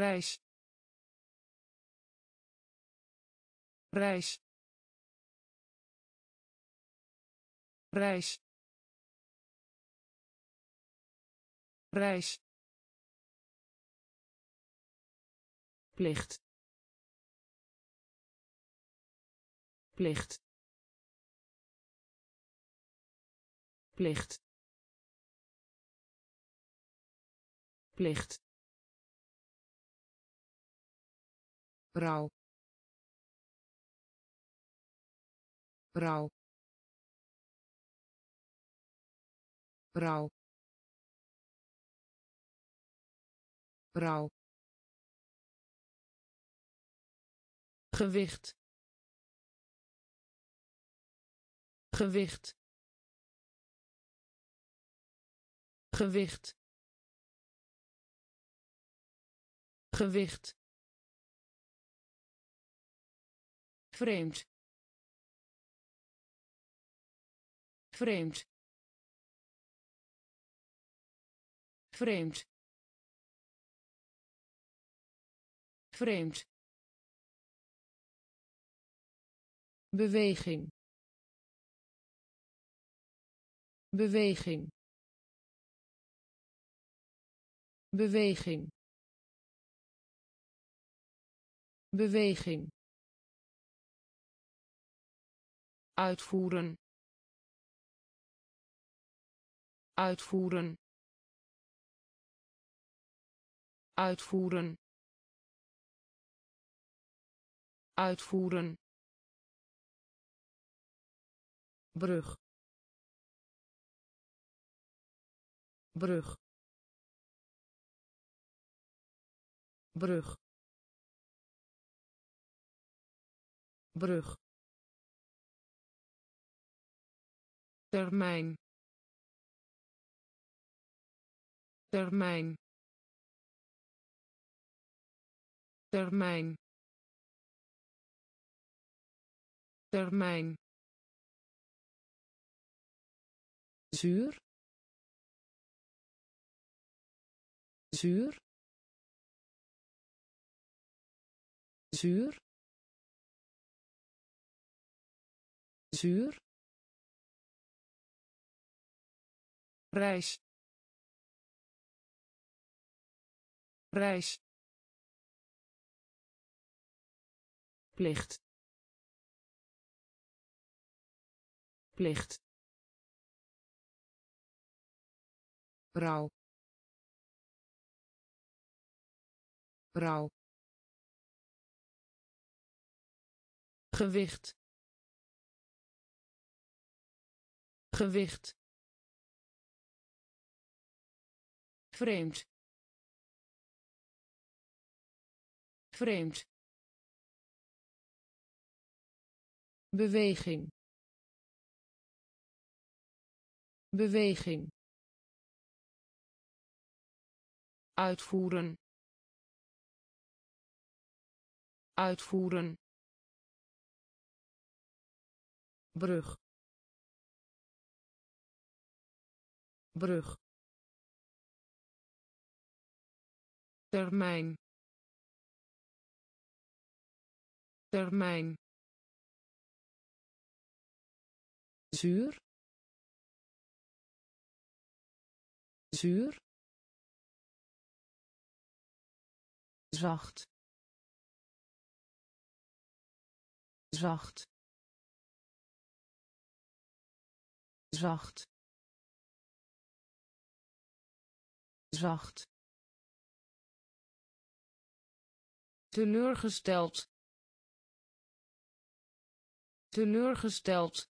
reis. Reis. Reis. Reis. Plicht. Plicht. Plicht. Plicht rouw rouw rouw rouw gewicht. Gewicht. Gewicht. Gewicht vreemd. Vreemd. Vreemd. Vreemd. Beweging. Beweging. Beweging. Beweging uitvoeren. Uitvoeren. Uitvoeren. Uitvoeren. Brug. Brug. Brug. Brug termijn. Termijn. Termijn. Termijn. Zuur. Zuur. Zuur. Zuur reis. Reis. Plicht. Plicht. Rouw. Rouw. Gewicht. Gewicht vreemd. Vreemd. Beweging. Beweging. Uitvoeren. Uitvoeren. Brug. Brug termijn. Termijn. Zuur. Zuur. Zacht. Zacht. Zacht. Zacht teleurgesteld. Teleurgesteld.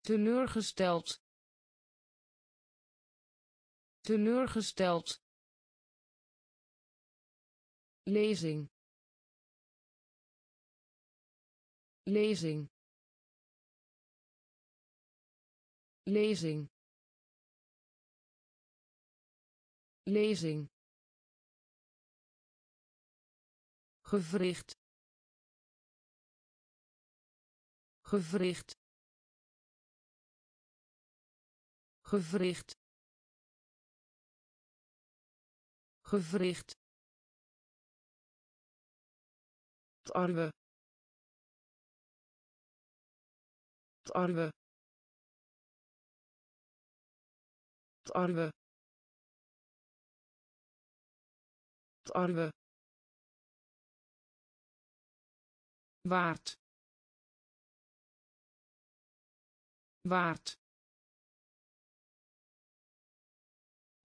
Teleurgesteld. Teleurgesteld. Lezing. Lezing. Lezing. Lezing gewricht gewricht gewricht gewricht tarwe. Tarwe. Tarwe. Tarwe waard. Waard.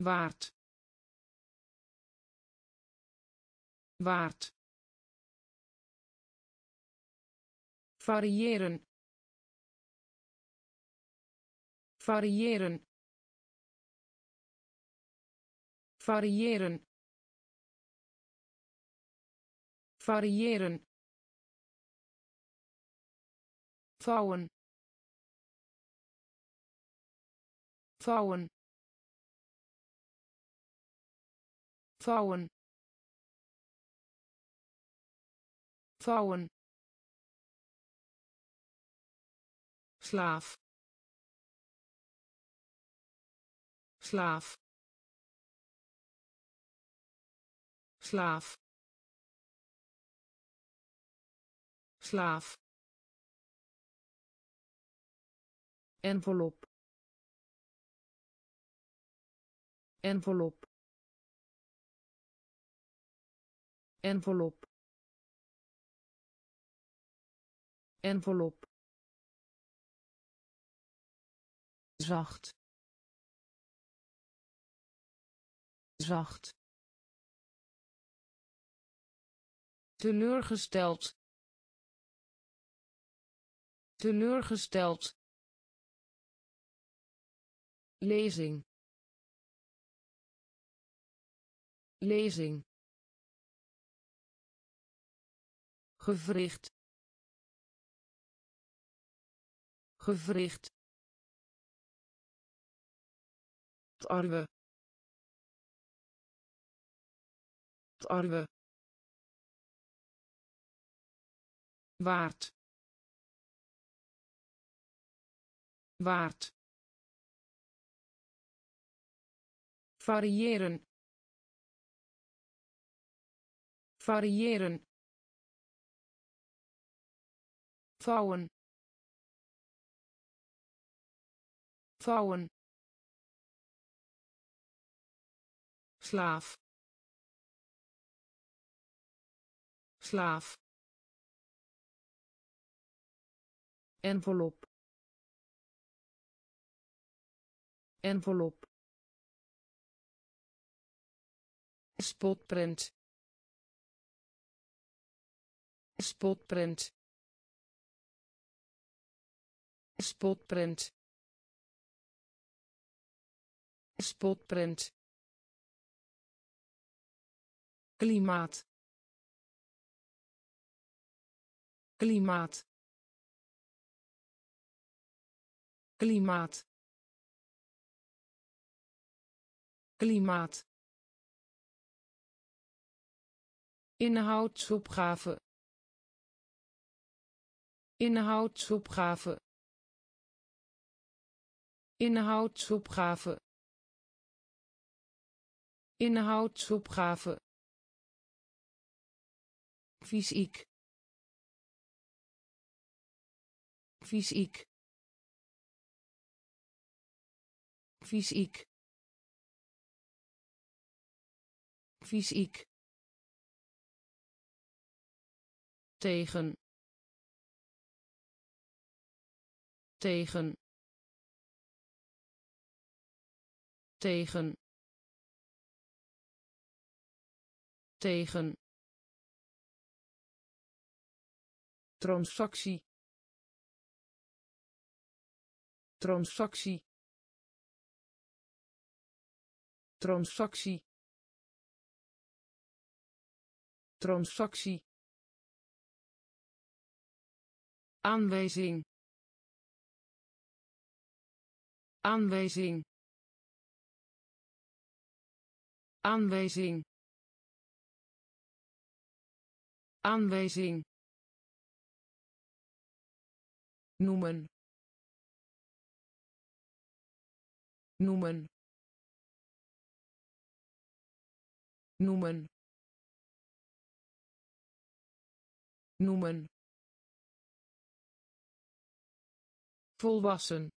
Waard. Waard. Variëren. Variëren. Variëren. Variëren vouwen vouwen vouwen vouwen slaaf. Slaaf. Slaaf. Slaaf envelop. Envelop. Envelop. Envelop. Zacht. Zacht. Teleurgesteld. Teleurgesteld lezing. Lezing. Gewricht. Gewricht. Tarwe. Tarwe. Waard. Waard variëren. Variëren. Vouwen. Vouwen. Slaaf. Slaaf. Envelop. Envelop spotprint. Spotprint. Spotprint. Spotprint. Klimaat. Klimaat. Klimaat. Klimaat inhoudsopgave. Inhoudsopgave. Inhoudsopgave. Inhoudsopgave. Fysiek. Fysiek. Fysiek. Fysiek tegen tegen tegen tegen. Transactie. Transactie. Transactie. Transactie aanwijzing. Aanwijzing. Aanwijzing. Aanwijzing. Noemen. Noemen. Noemen. Noemen volwassen.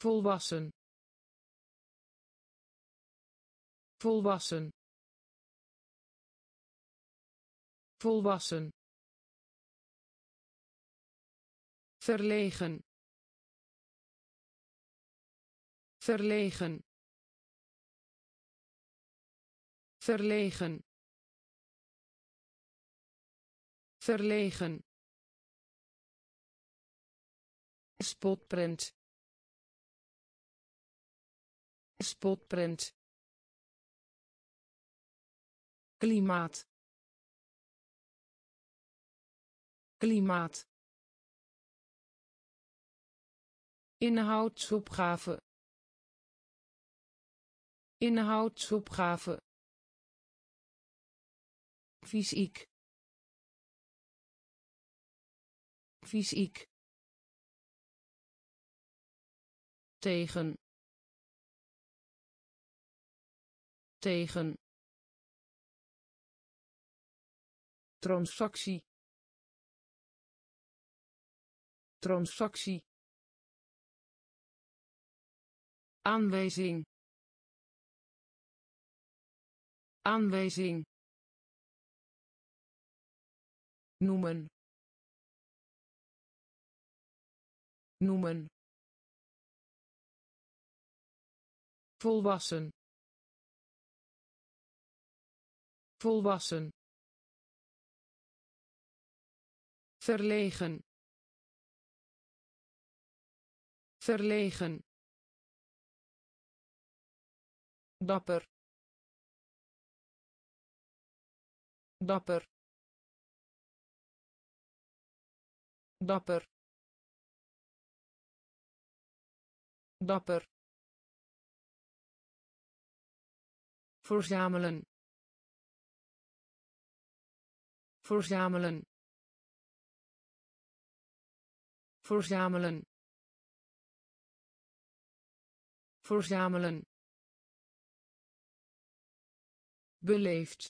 Volwassen. Volwassen. Volwassen. Verlegen. Verlegen. Verlegen. Verlegen spotprint. Spotprint. Klimaat. Klimaat. Inhoudsopgave. Inhoudsopgave. Fysiek. Fysiek tegen. Tegen. Transactie. Transactie. Aanwijzing. Aanwijzing. Noemen. Noemen volwassen. Volwassen. Verlegen. Verlegen. Dapper. Dapper. Dapper. Dapper verzamelen. Verzamelen. Verzamelen. Verzamelen. Beleefd.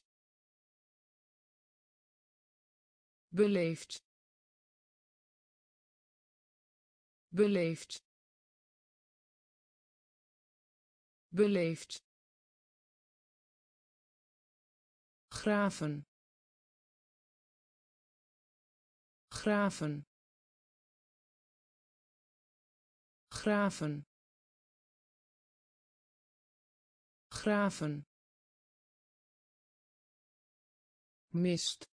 Beleefd. Beleefd. Beleefd graven. Graven. Graven. Graven. Mist.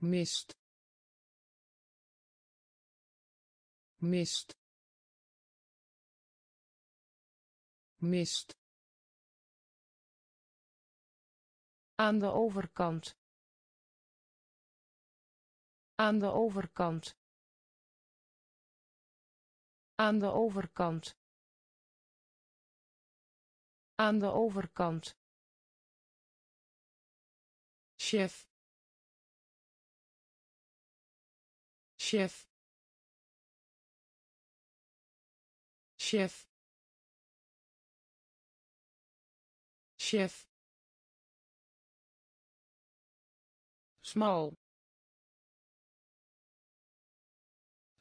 Mist. Mist. Mist aan de overkant. Aan de overkant. Aan de overkant. Aan de overkant. Chef. Chef. Chef. Chef small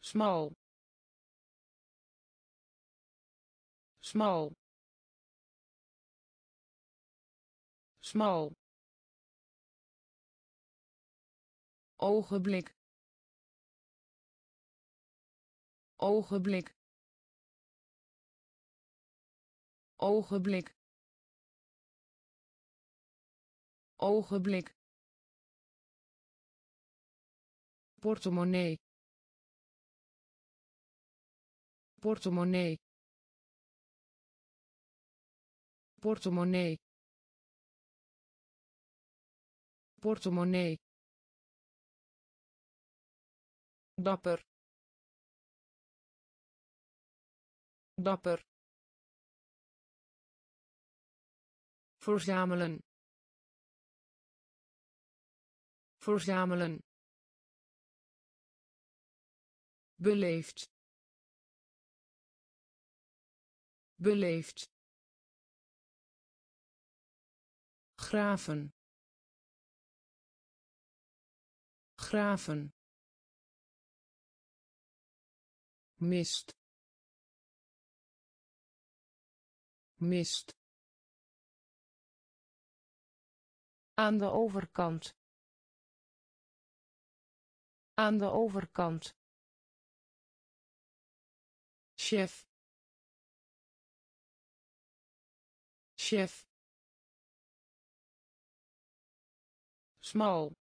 small small small ogenblik. Ogenblik. Ogenblik. Ogenblik portemonnee. Portemonnee. Portemonnee. Portemonnee. Dapper. Dapper. Verzamelen. Verzamelen beleefd. Beleefd. Graven. Graven. Mist. Mist. Aan de overkant. Aan de overkant chef. Chef. Smal.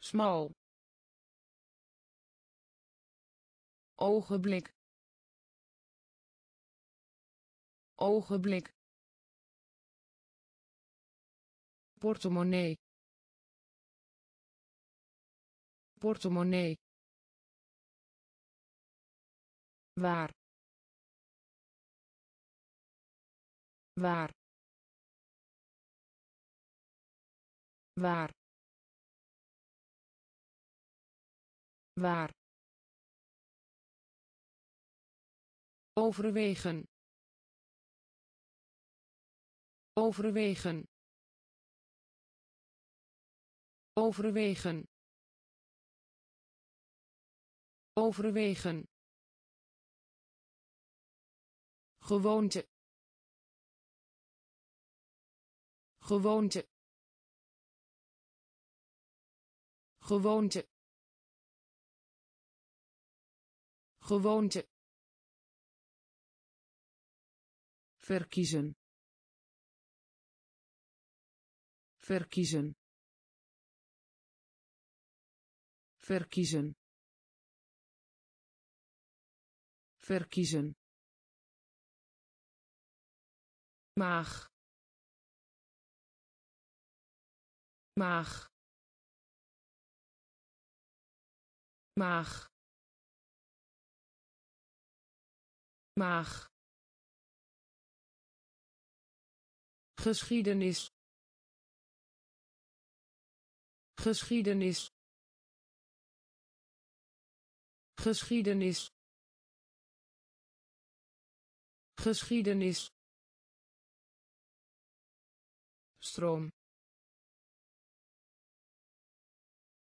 Smal. Ogenblik. Ogenblik. Portemonnee. Portemonnee waar. Waar. Waar. Waar. Overwegen. Overwegen. Overwegen. Overwegen gewoonte gewoonte gewoonte gewoonte. Verkiezen. Verkiezen. Verkiezen. Verkiezen maag maag maag maag geschiedenis. Geschiedenis. Geschiedenis. Geschiedenis stroom.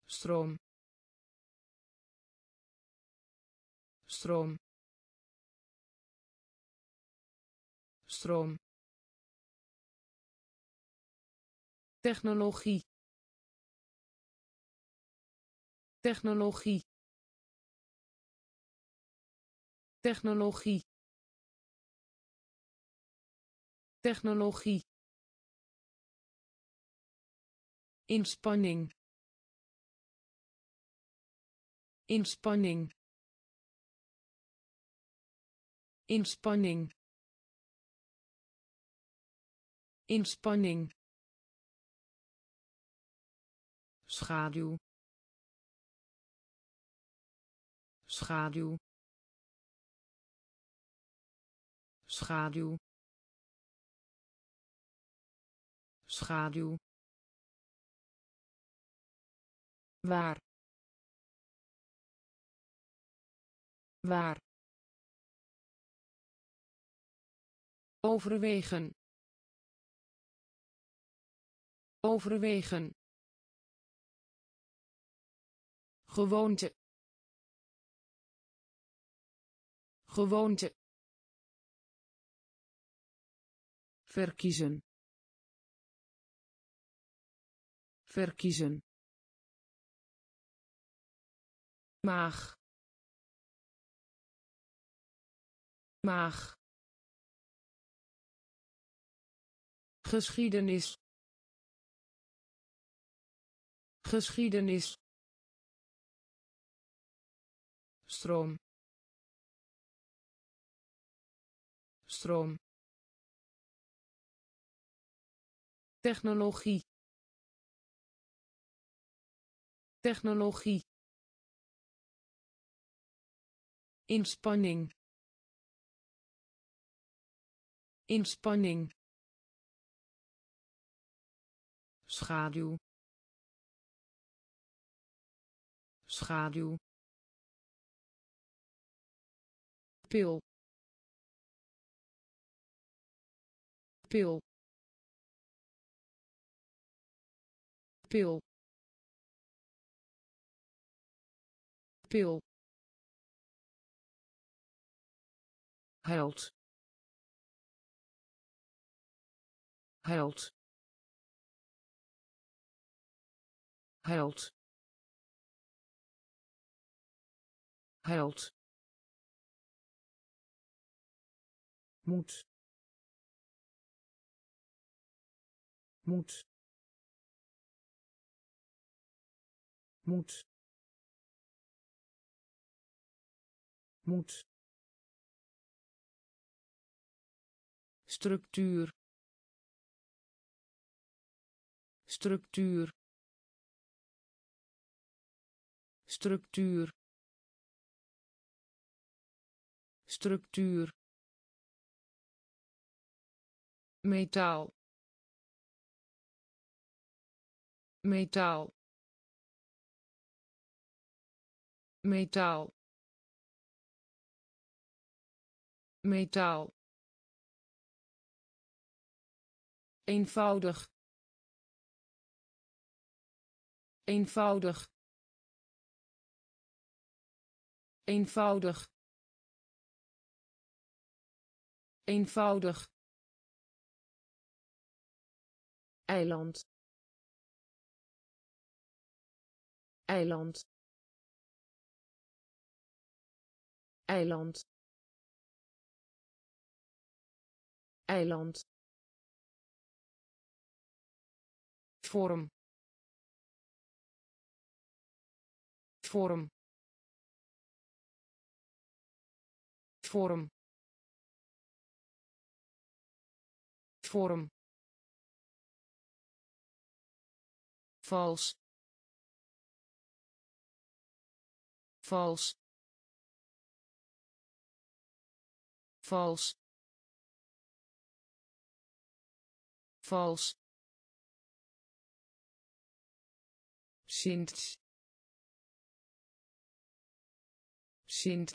Stroom. Stroom. Stroom. Technologie. Technologie. Technologie. Technologie inspanning. Inspanning. Inspanning. Inspanning. Schaduw. Schaduw. Schaduw. Schaduw waar. Waar. Overwegen. Overwegen. Gewoonte. Gewoonte. Verkiezen. Verkiezen maag maag geschiedenis. Geschiedenis. Stroom. Stroom. Technologie. Technologie inspanning. Inspanning. Schaduw. Schaduw. Pil. Pil. Pil. Pil held. Held. Held. Held. Moet. Moet. Moet. Moet structuur. Structuur. Structuur. Structuur. Metaal. Metaal. Metaal. Metaal eenvoudig. Eenvoudig. Eenvoudig. Eenvoudig. Eiland. Eiland. Eiland. Eiland vorm vorm vorm vorm vals. Vals. Vals. Vals Sint. Sint.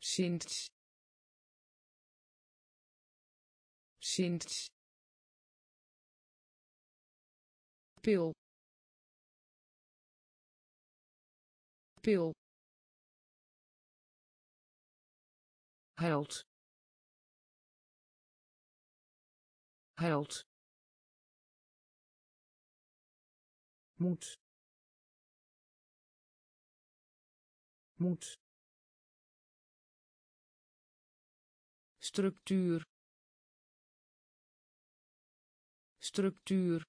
Sint. Sint. pil pil held held moet. Moet. Structuur. Structuur.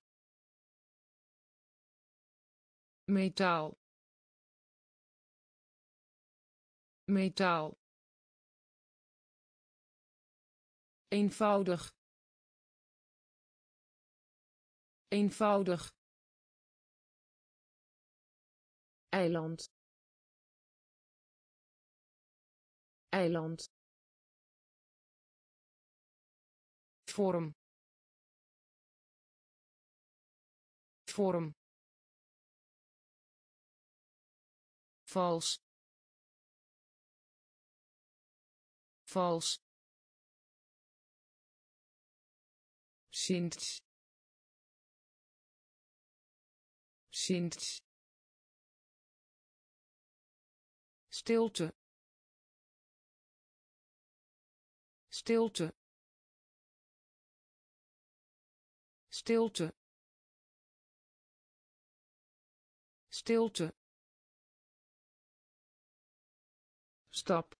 Metaal. Metaal. Eenvoudig. Eenvoudig eiland. Eiland. Vorm. Vorm. Vals. Vals. Sint. Sint. Stilte. Stilte. Stilte. Stilte. Stap.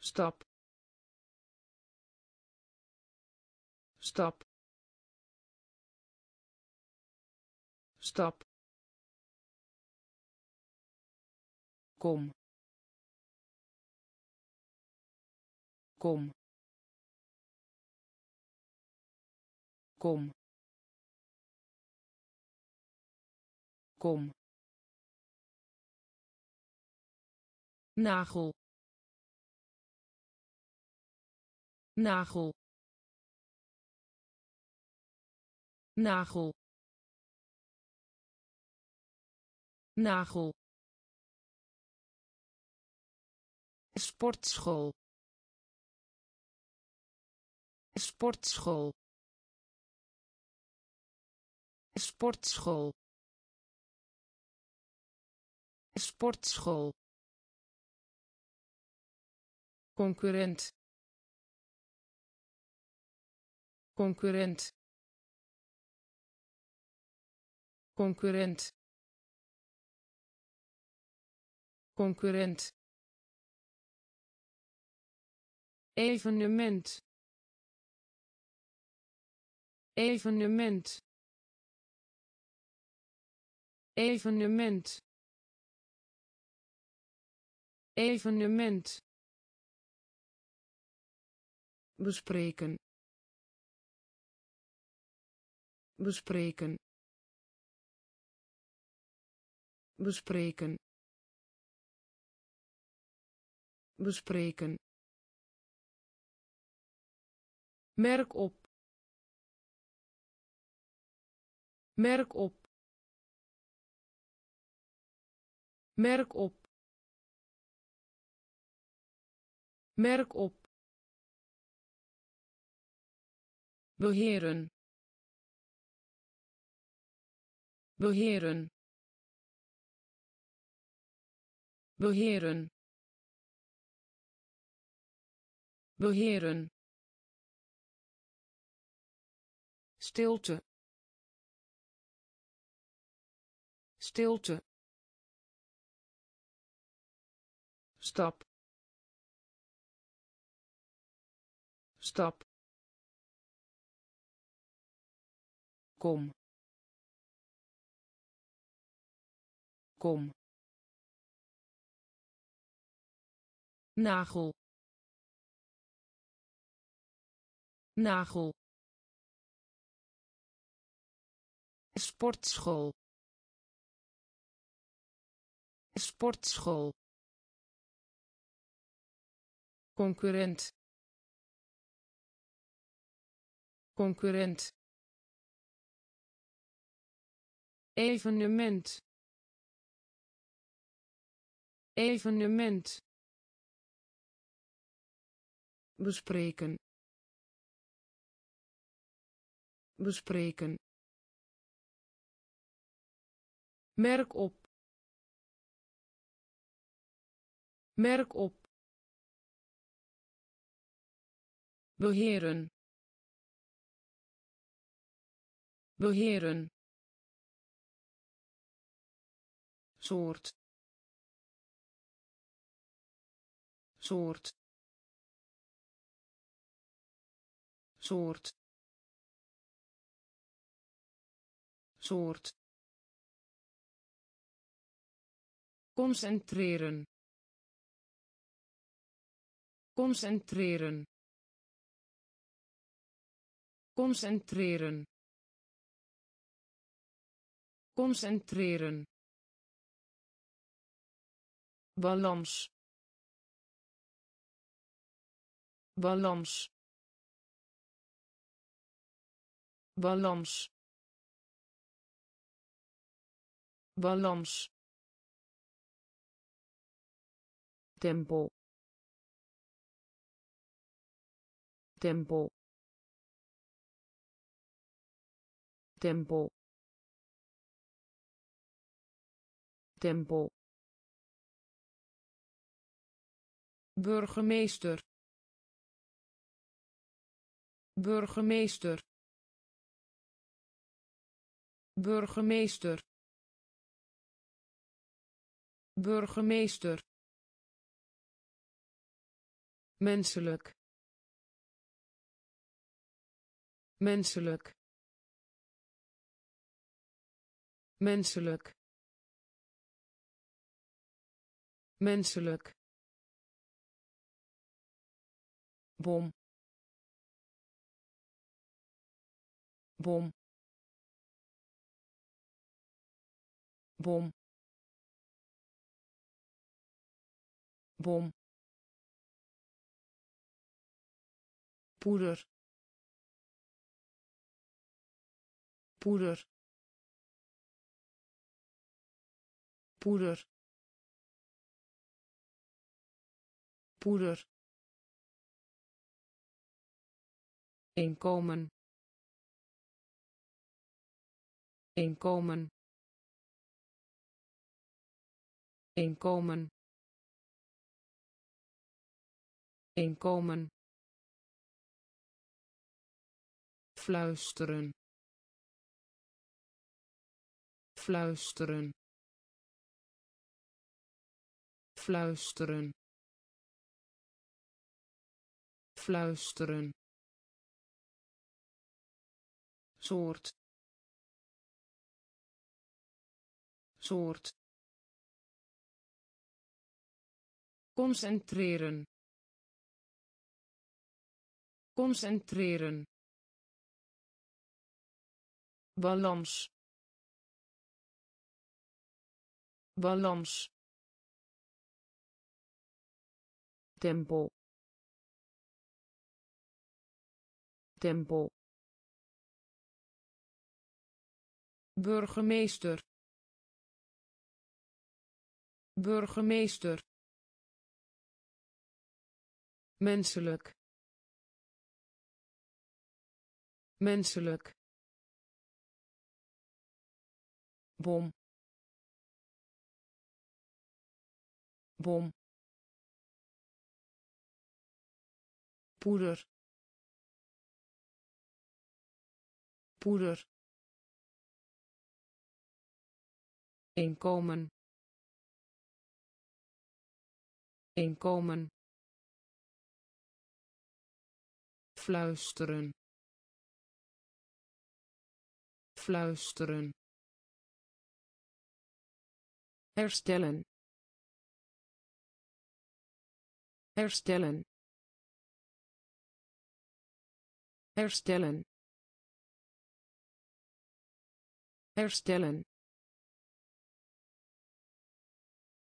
Stap. Stap. Stap kom. Kom. Kom. Kom. Nagel. Nagel. Nagel. Nagel sportschool. Sportschool. Sportschool. Sportschool. Concurrent. Concurrent. Concurrent. Concurrent evenement. Evenement. Evenement. Evenement. Bespreken. Bespreken. Bespreken. Bespreken merk op. Merk op. Merk op. Merk op. Beheren. Beheren. Beheren. Beheren stilte. Stilte. Stap. Stap. Kom. Kom. Nagel. Nagel sportschool. Sportschool. Concurrent. Concurrent. Evenement. Evenement. Bespreken. Bespreken merk op. Merk op. Beheren. Beheren. Soort. Soort. Soort. Soort concentreren. Concentreren. Concentreren. Concentreren. Balans. Balans. Balans. Balans tempo. Tempo. Tempo. Tempo. Burgemeester. Burgemeester. Burgemeester. Burgemeester menselijk. Menselijk. Menselijk. Menselijk. Bom. Bom. Bom. Bom poeder. Poeder. Poeder. Poeder. Inkomen. Inkomen. Inkomen. Inkomen fluisteren. Fluisteren. Fluisteren. Fluisteren. Soort. Soort. Concentreren. Concentreren balans. Balans. Tempo. Tempo. Burgemeester. Burgemeester. Menselijk. Menselijk bom. Bom. Poeder poeder inkomen. Inkomen. Fluisteren. Fluisteren herstellen. Herstellen. Herstellen. Herstellen.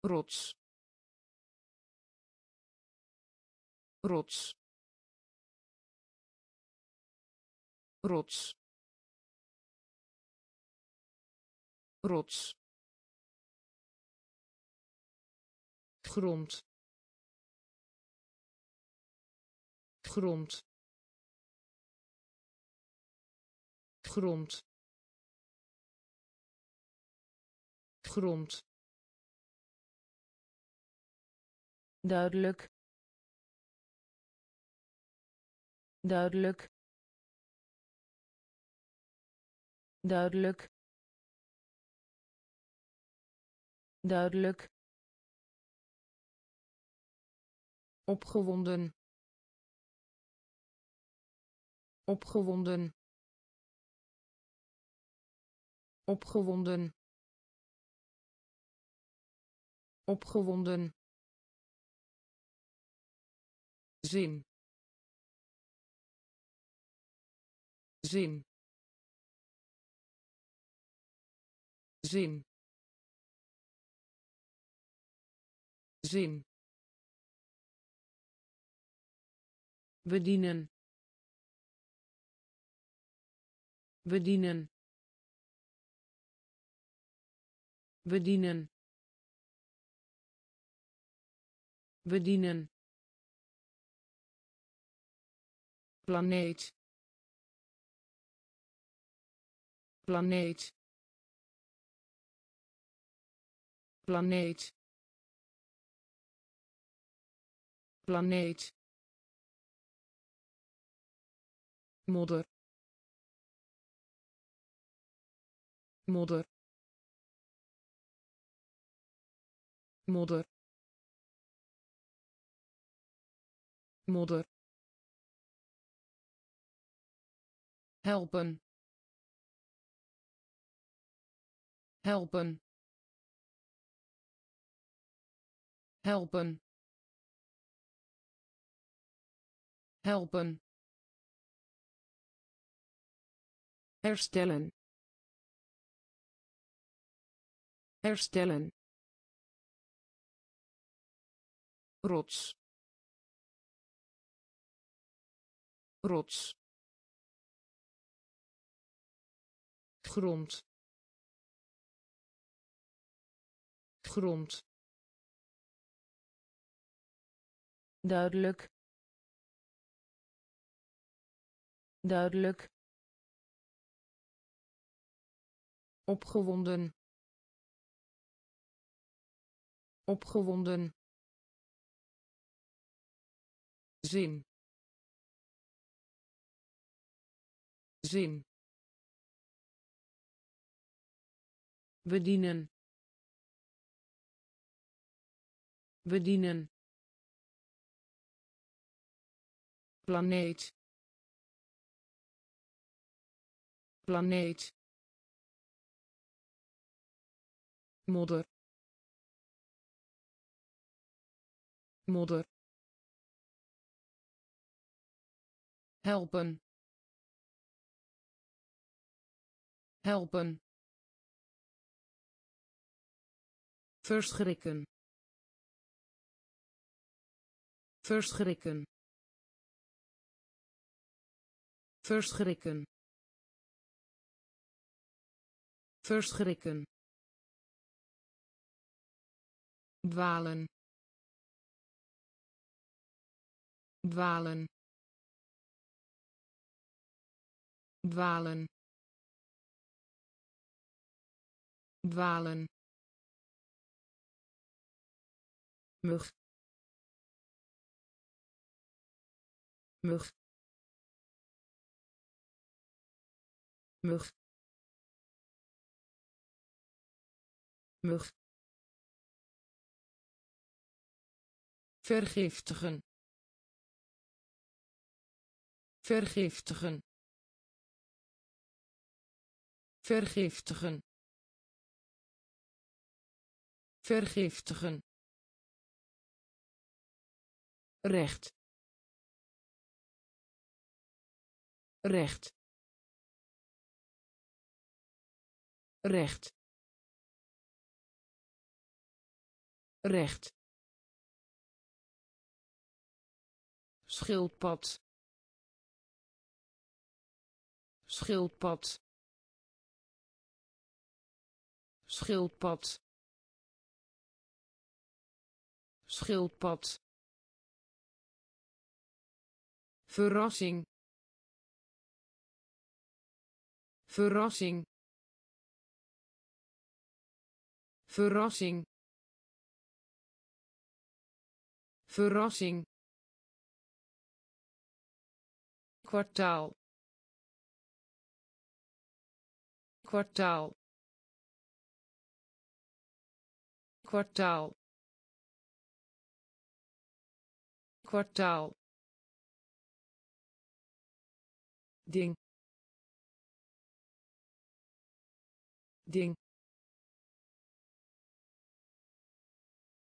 Rots. Rots. Rots. Rots grond. Grond. Grond. Grond. Duidelijk. Duidelijk. Duidelijk. Duidelijk opgewonden. Opgewonden. Opgewonden. Opgewonden. Zin. Zin. Zin. Zin bedienen. Bedienen. Bedienen. Bedienen. Planeet. Planeet. Planeet. Planeet modder modder modder modder helpen. Helpen. Helpen. Helpen herstellen. Herstellen. Rots. Rots. Grond. Grond. Duidelijk. Duidelijk opgewonden. Opgewonden. Zin. Zin. Bedienen. Bedienen. Planeet. Planeet modder modder helpen. Helpen. Verschrikken. Verschrikken. Verschrikken. Verschrikken dwalen. Dwalen. Dwalen. Dwalen. Mug. Mug. Mug. Mug vergiftigen. Vergiftigen. Vergiftigen. Vergiftigen. Recht. Recht. Recht. Recht schildpad. Schildpad. Schildpad. Schildpad. Verrassing. Verrassing. Verrassing. Verrassing kwartaal. Kwartaal. Kwartaal. Kwartaal. Ding. Ding.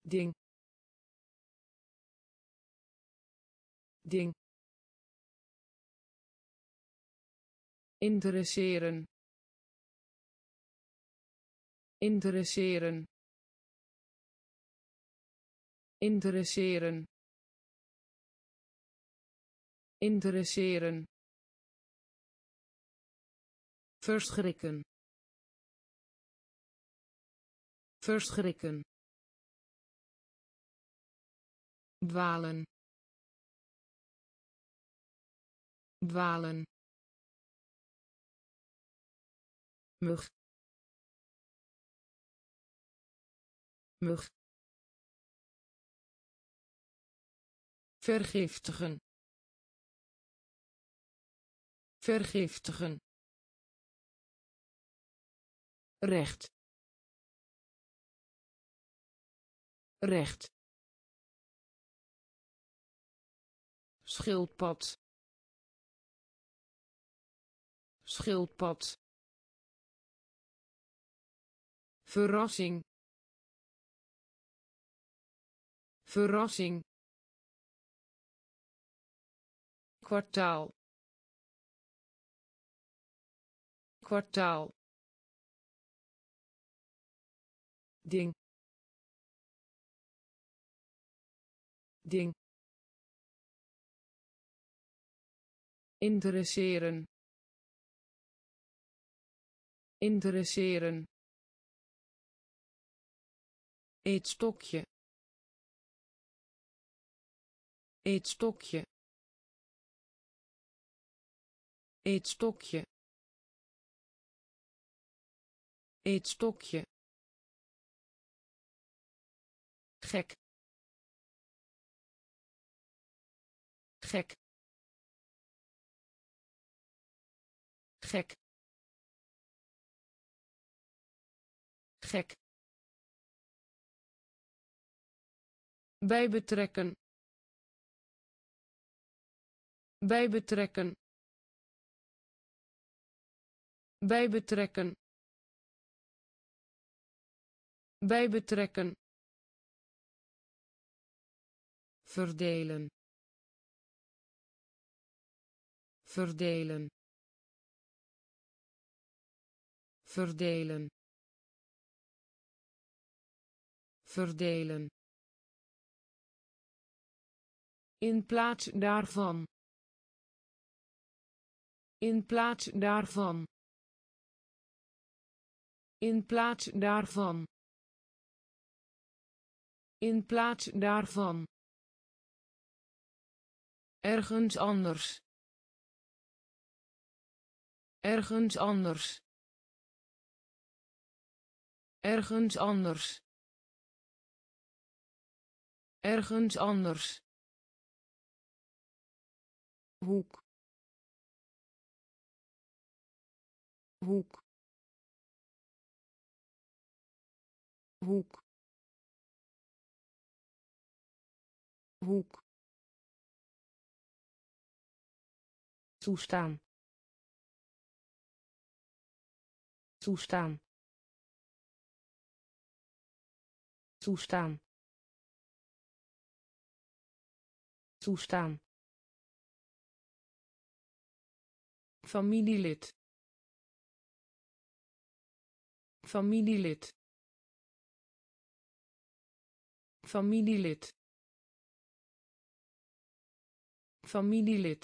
Ding. Ding interesseren. Interesseren. Interesseren. Interesseren. Verschrikken. Verschrikken. Dwalen. Dwalen mug. Mug. Vergiftigen. Vergiftigen. Recht. Recht. Schildpad. Schildpad verrassing. Verrassing. Kwartaal. Kwartaal. Ding. Ding. Interesseren. Interesseren eetstokje eetstokje eetstokje eetstokje gek. Gek. Gek. Gek bij betrekken. Bij betrekken. Bij betrekken. Bij betrekken. Verdelen. Verdelen. Verdelen. Verdelen in plaats daarvan. In plaats daarvan. In plaats daarvan. In plaats daarvan. Ergens anders. Ergens anders. Ergens anders. Ergens anders hoek. Hoek. Hoek. Hoek. Toestaan. Toestaan. Toestaan. Toestaan familielid. Familielid. Familielid. Familielid.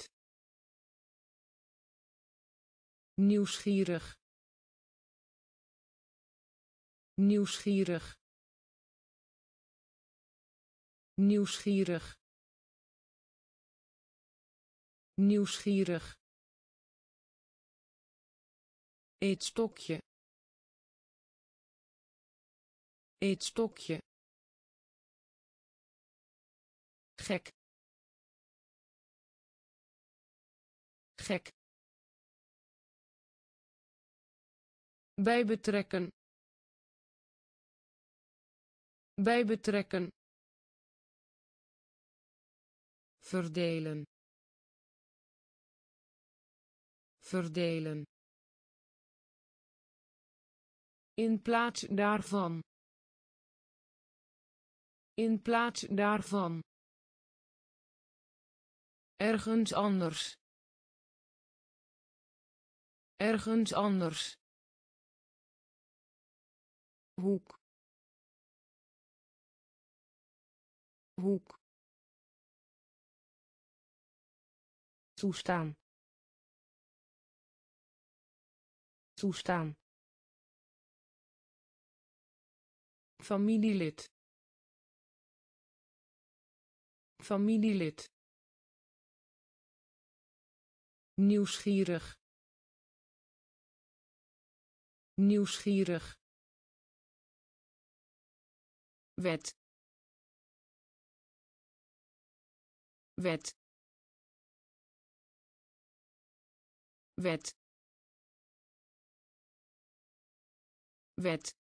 Nieuwsgierig. Nieuwsgierig. Nieuwsgierig. Nieuwsgierig eetstokje eetstokje gek. Gek. Bij betrekken. Bij betrekken. Verdelen. Verdelen in plaats daarvan. In plaats daarvan. Ergens anders. Ergens anders. Hoek. Hoek. Toestaan. Toestaan familielid. Familielid. Nieuwsgierig. Nieuwsgierig. Wet. Wet. Wet. Wet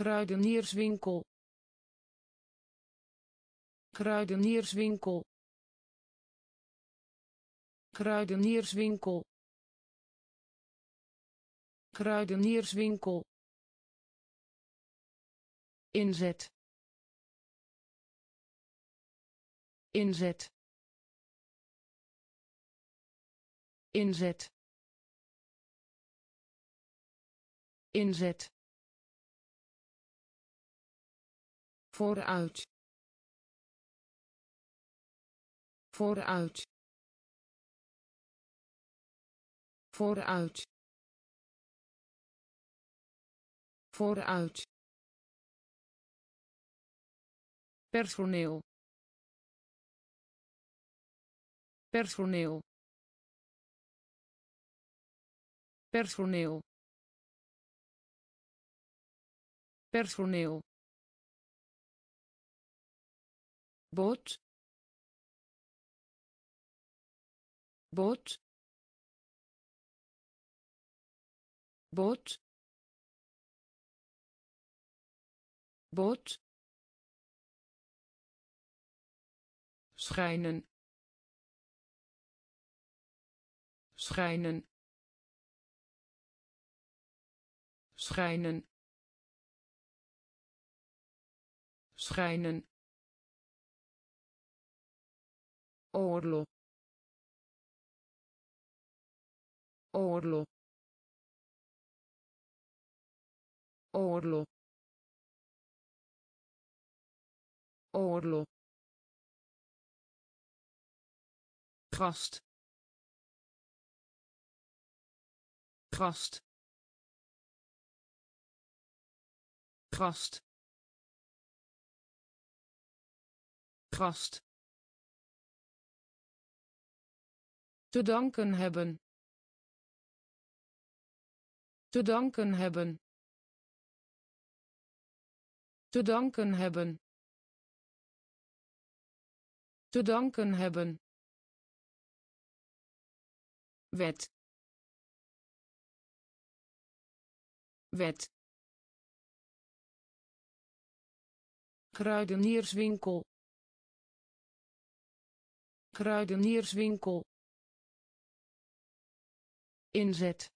kruidenierswinkel. Kruidenierswinkel. Kruidenierswinkel. Kruidenierswinkel. Inzet. Inzet. Inzet. Inzet vooruit. Vooruit. Vooruit. Vooruit. Personeel. Personeel. Personeel. Personeel boot boot boot boot schijnen. Schijnen. Schijnen. Schijnen oorlog. Oorlog. Oorlog. Oorlog. Gast. Gast. Gast. Gast te danken hebben. Te danken hebben. Te danken hebben. Te danken hebben. Wet. Kruidenierswinkel. Kruidenierswinkel inzet.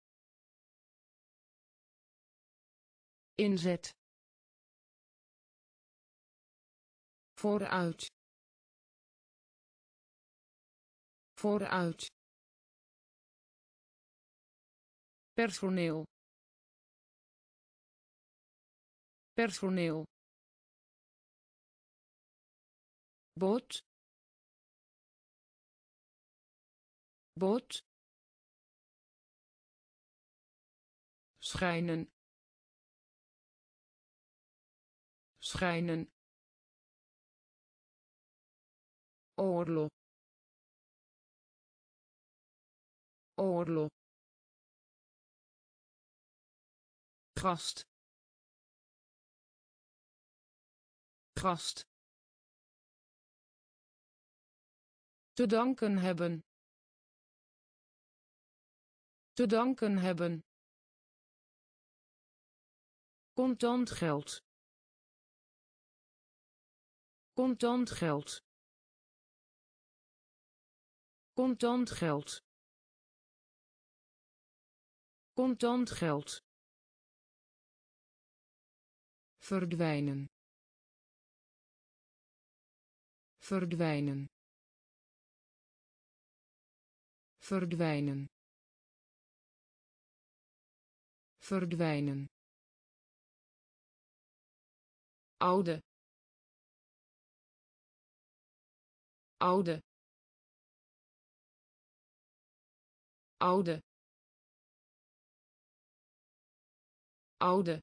Inzet. Vooruit. Vooruit. Personeel. Personeel. Boot boot schijnen. Schijnen. Oorlog. Oorlog. Gast. Gast. Te danken hebben. Te danken hebben contant geld. Contant geld. Contant geld. Contant geld. Verdwijnen. Verdwijnen. Verdwijnen. Verdwijnen oude. Oude. Oude. Oude.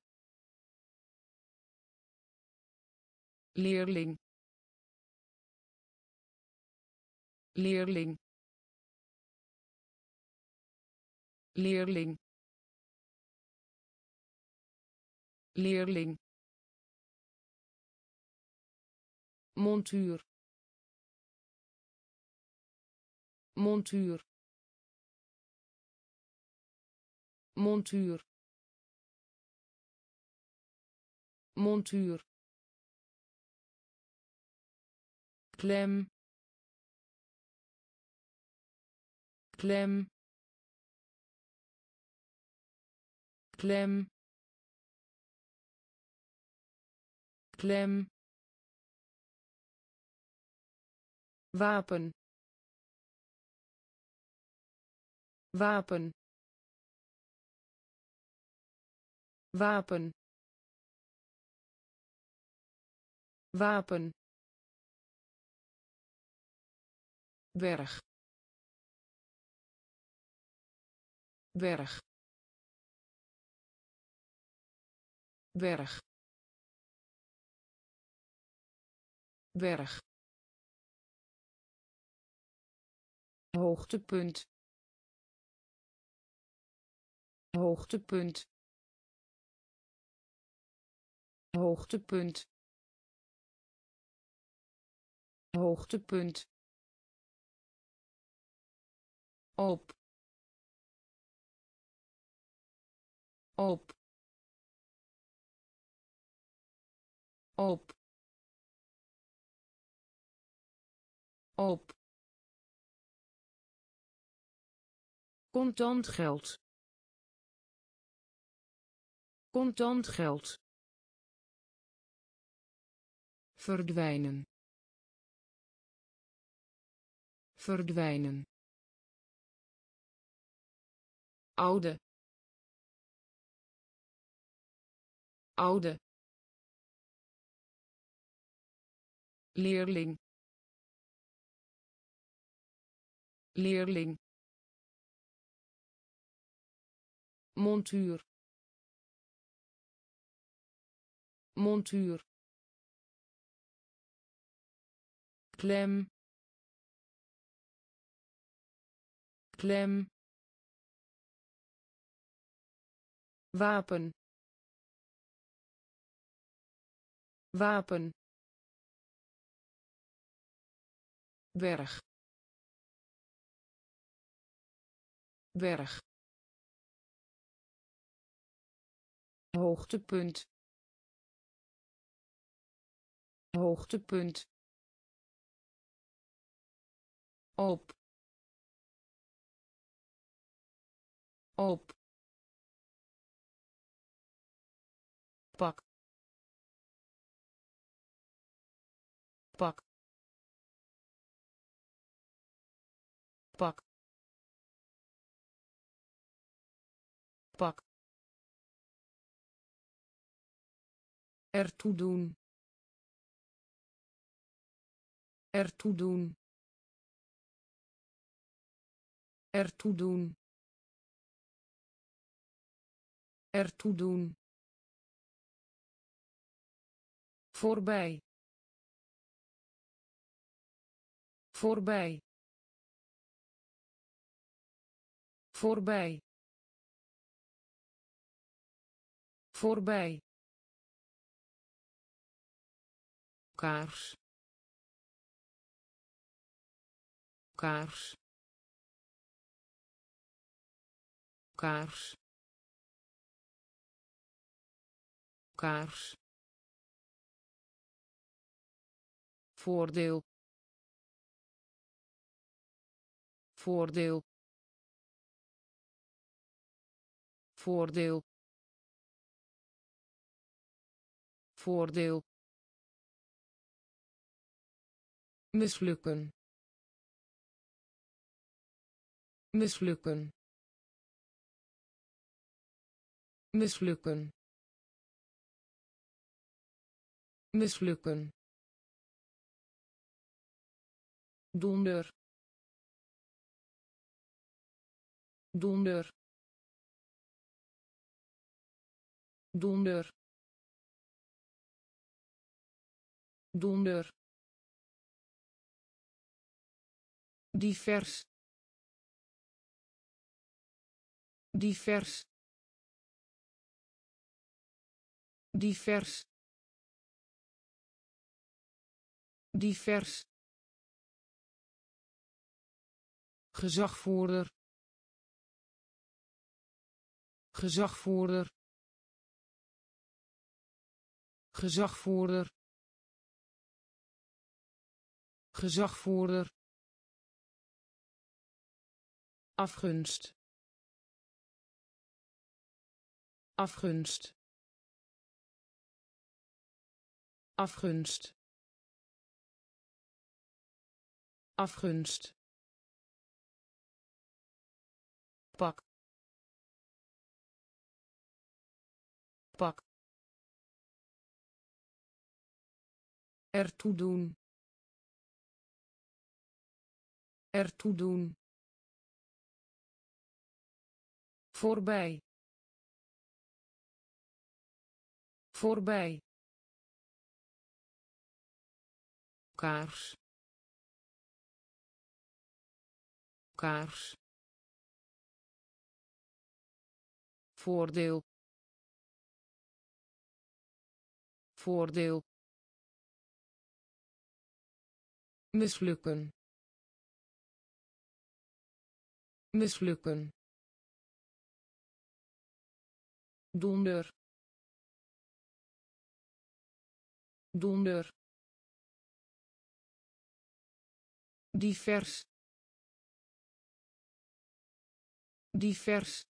Leerling. Leerling. Leerling. Leerling montuur. Montuur. Montuur. Montuur. Klem. Klem. Klem. Klem wapen. Wapen. Wapen. Wapen. Berg. Berg. Berg. Berg hoogtepunt. Hoogtepunt. Hoogtepunt. Hoogtepunt. Op. Op. Op. Op contant geld. Contant geld. Verdwijnen. Verdwijnen. Oude. Oude. Leerling. Leerling montuur. Montuur. Klem. Klem. Wapen. Wapen. Berg. Berg hoogtepunt. Hoogtepunt. Op. Op. Pak. Pak. Pak. Pak ertoe doen. Ertoe doen. Ertoe doen. Ertoe doen. Voorbij. Voorbij. Voorbij. Voorbij kaars. Kaars. Kaars. Kaars. Voordeel. Voordeel. Voordeel. Voordeel mislukken. Mislukken. Mislukken. Mislukken. Donder. Donder. Donder. Donder divers. Divers. Divers. Divers. Gezagvoerder. Gezagvoerder. Gezagvoerder. Gezagvoerder afgunst. Afgunst. Afgunst. Afgunst. Pak. Pak. Ertoe doen. Ertoe doen voorbij. Voorbij. Kaars. Kaars. Voordeel. Voordeel. Mislukken. Mislukken donder. Donder. Divers. Divers.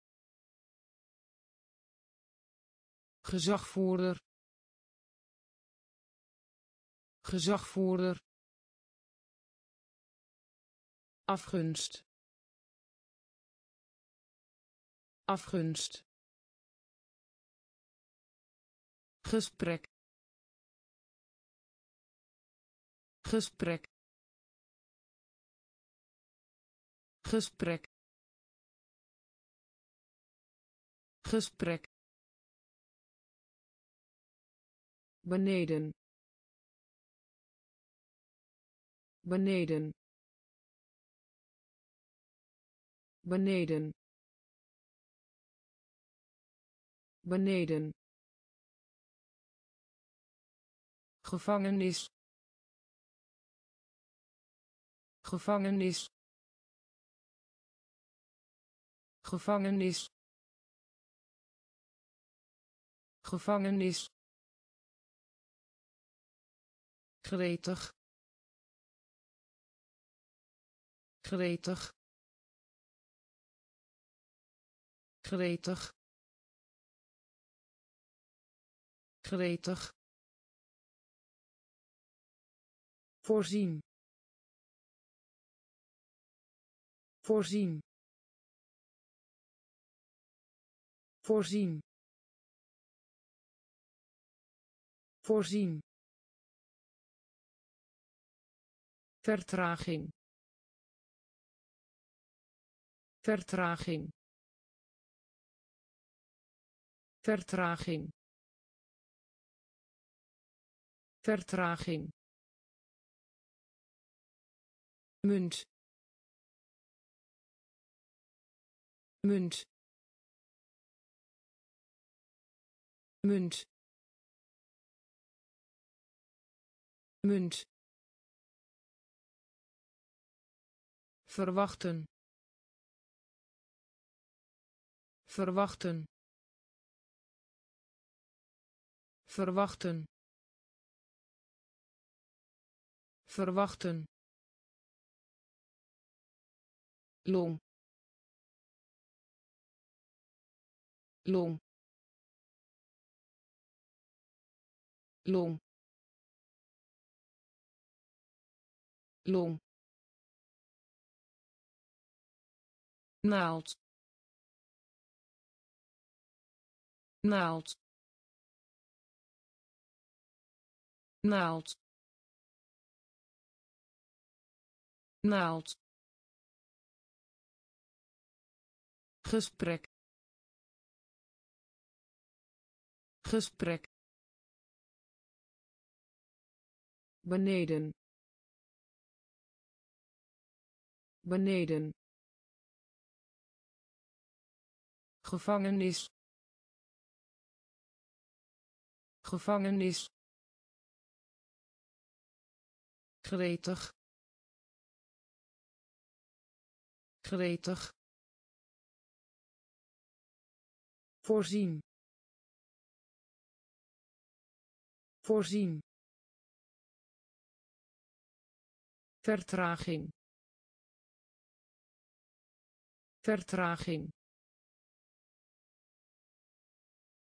Gezagvoerder. Gezagvoerder. Afgunst. Afgunst gesprek gesprek gesprek gesprek. Beneden. Beneden. Beneden. Beneden gevangenis. Gevangenis. Gevangenis. Gevangenis. Gretig. Gretig. Gretig. Gretig voorzien. Voorzien. Voorzien. Voorzien. Vertraging. Vertraging. Vertraging. Vertraging munt. Munt. Munt. Munt. Verwachten. Verwachten. Verwachten. Verwachten long long long long naald. Naald. Naald. Naald gesprek gesprek beneden beneden gevangenis gevangenis gretig gretig voorzien. Voorzien. Vertraging. Vertraging.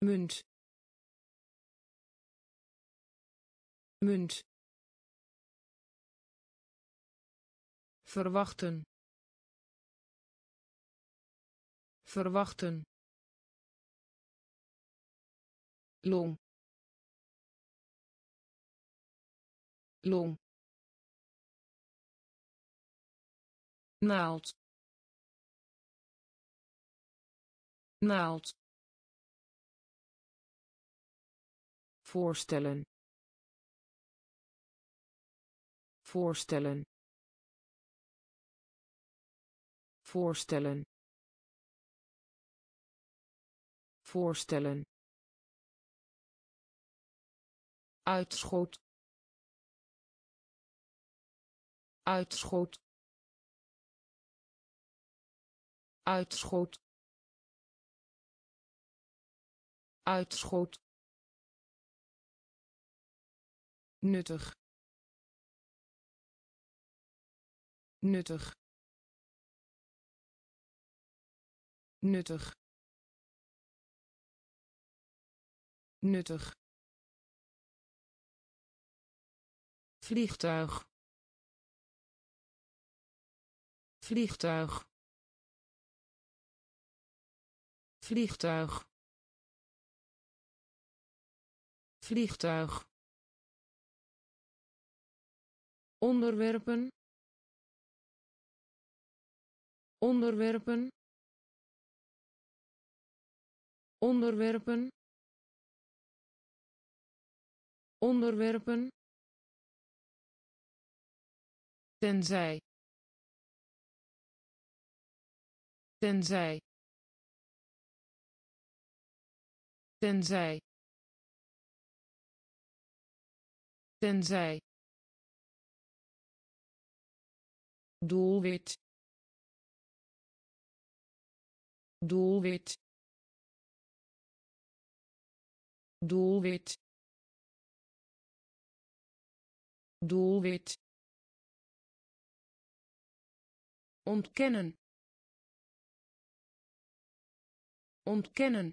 Munt. Munt. Verwachten. Verwachten long long naald. Naald. Voorstellen. Voorstellen. Voorstellen. Voorstellen uitschot. Uitschot. Uitschot. Uitschot. Nuttig. Nuttig. Nuttig. Nuttig vliegtuig. Vliegtuig. Vliegtuig. Vliegtuig. Onderwerpen. Onderwerpen. Onderwerpen. Onderwerpen tenzij. Tenzij. Tenzij. Tenzij. Doelwit. Doelwit. Doelwit. Doelwit ontkennen. Ontkennen.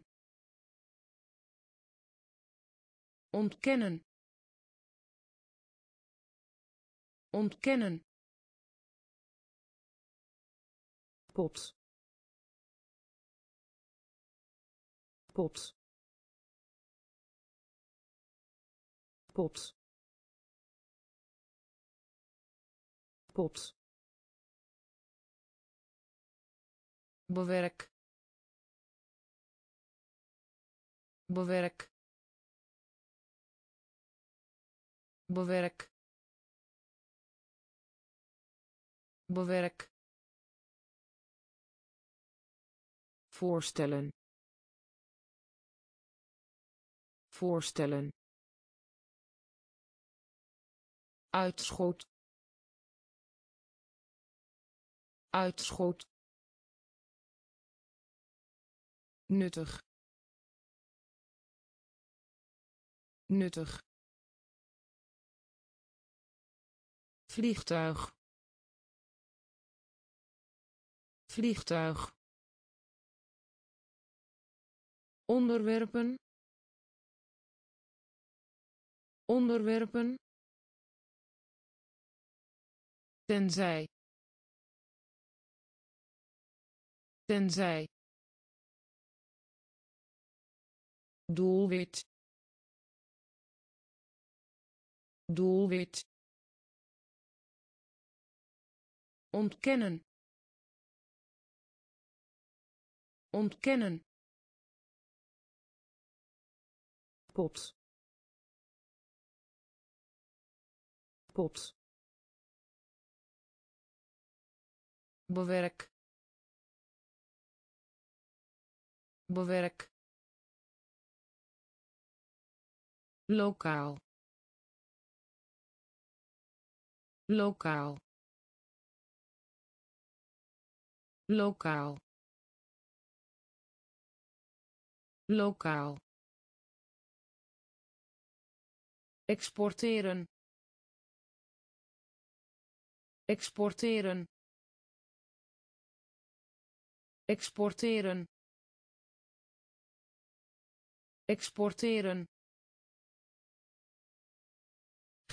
Ontkennen. Ontkennen. Pot. Pot. Pot. Pot bewerk bewerk bewerk bewerk voorstellen. Voorstellen. Uitschot. Uitschot nuttig. Nuttig. Vliegtuig. Vliegtuig. Onderwerpen. Onderwerpen. Tenzij. Tenzij doelwit doelwit ontkennen ontkennen pot pot bewerk bewerk lokaal. Lokaal. Lokaal. Lokaal. Exporteren. Exporteren. Exporteren. Exporteren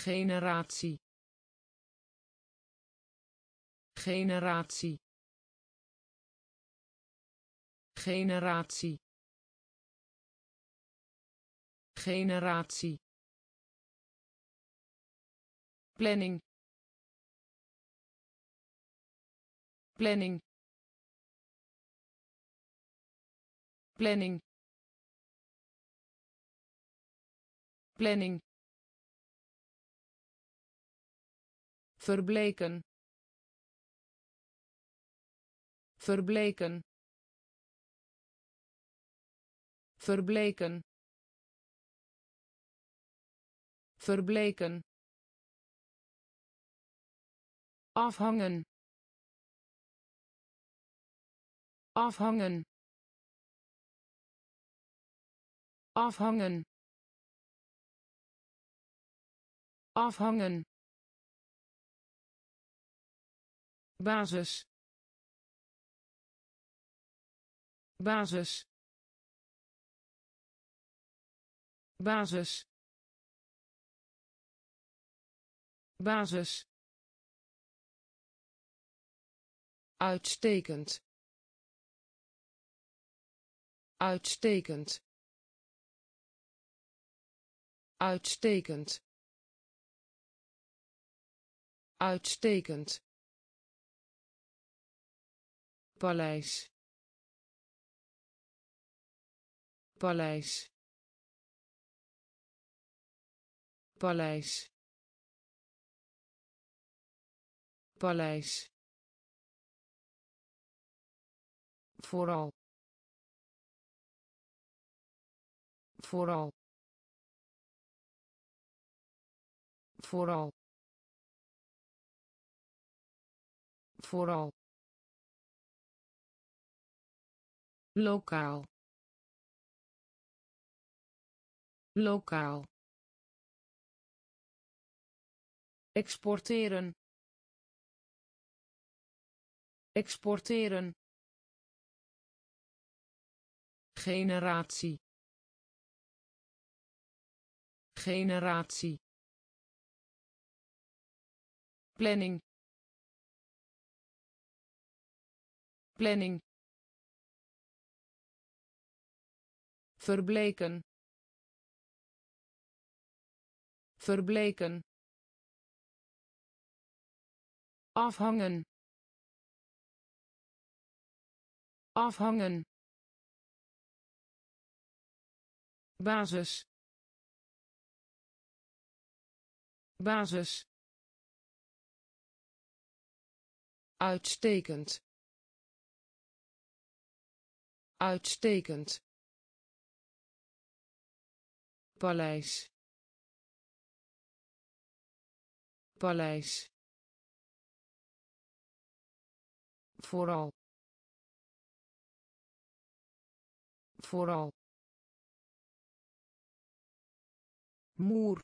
generatie. Generatie. Generatie. Generatie. Planning. Planning. Planning. Planning verbleken. Verbleken. Verbleken. Verbleken. Afhangen. Afhangen. Afhangen. Afhangen basis. Basis. Basis. Basis. Uitstekend. Uitstekend. Uitstekend. Uitstekend paleis. Paleis. Paleis. Paleis. Vooral. Vooral. Vooral. Vooral lokaal. Lokaal. Exporteren. Exporteren. Generatie. Generatie. Planning. Planning verbleken. Verbleken. Afhangen. Afhangen. Basis. Basis. Uitstekend. Uitstekend paleis. Paleis. Vooral. Vooral. Muur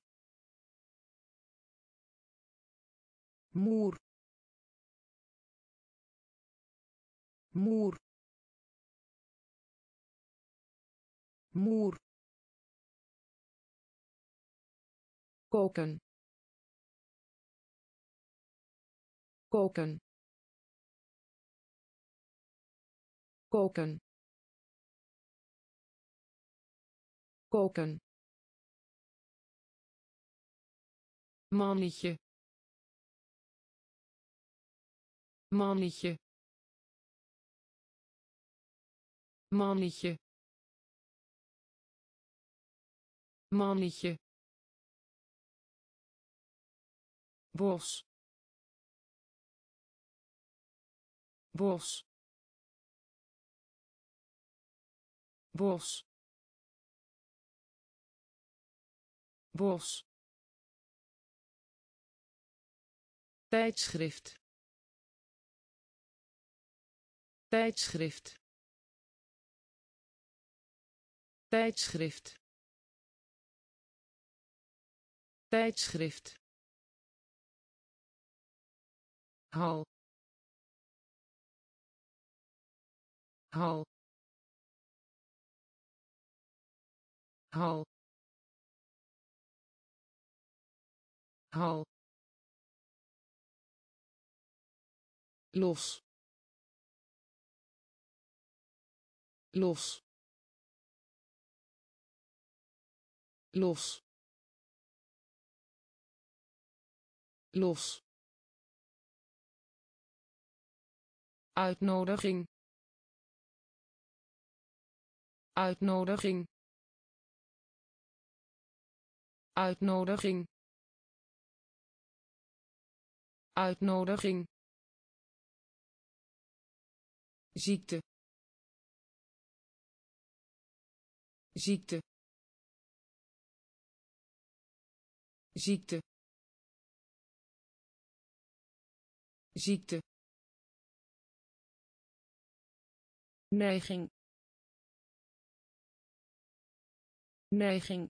muur muur muur koken. Koken. Koken. Koken. Mannetje. Mannetje. Mannetje. Mannetje bos. Bos. Bos. Bos. Tijdschrift. Tijdschrift. Tijdschrift. Tijdschrift hal. Hal. Hal. Hal. Los. Los. Los. Los uitnodiging. Uitnodiging. Uitnodiging. Uitnodiging. Ziekte. Ziekte. Ziekte. Ziekte neiging. Neiging.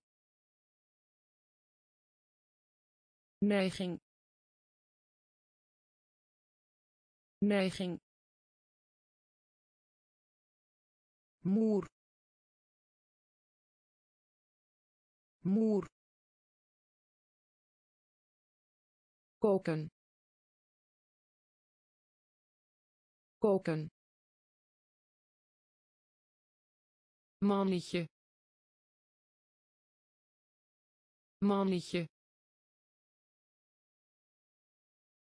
Neiging. Neiging. Moer. Moer. Koken. Koken mannetje mannetje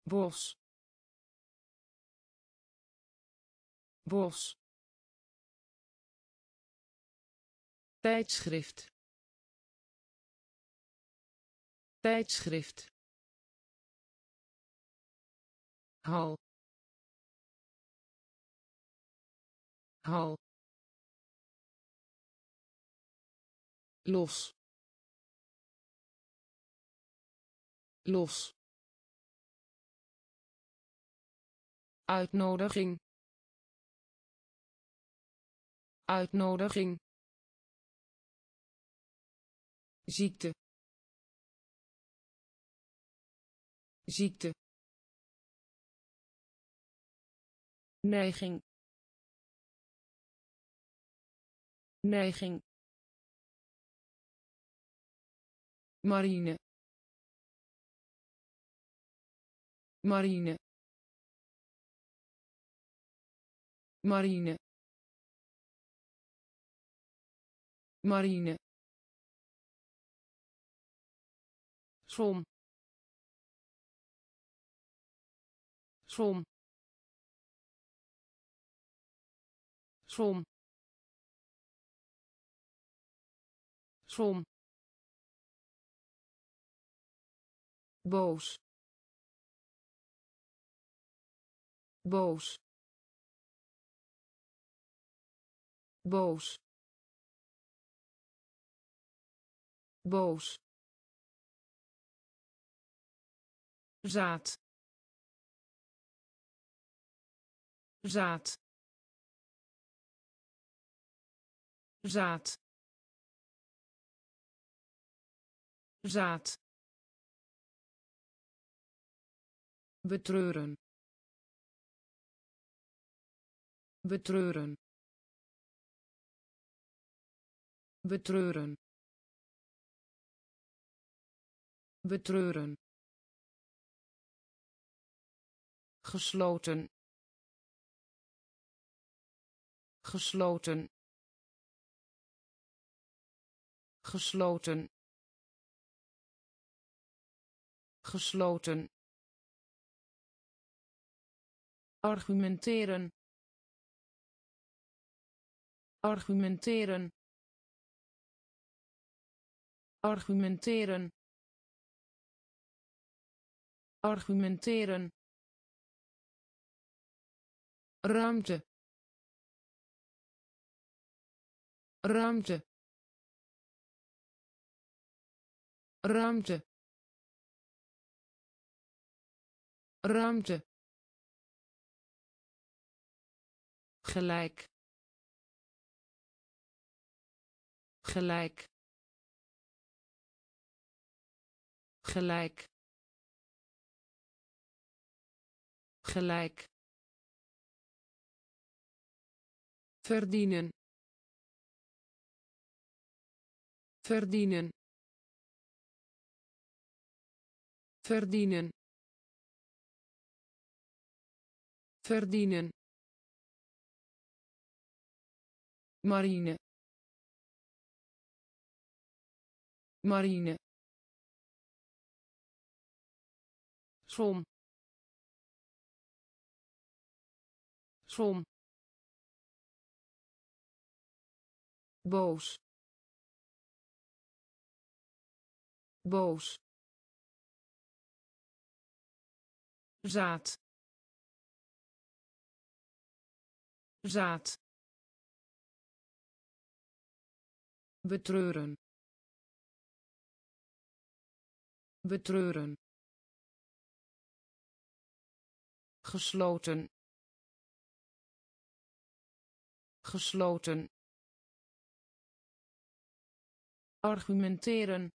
bos bos tijdschrift tijdschrift hal hal los. Los. Uitnodiging. Uitnodiging. Ziekte. Ziekte. Neiging. Neiging marine. Marine. Marine. Marine. Som. Som. Som. Som boos. Boos. Boos. Boos. Zaad. Zaad. Zaad. Zaad betreuren. Betreuren. Betreuren. Betreuren. Gesloten. Gesloten. Gesloten. Gesloten argumenteren. Argumenteren. Argumenteren. Argumenteren. Ruimte. Ruimte. Ruimte. Ruimte gelijk. Gelijk. Gelijk. Gelijk. Verdienen. Verdienen. Verdienen. Verdienen marine. Marine. Som. Som. Boos. Boos. Zaad. Zaad betreuren. Betreuren. Gesloten. Gesloten. Argumenteren.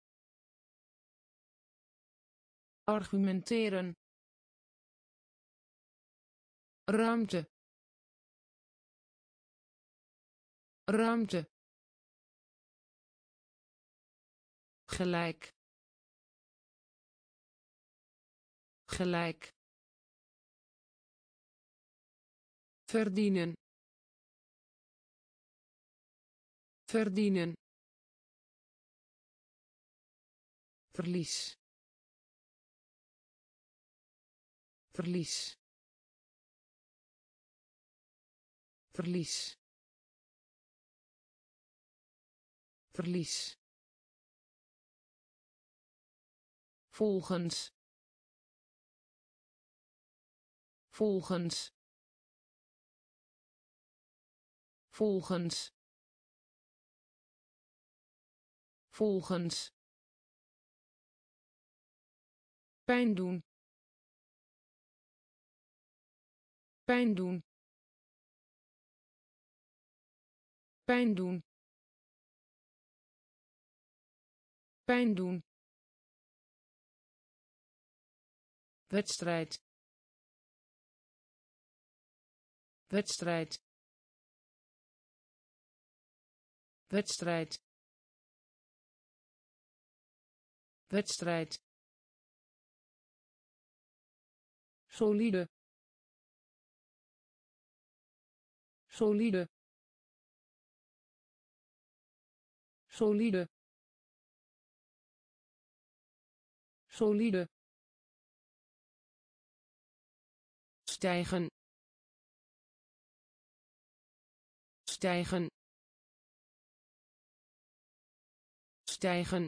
Argumenteren. Ruimte. Ruimte gelijk. Gelijk. Verdienen. Verdienen. Verlies. Verlies. Verlies. Verlies volgens. Volgens. Volgens. Volgens. Pijn doen. Pijn doen. Pijn doen. Pijn doen wedstrijd wedstrijd wedstrijd wedstrijd. Solide. Solide. Solide. Solide stijgen. Stijgen. Stijgen.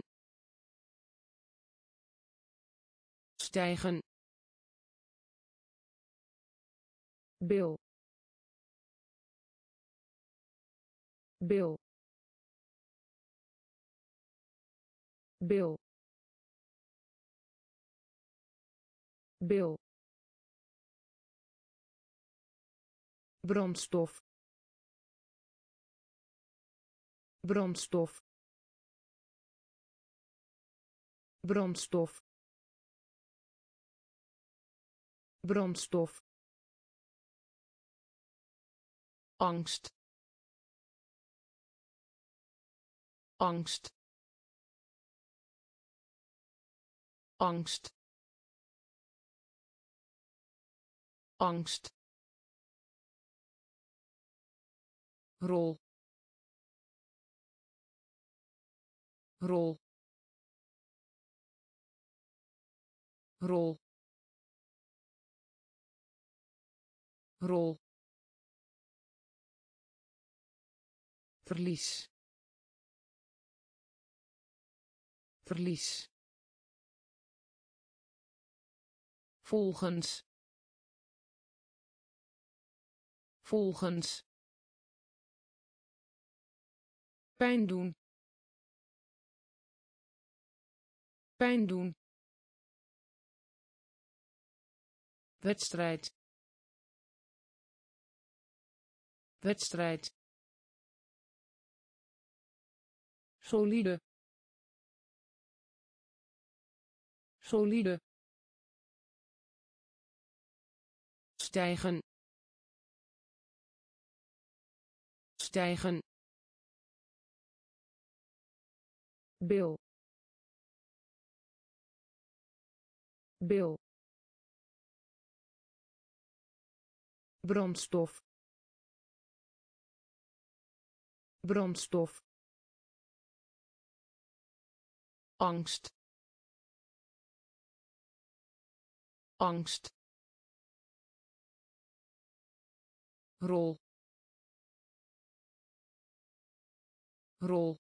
Stijgen. Bil. Bil. Bil. Bil brandstof. Brandstof. Brandstof. Brandstof. Angst. Angst. Angst. Angst rol. Rol. Rol. Rol. Verlies. Verlies. Volgens. Volgens pijn doen. Pijn doen. Wedstrijd. Wedstrijd. Solide. Solide. Stijgen. Stijgen bil. Bil. Brandstof. Brandstof. Angst. Angst. Rol. Rol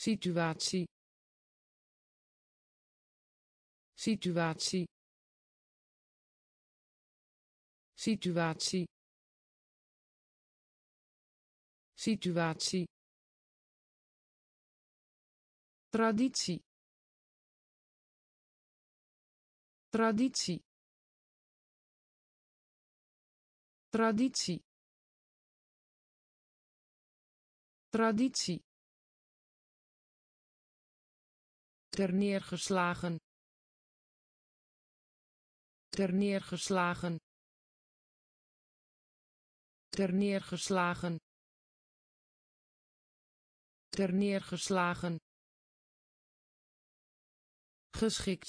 situatie. Situatie. Situatie. Situatie. Traditie. Traditie. Traditie. Traditie terneergeslagen terneergeslagen terneergeslagen terneergeslagen geschikt.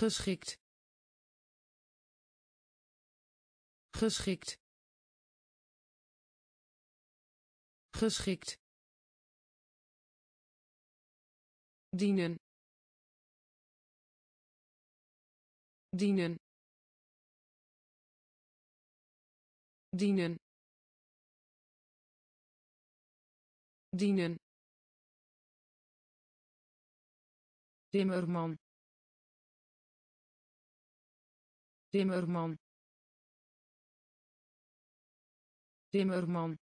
Geschikt. Geschikt. Geschikt dienen. Dienen. Dienen. Dienen. Timmerman. Timmerman. Timmerman.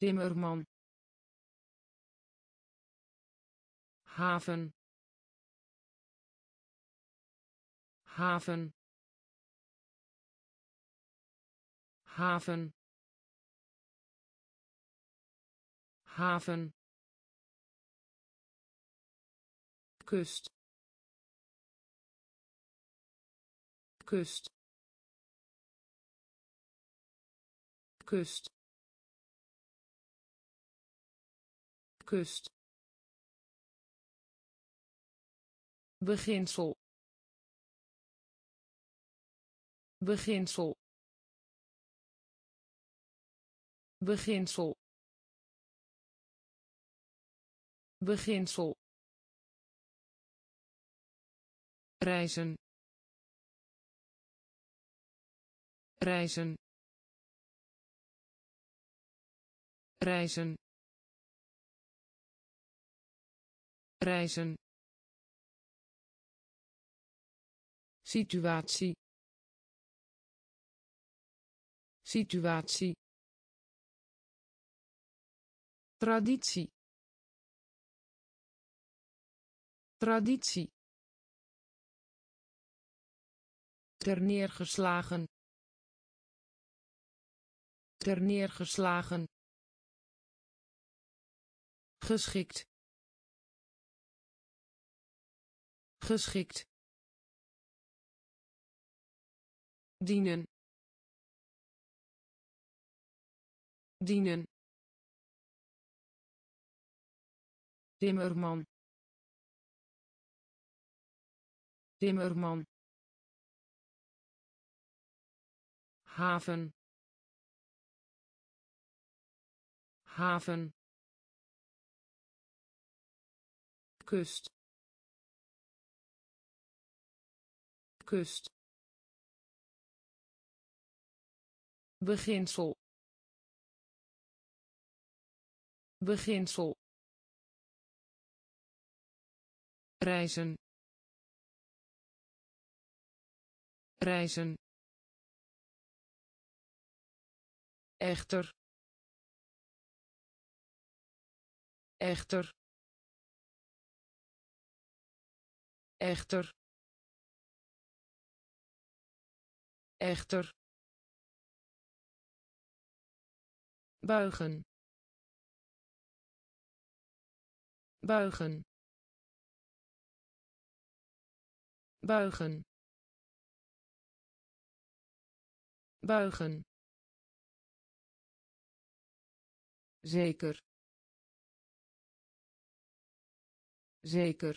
Timmerman haven haven haven haven. Kust. Kust. Kust. Kust beginsel. Beginsel. Beginsel. Beginsel. Reizen. Reizen. Reizen. Reizen situatie. Situatie. Traditie. Traditie. Terneergeslagen terneergeslagen geschikt. Geschikt dienen. Dienen. Timmerman. Timmerman. Haven. Haven. Kust. Kust beginsel. Beginsel. Reizen. Reizen. Echter. Echter. Echter. Echter buigen. Buigen. Buigen. Buigen. Zeker. Zeker.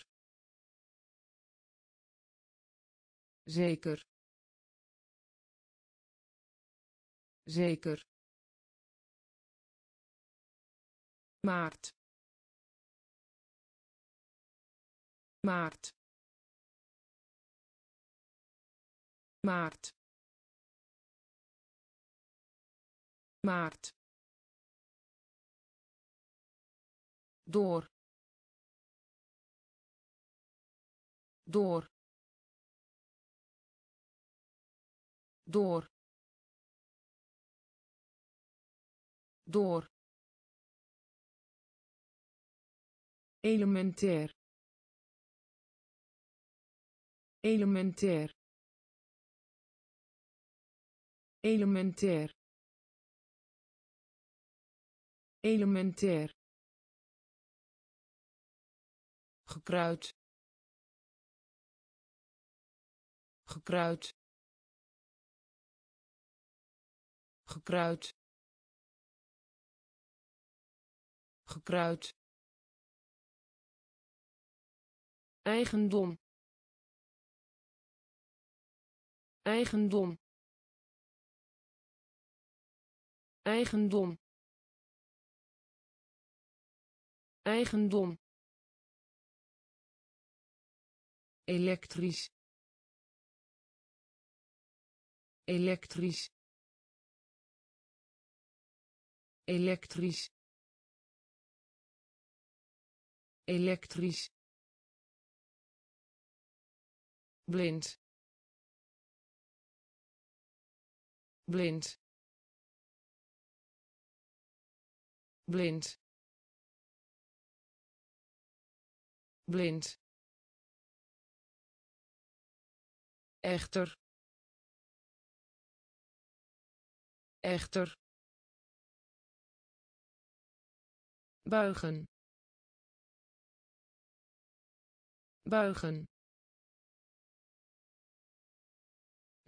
Zeker. Zeker maart. Maart. Maart. Maart. Door. Door. Door. Door elementair elementair elementair elementair gekruid. Gekruid. Gekruid. Gekruid eigendom. Eigendom. Eigendom. Eigendom. Elektrisch. Elektrisch. Elektrisch. Elektrisch blind. Blind. Blind. Blind. Echter. Echter. Buigen. Buigen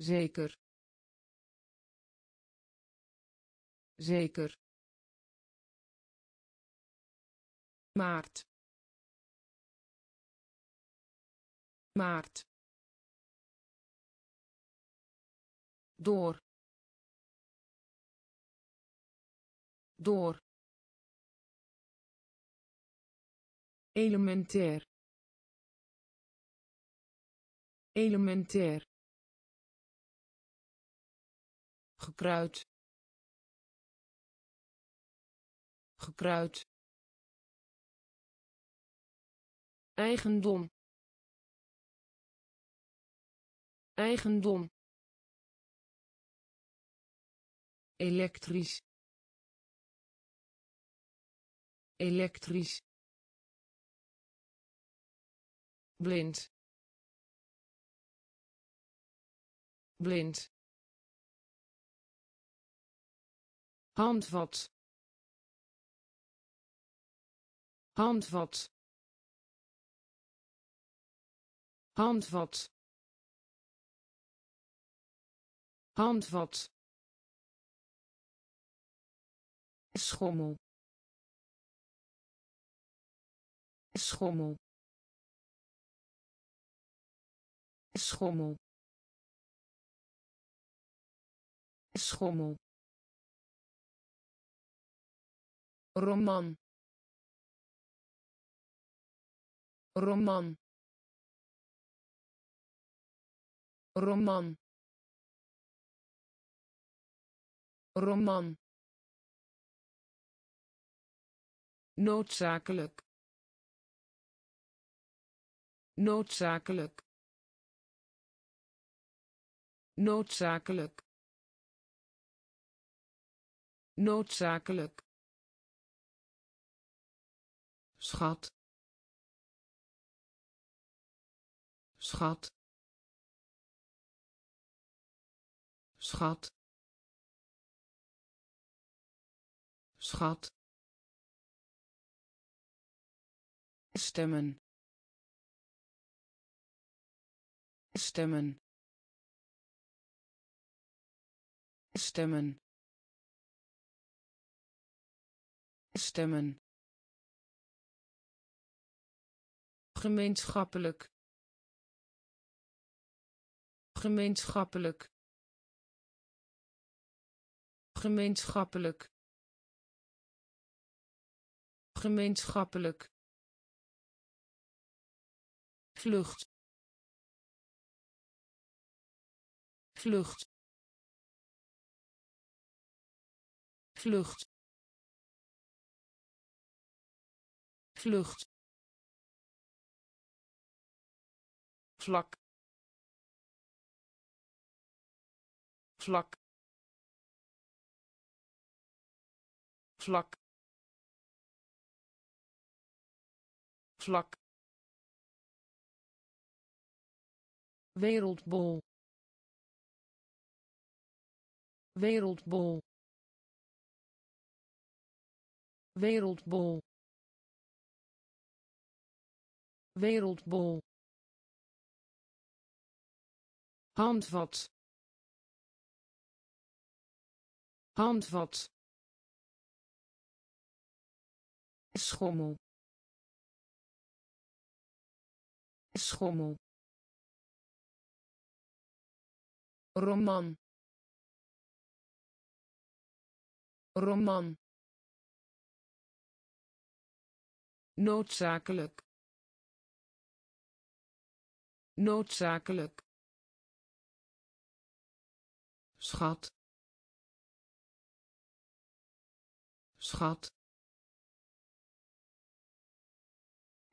zeker. Zeker. Maart. Maart. Door. Door. Elementair. Elementair gekruid. Gekruid. Eigendom. Eigendom. Elektrisch. Elektrisch. Blind. Blind handvat. Handvat. Handvat. Handvat. Schommel. Schommel. Schommel. Schommel roman. Roman. Roman. Roman. Noodzakelijk. Noodzakelijk. Noodzakelijk. Noodzakelijk schat. Schat. Schat. Schat. Stemmen. Stemmen. Stemmen. Stemmen gemeenschappelijk. Gemeenschappelijk. Gemeenschappelijk. Gemeenschappelijk. Vlucht. Vlucht. Vlucht. Vlucht vlak vlak vlak vlak. Wereldbol. Wereldbol. Wereldbol. Wereldbol handvat. Handvat. Schommel. Schommel. Roman. Roman. Noodzakelijk. Noodzakelijk schat. Schat.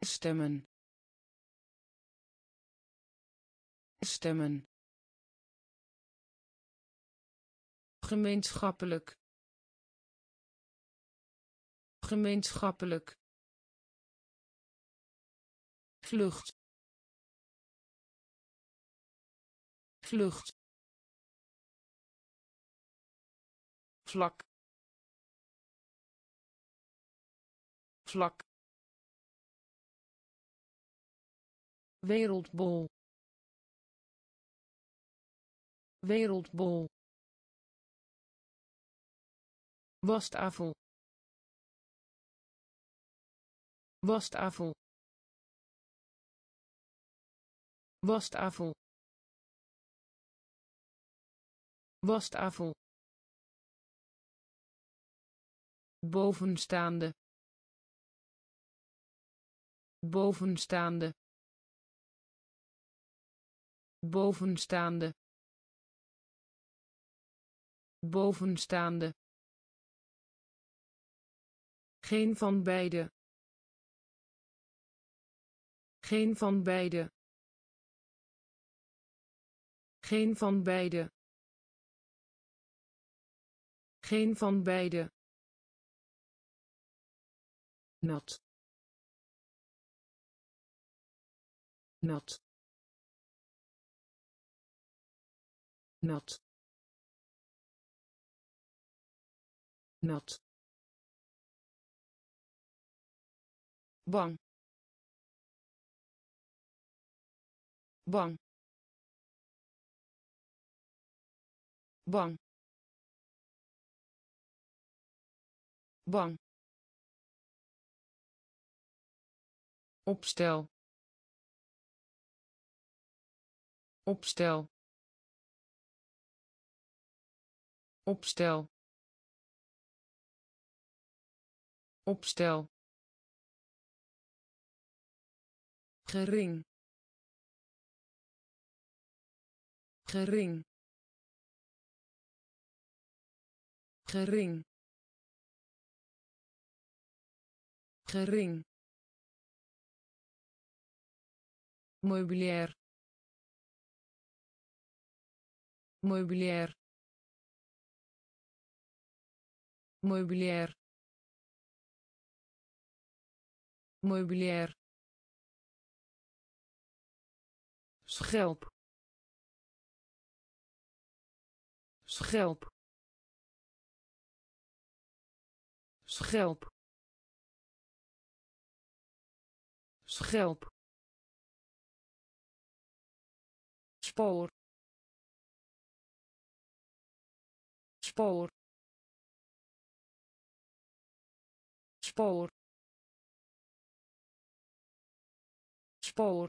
Stemmen. Stemmen. Gemeenschappelijk. Gemeenschappelijk. Vlucht. Vlucht vlak vlak wereldbol wereldbol wastafel wastafel wastafel wastafel bovenstaande bovenstaande bovenstaande bovenstaande. Geen van beide. Geen van beide. Geen van beide. Geen van beide nat. Nat. Nat. Nat. Bang. Bang. Bang. Bang opstel. Opstel. Opstel. Opstel. Gering. Gering. Gering. Gering meubilair meubilair meubilair meubilair schelp. Schelp. Schelp. Schelp spoor. Spoor. Spoor. Spoor.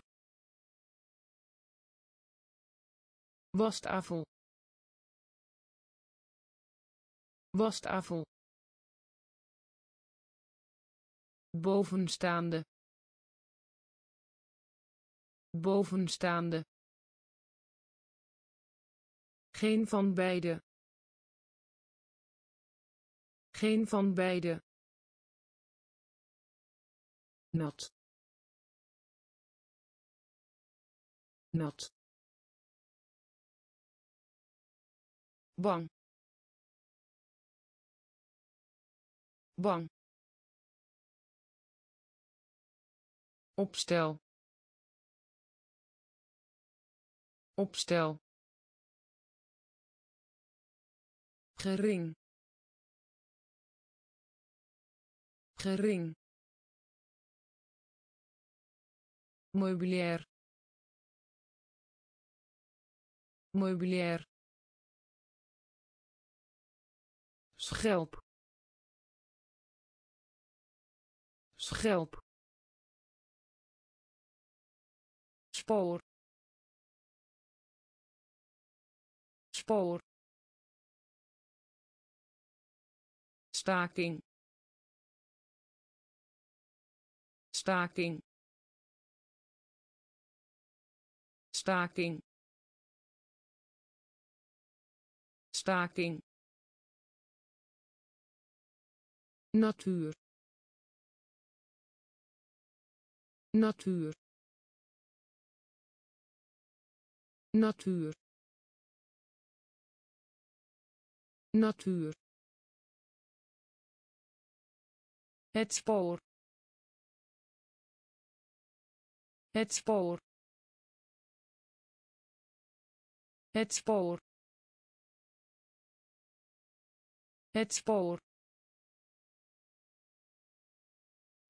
Wastafel wastafel bovenstaande. Bovenstaande geen van beide Geen van beide. Nat. Nat. Bang. Bang. Opstel. Opstel. Gering. Gering. Meubilair meubilair schelp. Schelp. Spoor. Spoor staking staking staking staking. Natuur. Natuur. Natuur. Natuur Het spoor. Het spoor. Het spoor. Het spoor.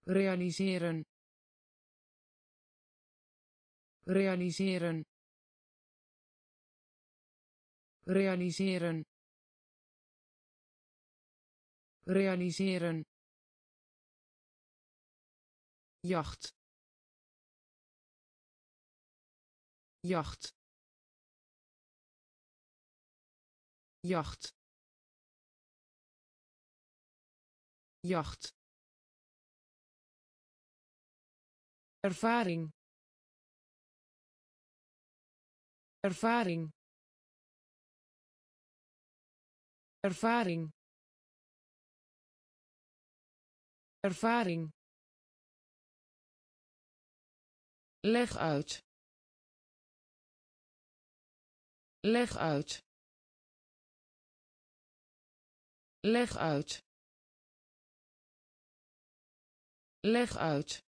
realiseren realiseren realiseren realiseren jacht. Jacht. Jacht. Jacht. Ervaring. Ervaring. Ervaring. Ervaring Leg uit. Leg uit. Leg uit. Leg uit.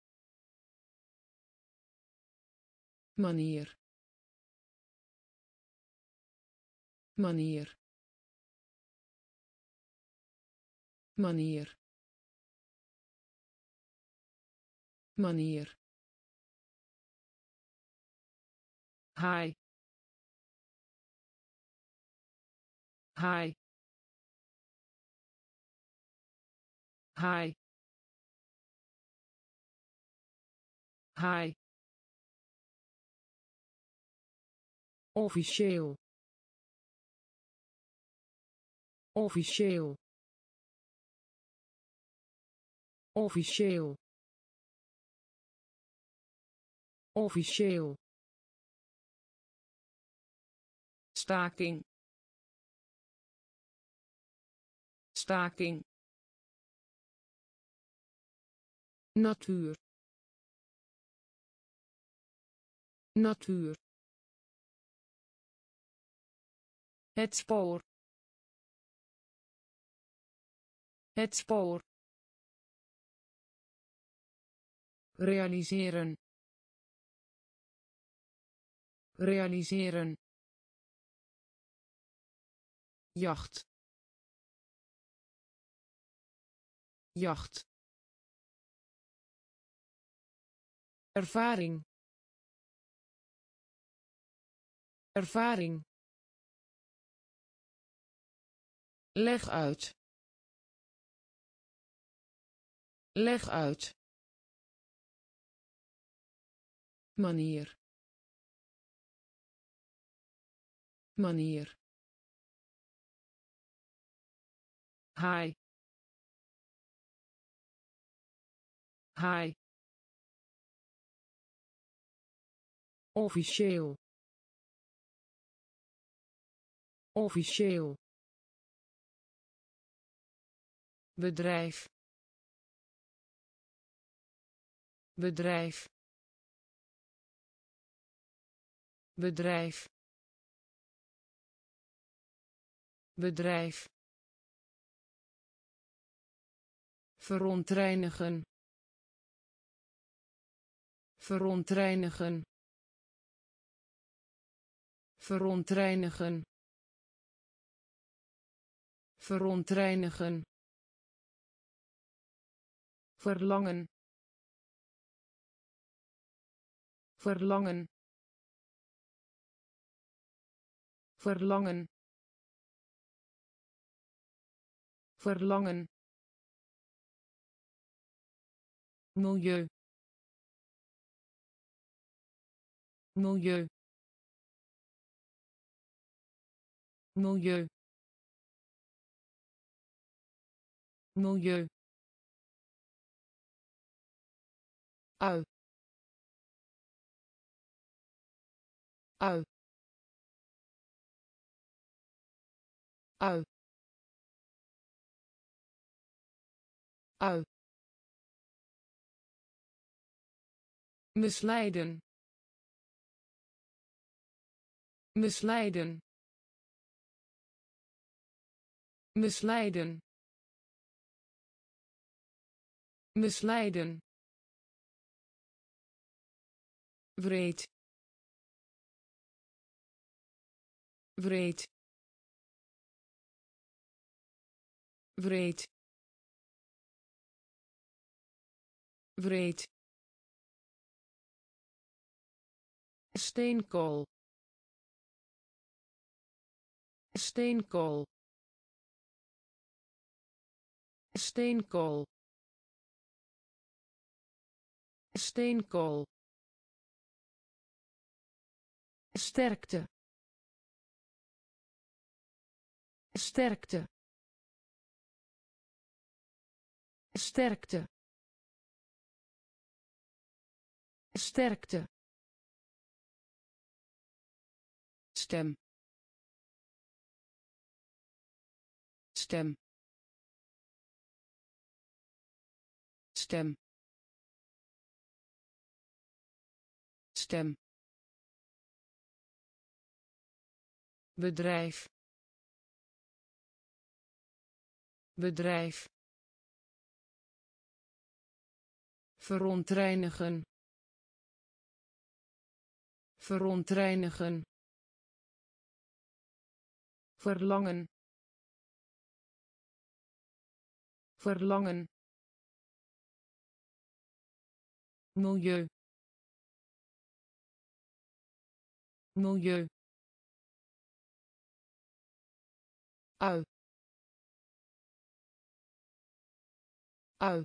Manier. Manier. Manier. Manier. Hi. Hi. Hi. Hi. officieel officieel officieel officieel staking. Staking. Natuur. Natuur. Het spoor. Het spoor. Realiseren. Realiseren jacht. Jacht. Ervaring. Ervaring. Leg uit. Leg uit. Manier. Manier Hi. Hi. officieel. Officieel. Bedrijf. Bedrijf. Bedrijf. Bedrijf verontreinigen. Verontreinigen. Verontreinigen. Verontreinigen. Verlangen. Verlangen. Verlangen. Verlangen milieu milieu milieu milieu. Ui ui ui ui misleiden misleiden misleiden misleiden. Wreed wreed wreed wreed steenkool steenkool steenkool steenkool sterkte sterkte sterkte sterkte stem. Stem. Stem. Stem. Bedrijf. Bedrijf. Verontreinigen. Verontreinigen verlangen. Verlangen. Milieu. Milieu. Ui ui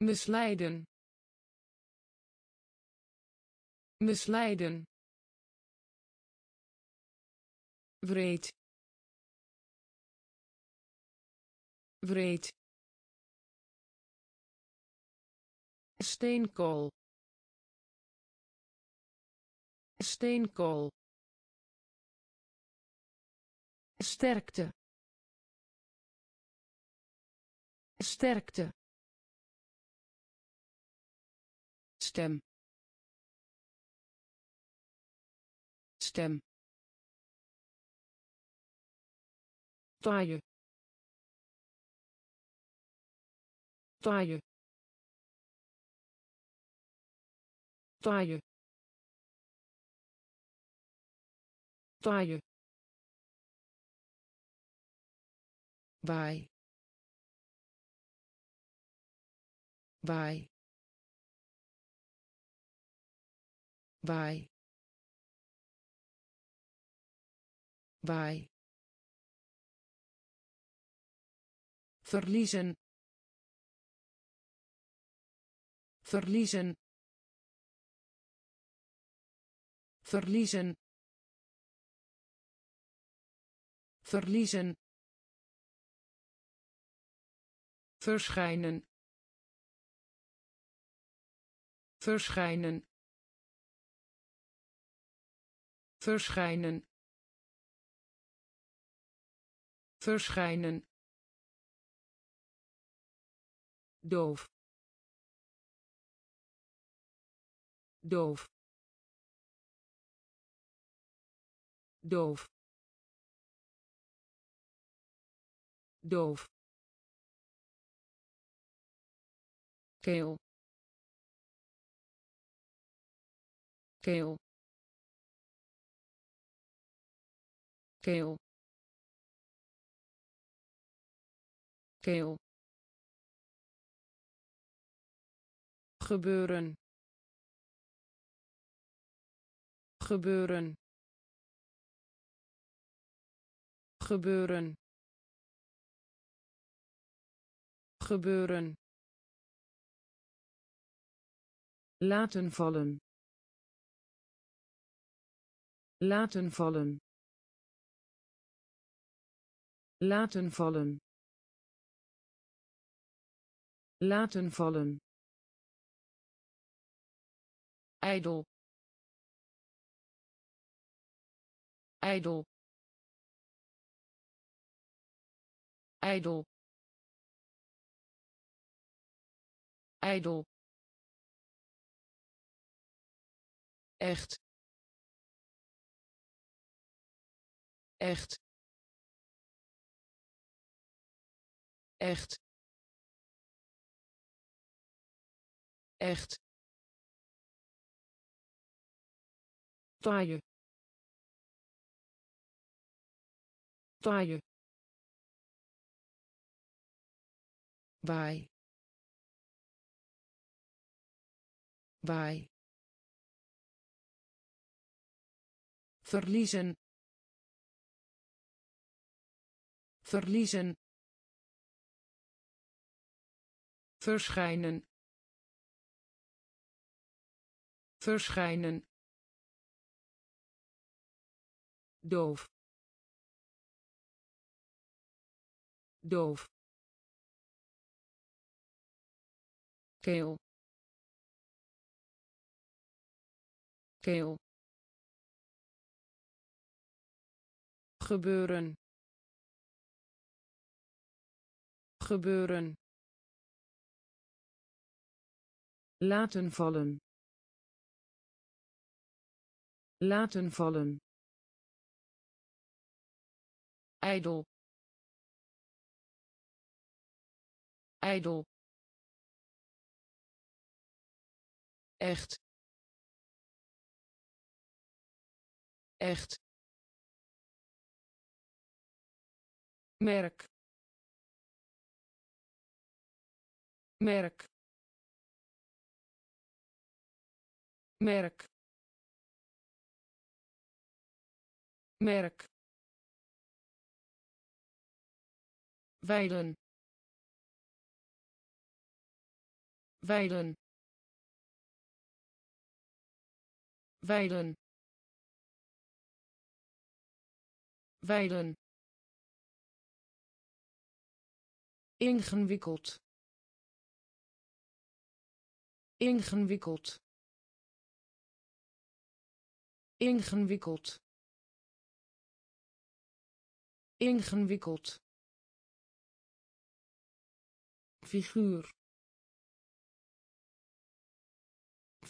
misleiden. Misleiden wreed wreed steenkool. Steenkool. Sterkte. Sterkte. Stem. Stem taaie taaie taaie taaie bij bij bij bij verliezen. Verliezen. Verliezen. Verliezen. Verschijnen. Verschijnen. Verschijnen. Verschijnen doof. Doof. Doof. Doof. Keel. Keel. Keel. Keel gebeuren. Gebeuren. Gebeuren. Gebeuren. Laten vallen. Laten vallen. Laten vallen. Laten vallen ijdel. Ijdel. Ijdel. Ijdel. Echt. Echt. Echt. Echt taaie taaie bij bij verliezen. Verliezen. Verschijnen. Verschijnen doof. Doof. Keel. Keel. Gebeuren. Gebeuren. Laten vallen. Laten vallen ijdel. Ijdel. Echt. Echt. Merk. Merk. Merk. Merk weiden. Weiden. Weiden. Weiden. Ingewikkeld. Ingewikkeld. Ingewikkeld. Ingewikkeld figuur.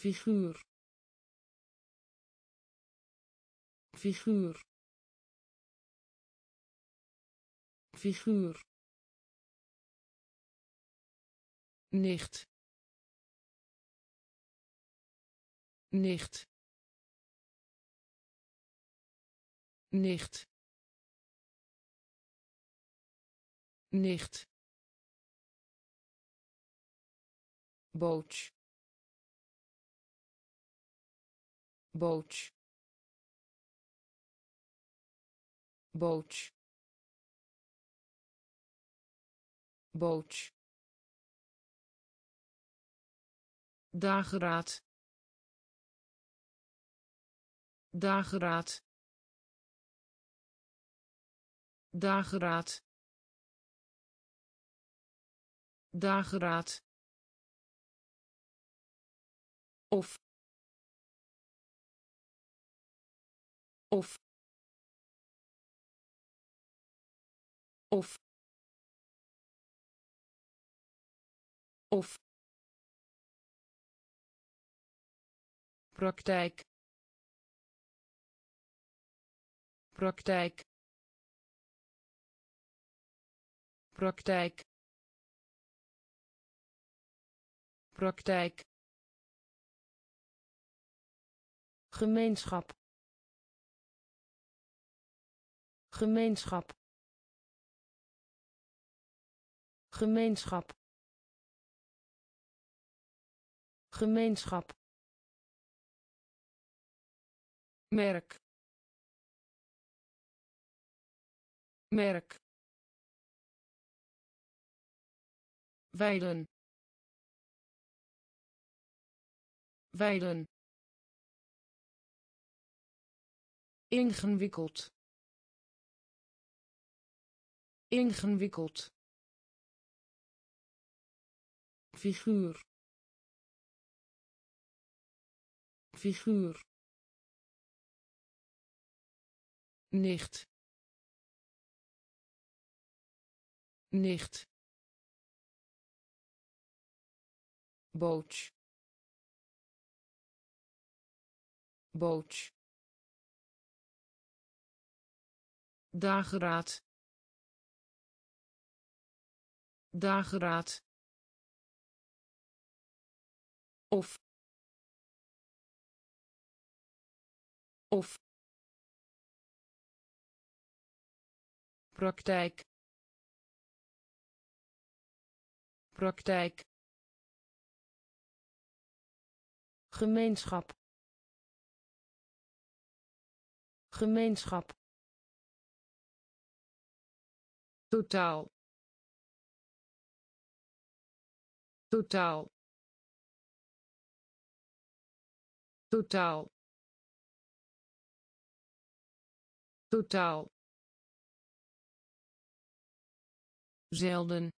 Figuur. Figuur. Figuur. Nicht. Nicht. Nicht. Nicht boot. Boot. Boot. Boot. Dageraad. Dageraad. Dageraad. Dageraad of. Of. Of. Of. Praktijk. Praktijk. Praktijk. Praktijk gemeenschap. Gemeenschap. Gemeenschap. Gemeenschap. Merk. Merk. Wijlen wijlen ingewikkeld. Ingewikkeld. Figuur. Figuur. Nicht. Nicht. Boot boot dageraad. Dageraad. Of. Of. Praktijk. Praktijk. Gemeenschap. Gemeenschap totaal. Totaal. Totaal. Totaal. Zelden.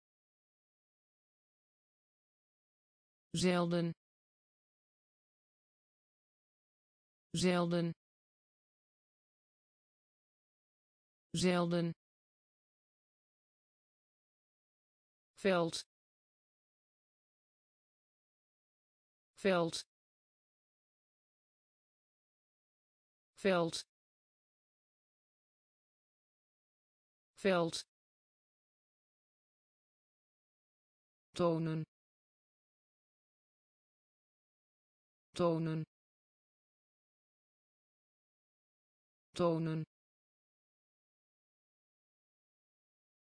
Zelden. Zelden. Zelden veld. Veld. Veld. Veld. Tonen. Tonen. Tonen.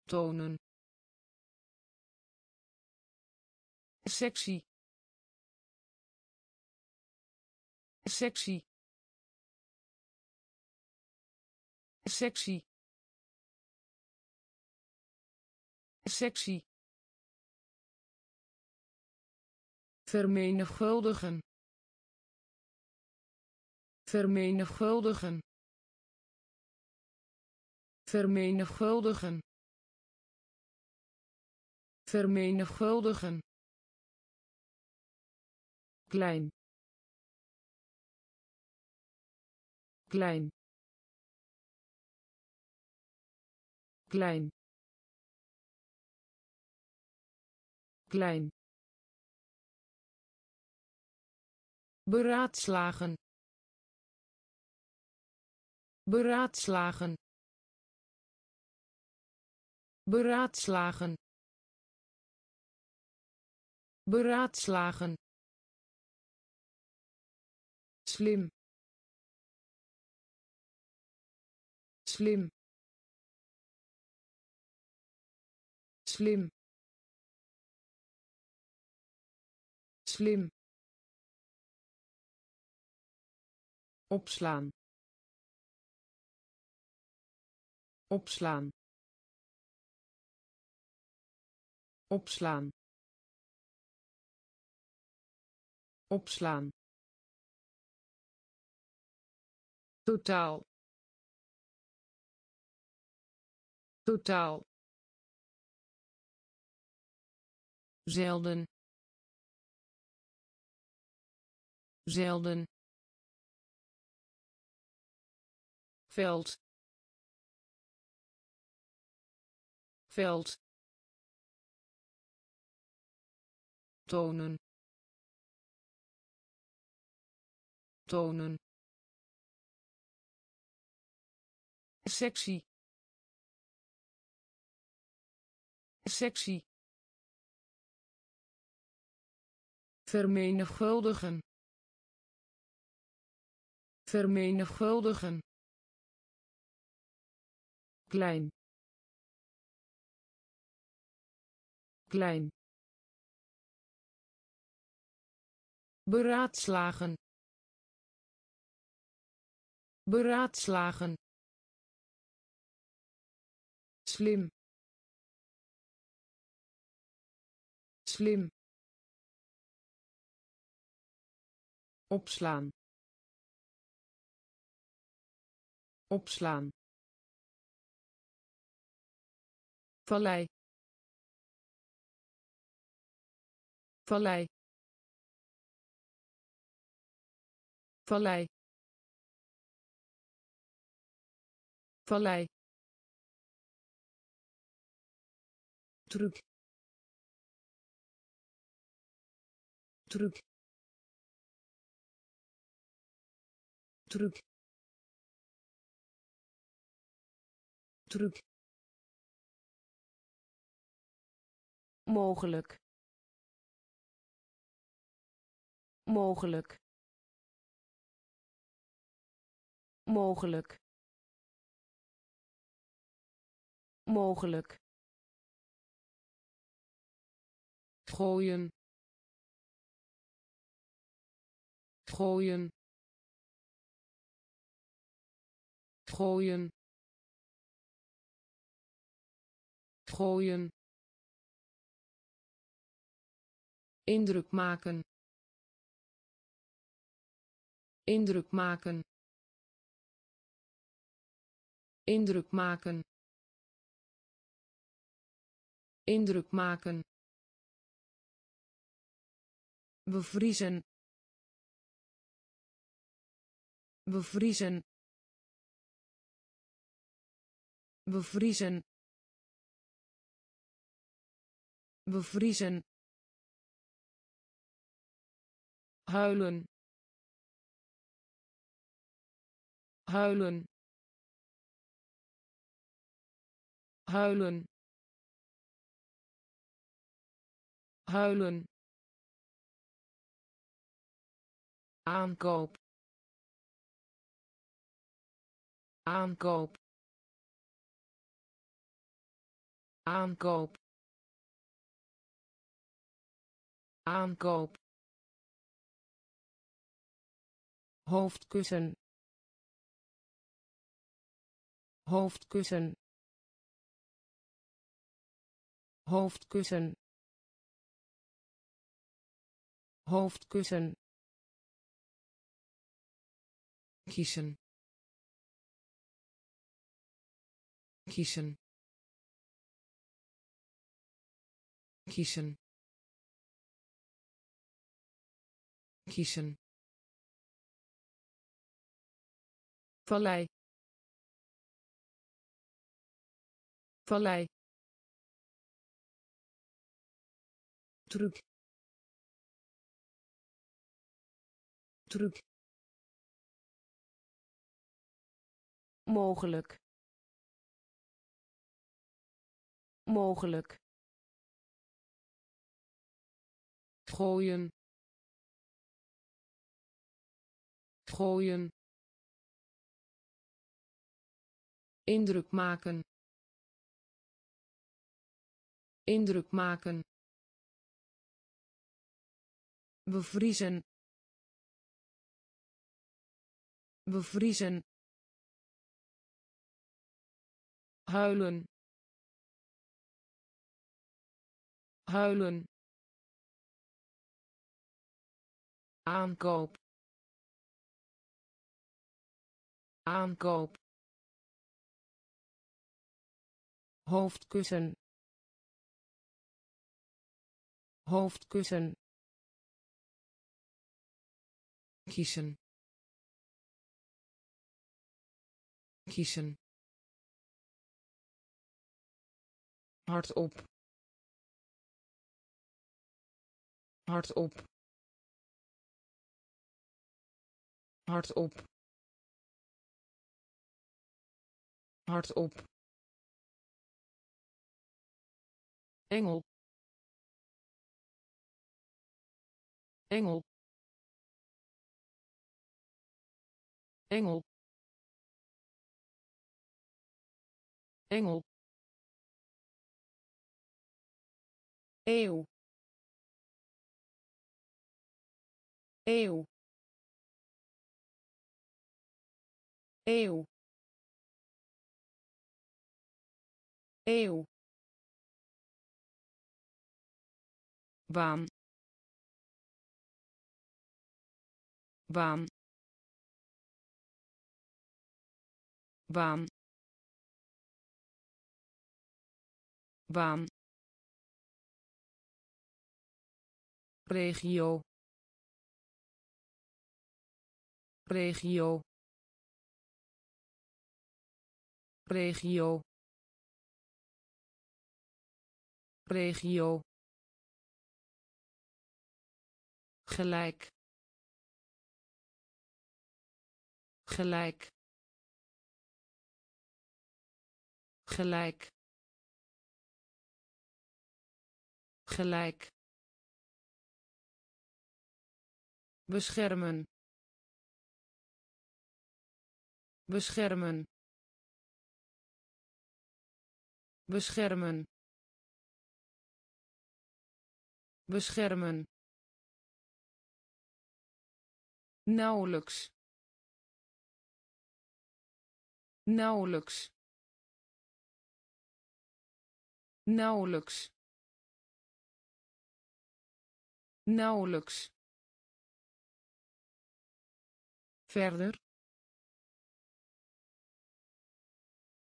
Tonen sectie sectie sectie sectie vermenigvuldigen. Vermenigvuldigen. Vermenigvuldigen. Vermenigvuldigen klein. Klein. Klein. Klein. Beraadslagen. Beraadslagen. Beraadslagen. Beraadslagen slim. Slim. Slim. Slim. Opslaan. Opslaan. Opslaan. Opslaan totaal. Totaal. Zelden. Zelden. Veld. Veld. Tonen. Tonen sectie sectie vermenigvuldigen. Vermenigvuldigen. Klein. Klein. Beraadslagen. Beraadslagen slim. Slim. Opslaan. Opslaan. Vallei. Vallei. Vallei. Vallei truc truc truc truc mogelijk. Mogelijk. Mogelijk. Mogelijk gooien. Gooien. Gooien. Gooien. Indruk maken. Indruk maken. Indruk maken. Indruk maken bevriezen. Bevriezen. Bevriezen. Bevriezen. Huilen. Huilen. Huilen. Huilen aankoop aankoop aankoop aankoop hoofdkussen hoofdkussen hoofdkussen hoofdkussen kiezen. Kiezen. Kiezen. Kiezen. Vallei. Vallei. Truc truc mogelijk. Mogelijk. Gooien. Gooien. Indruk maken. Indruk maken. Bevriezen. Bevriezen huilen. Huilen. Aankoop. Aankoop. Hoofdkussen. Hoofdkussen. Kiezen. Kiezen hardop. Hardop. Hardop. Hardop. Engel. Engel. Engel. Engel eeuw. Eeuw. Eeuw. Eeuw. Baan. Baan. Baan. Baan regio. Regio. Regio. Regio. Gelijk. Gelijk. Gelijk. Gelijk beschermen. Beschermen. Beschermen. Beschermen. Nauwelijks. Nauwelijks. Nauwelijks. Nauwelijks verder.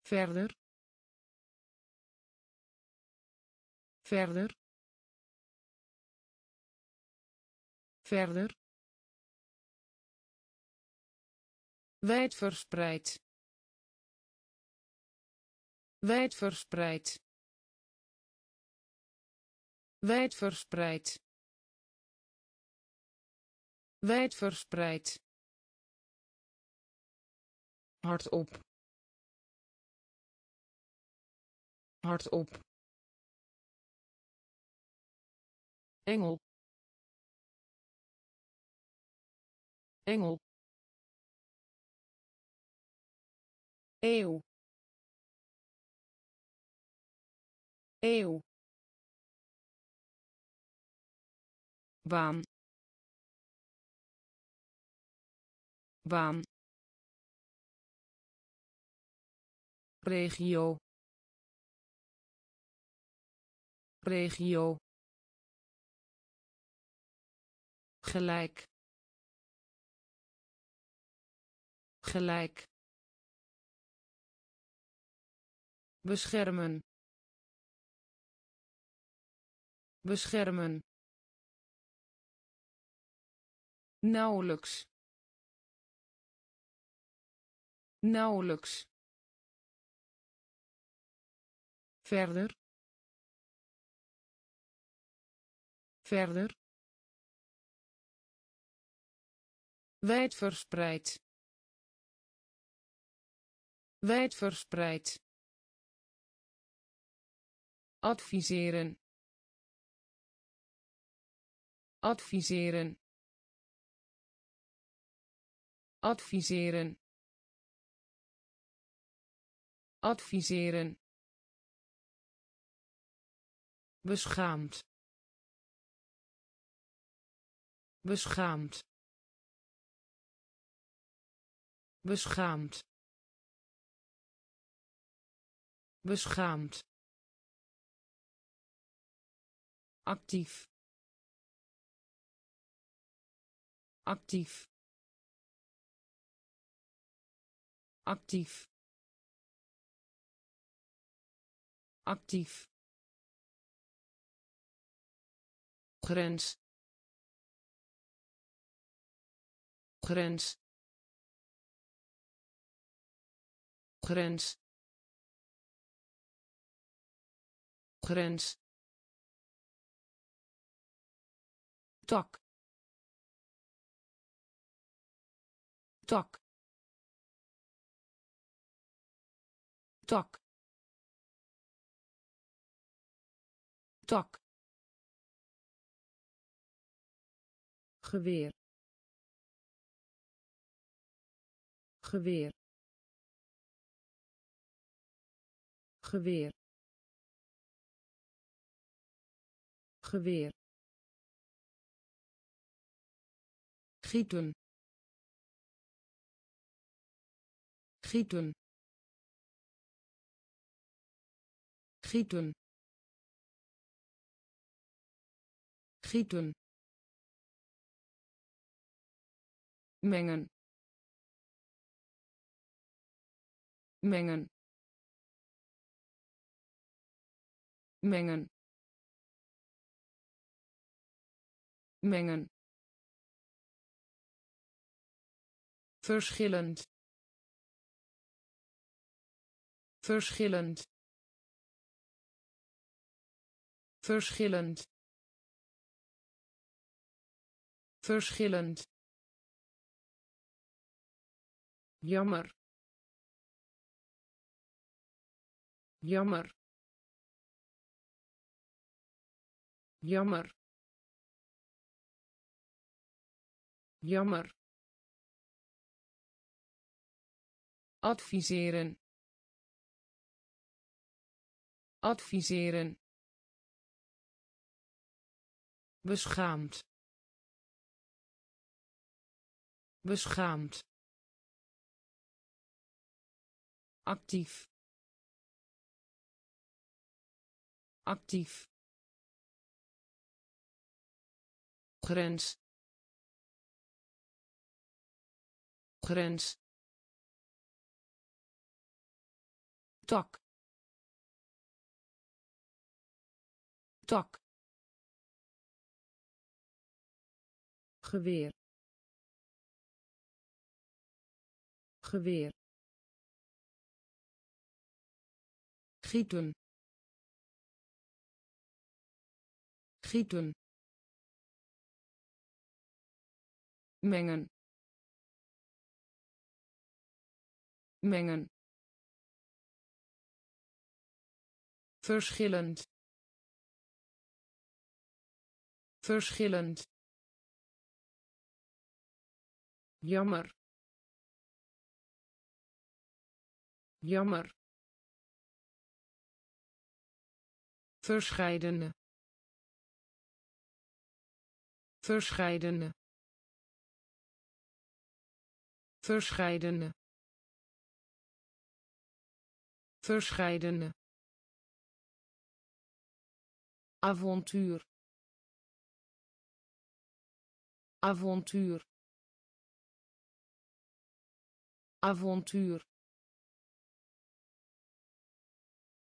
Verder. Verder. Verder. Wijdverspreid. Wijdverspreid. Wijdverspreid. Wijdverspreid hardop. Hardop. Engel. Engel. Eeuw. Eeuw. Baan baan regio. Regio. Gelijk. Gelijk. Beschermen. Beschermen. Nauwelijks. Nauwelijks verder. Verder. Wijdverspreid. Wijdverspreid. Adviseren. Adviseren. Adviseren. Adviseren beschaamd beschaamd beschaamd beschaamd. Actief actief actief. Actief grens grens grens grens. Tak. Tak. Tak. Tak geweer. Geweer. Geweer. Geweer. Gieten. Gieten. Gieten. Gieten mengen. Mengen. Mengen. Mengen. Verschillend. Verschillend. Verschillend. Verschillend jammer. Jammer. Jammer. Jammer. Adviseren. Adviseren. Beschaamd. Beschaamd actief. Actief. Grens. Grens. Tak. Tak. Geweer. Geweer gieten. Gieten. Mengen. Mengen. Verschillend. Verschillend. Jammer. Jammer verscheidene. Verscheidene. Verscheidene. Verscheidene. Avontuur. Avontuur. Avontuur.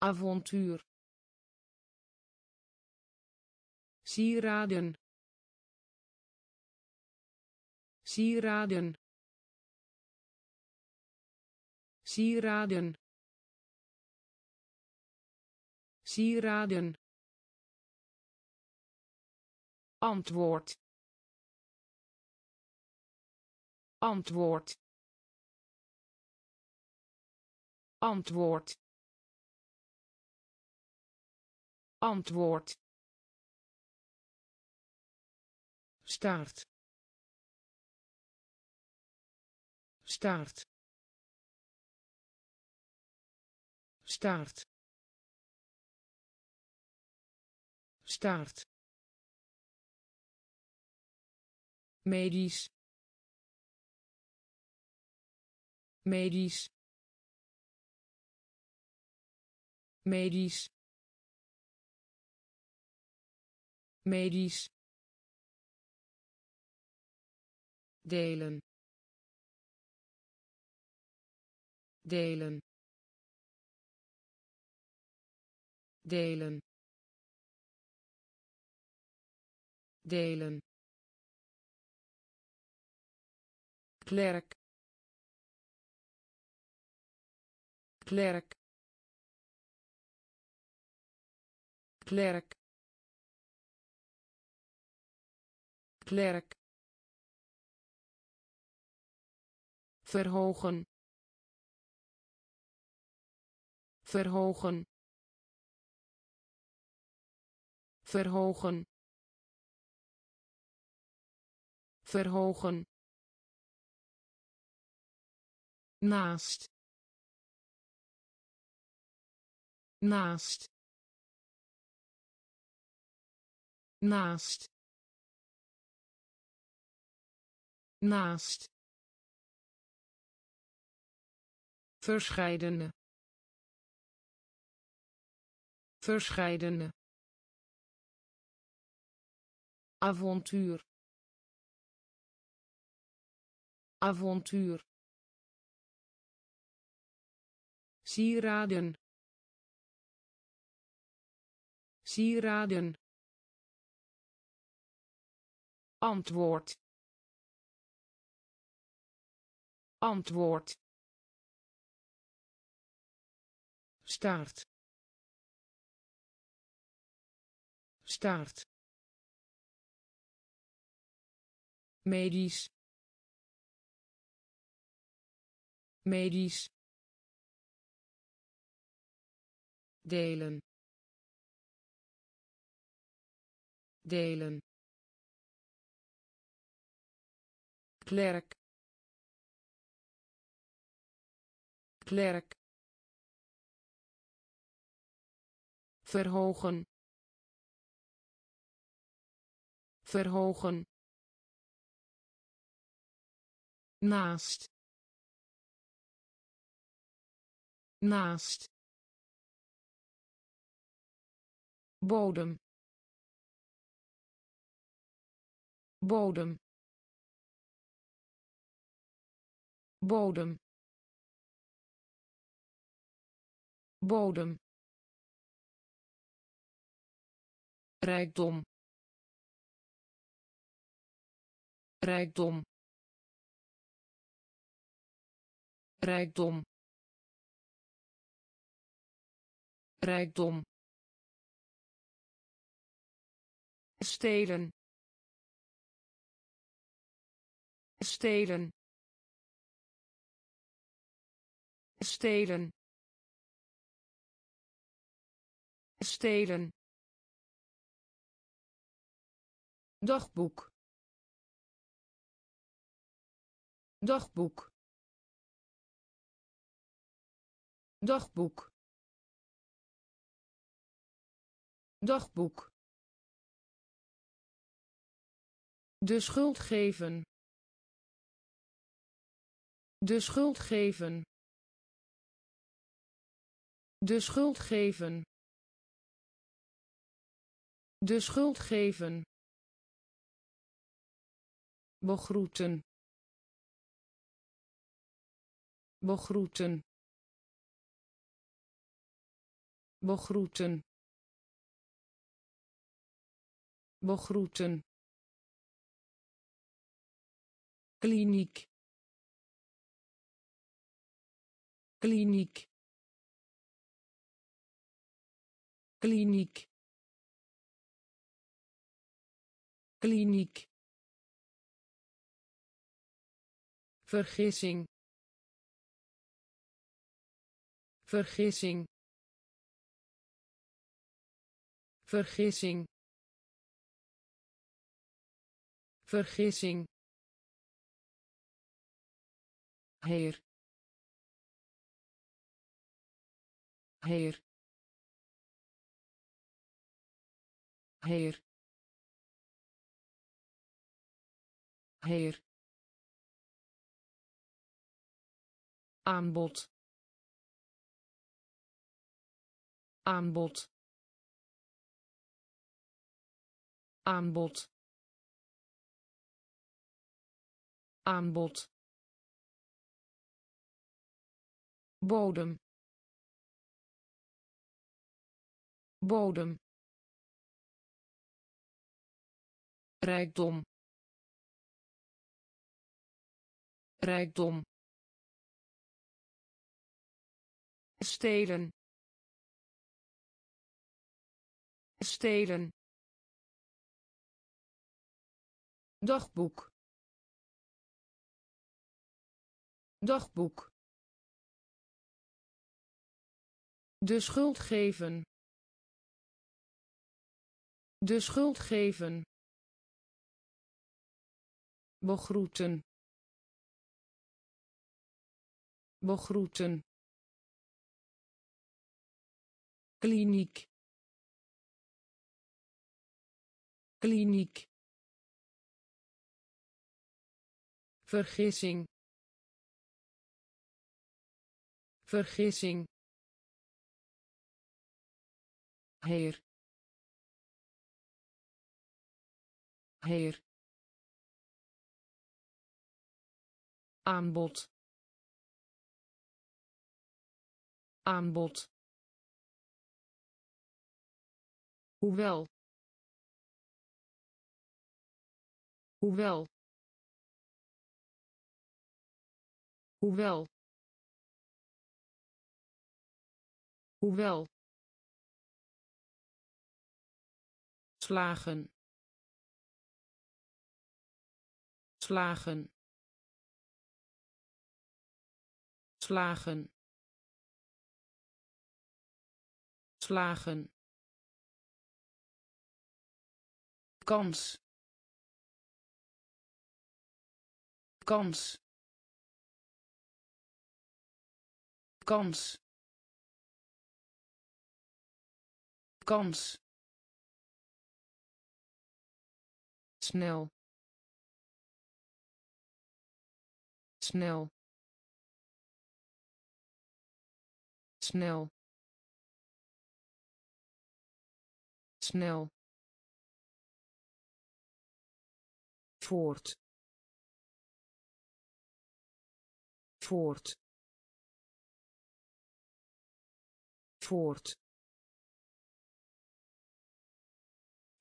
Avontuur sieraden. Sieraden. Sieraden. Sieraden. Antwoord. Antwoord. Antwoord. Antwoord staart. Staart. Staart. Staart. Medisch. Medisch. Medisch. Medisch delen. Delen. Delen. Delen. Klerk. Klerk. Klerk. Klerk verhogen. Verhogen. Verhogen. Verhogen. Naast. Naast. Naast. Naast verscheidene. Verscheidene. Avontuur. Avontuur. Sieraden. Sieraden. Antwoord. Antwoord staart staart medisch. Medisch. Delen. Delen. Klerk. Klerk verhogen. Verhogen. Naast. Naast. Bodem. Bodem. Bodem. Bodem rijkdom. Rijkdom. Rijkdom. Rijkdom. Stelen. Stelen. Stelen. Stelen dagboek. Dagboek. Dagboek. Dagboek. De schuld geven. De schuld geven. De schuld geven. De schuld geven begroeten. Begroeten. Begroeten. Begroeten. Kliniek. Kliniek. Kliniek. Kliniek vergissing. Vergissing. Vergissing. Vergissing. Heer. Heer. Heer. Heer aanbod. Aanbod. Aanbod. Aanbod. Bodem. Bodem. Rijkdom. Rijkdom stelen. Stelen. Dagboek. Dagboek. De schuld geven. De schuld geven. Begroeten. Begroeten kliniek. Kliniek. Vergissing. Vergissing. Heer. Heer. Aanbod. Aanbod hoewel. Hoewel. Hoewel. Hoewel. Slagen. Slagen. Slagen. Slagen kans. Kans. Kans. Kans. Snel. Snel. Snel. Snel voort. Voort. Voort.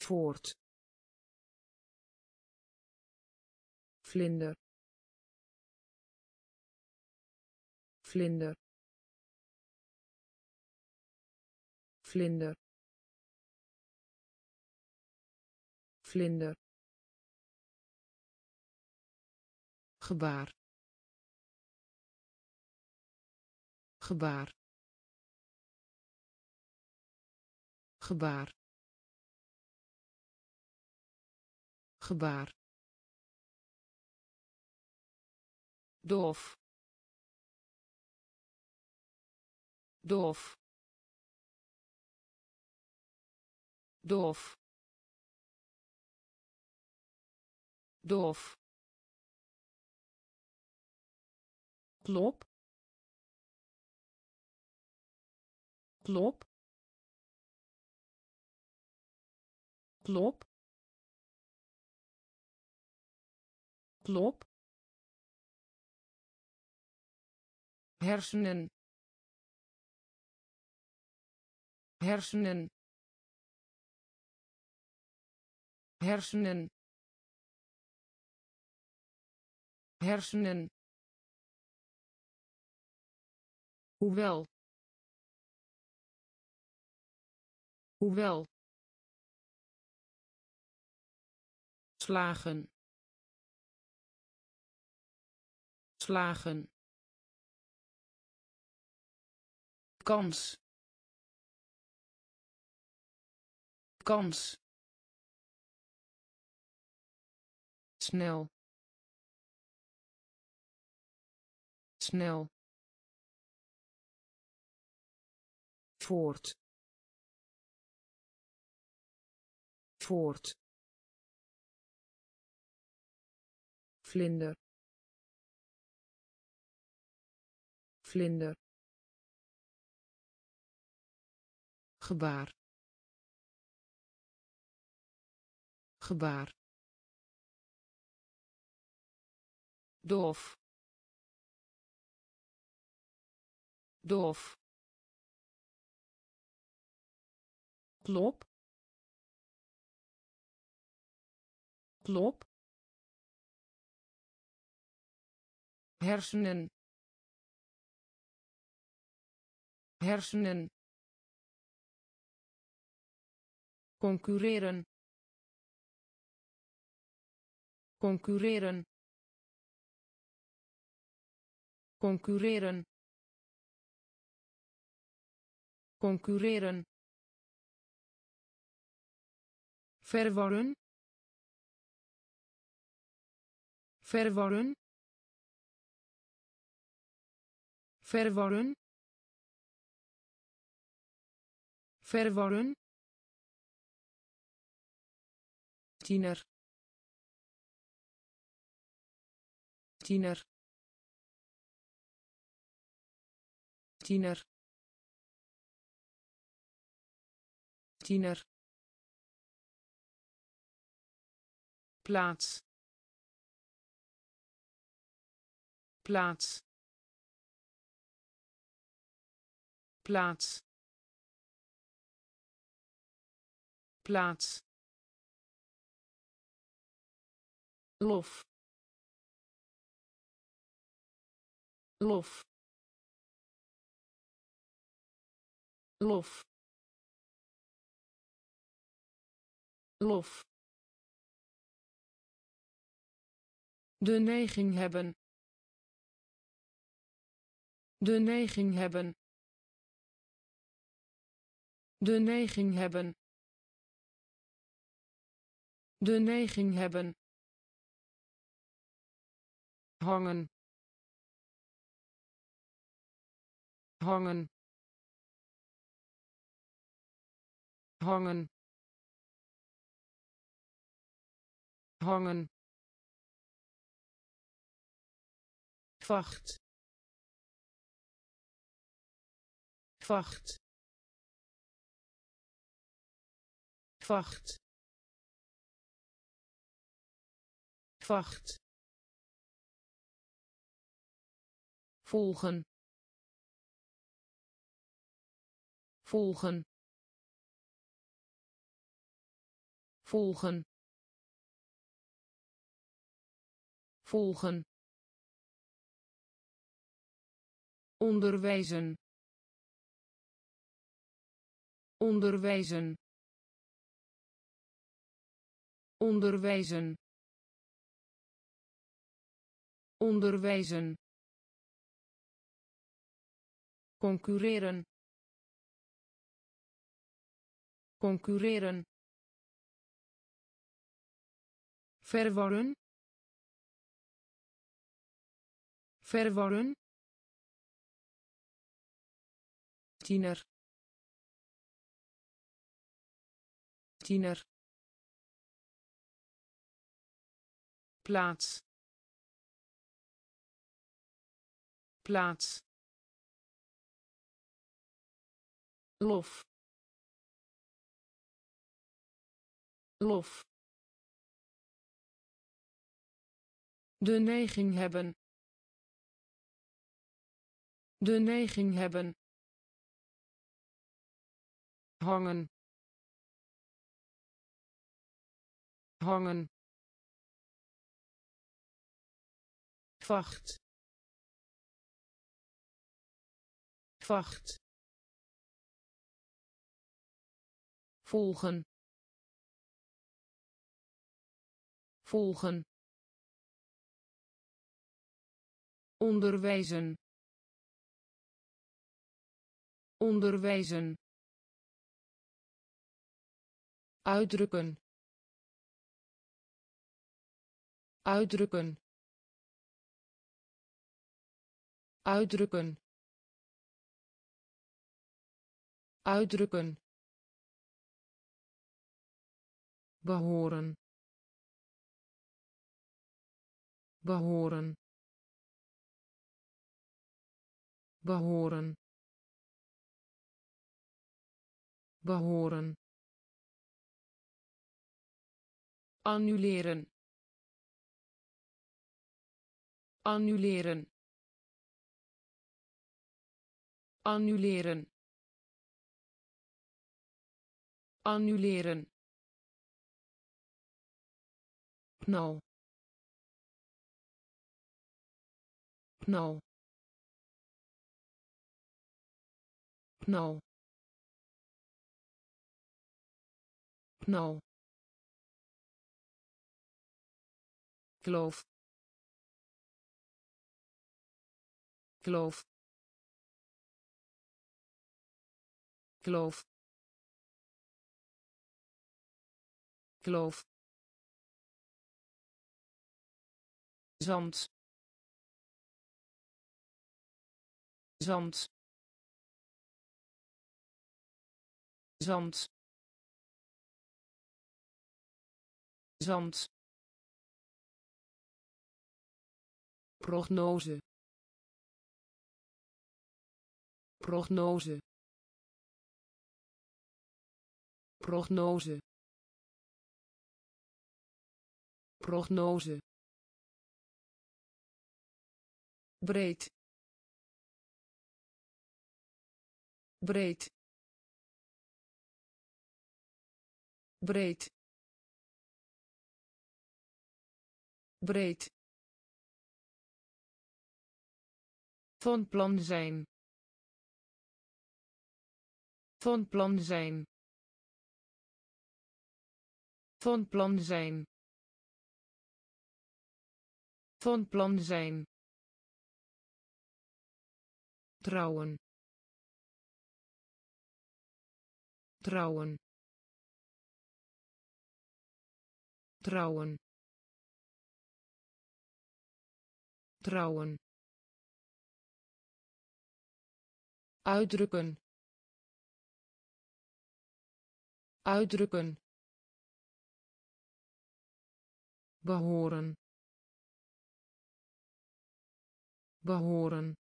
Voort. Vlinder. Vlinder. Vlinder. Vlinder gebaar. Gebaar. Gebaar. Gebaar. Doof. Doof. Doof. Doof klop. Klop. Klop. Klop. Hersenen. Hersenen. Hersenen. Hersenen hoewel. Hoewel. Slagen. Slagen. Kans. Kans. Snel. Snel voort. Voort. Vlinder. Vlinder. Gebaar. Gebaar. Doof doof klop. Klop. Hersenen. Hersenen. Concurreren. Concurreren. Concurreren. Concurreren verworren verworren verworren verworren tiener. Tiener. Tiener. Tiener plaats. Plaats. Plaats. Plaats. Lof. Lof. Lof. Lof de neiging hebben. De neiging hebben. De neiging hebben. De neiging hebben. Hangen. Hangen. Hangen. Hangen vacht. Vacht. Vacht. Vacht. Volgen. Volgen. Volgen. Volgen onderwijzen. Onderwijzen. Onderwijzen. Onderwijzen. Concurreren. Concurreren. Verworren verworren tiener. Tiener. Plaats. Plaats. Lof. Lof. De neiging hebben. De neiging hebben hangen. Hangen. Vacht. Vacht. Volgen. Volgen. Onderwijzen. Onderwijzen uitdrukken. Uitdrukken. Uitdrukken. Uitdrukken. Behoren. Behoren. Behoren. Behoren annuleren. Annuleren. Annuleren. Annuleren. Knal. Knal. Knal. Knal kloof kloof kloof kloof zand. Zand. Zand. Zand prognose. Prognose. Prognose. Prognose. Breed. Breed. Breed. Breed van plan zijn. Van plan zijn. Van plan zijn. Van plan zijn. Trouwen. Trouwen. Trouwen. Trouwen uitdrukken. Uitdrukken. Behoren. Behoren.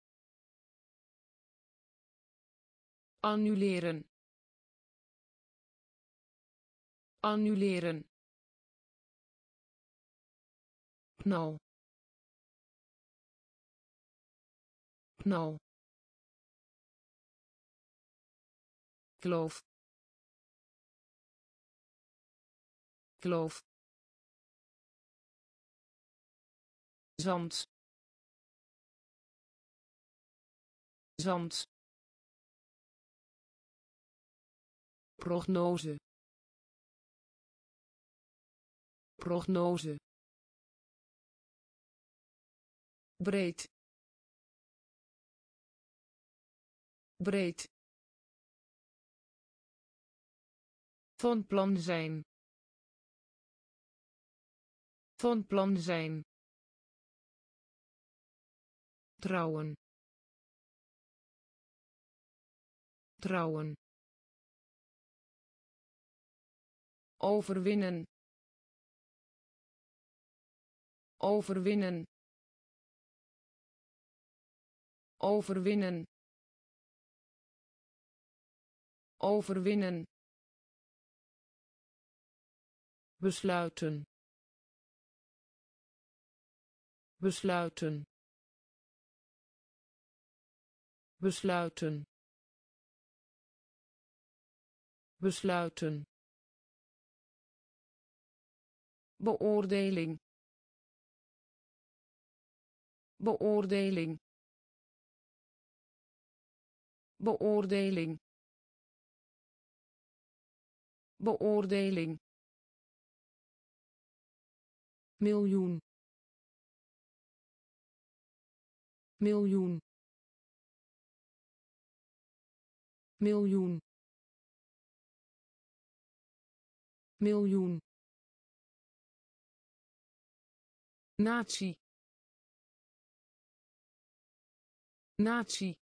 Annuleren. Annuleren. Knal. Knal kloof kloof zand. Zand. Prognose. Prognose. Breed. Breed van plan zijn. Van plan zijn. Trouwen. Trouwen. Overwinnen. Overwinnen. Overwinnen. Overwinnen besluiten. Besluiten. Besluiten. Besluiten. Beoordeling. Beoordeling. Beoordeling. Beoordeling miljoen. Miljoen. Miljoen. Miljoen. Natie natie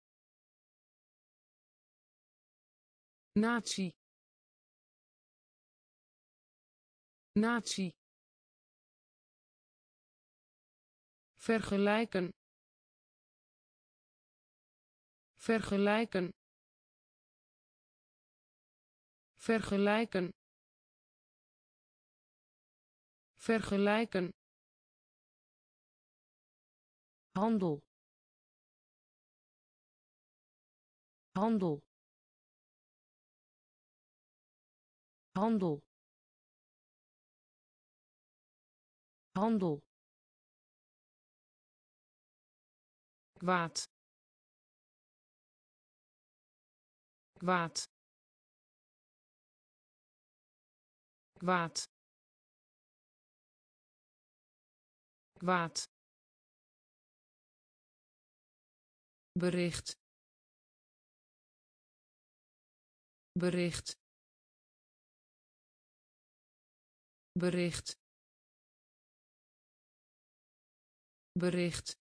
natie natie vergelijken. Vergelijken. Vergelijken. Vergelijken. Handel. Handel. Handel. Handel kwaad. Kwaad. Kwaad. Kwaad. Bericht. Bericht. Bericht. Bericht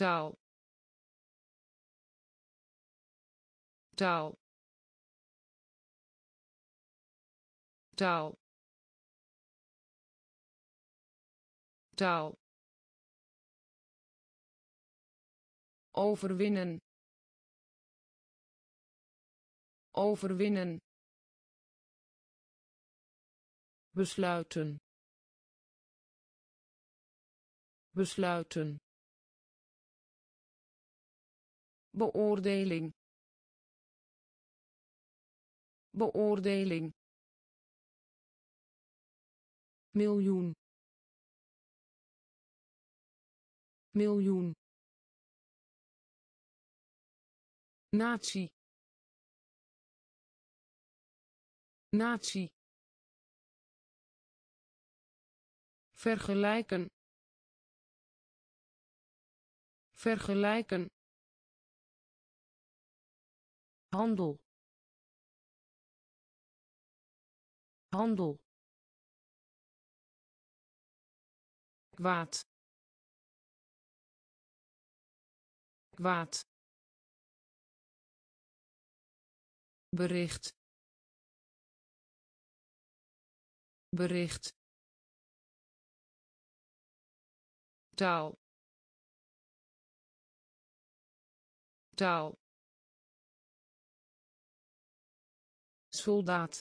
taal. Taal. Taal. Taal. Overwinnen. Overwinnen. Besluiten. Besluiten beoordeling. Beoordeling. Miljoen. Miljoen. Natie. Natie. Vergelijken. Vergelijken handel. Handel. Kwaad. Kwaad. Bericht. Bericht. Taal. Taal soldaat.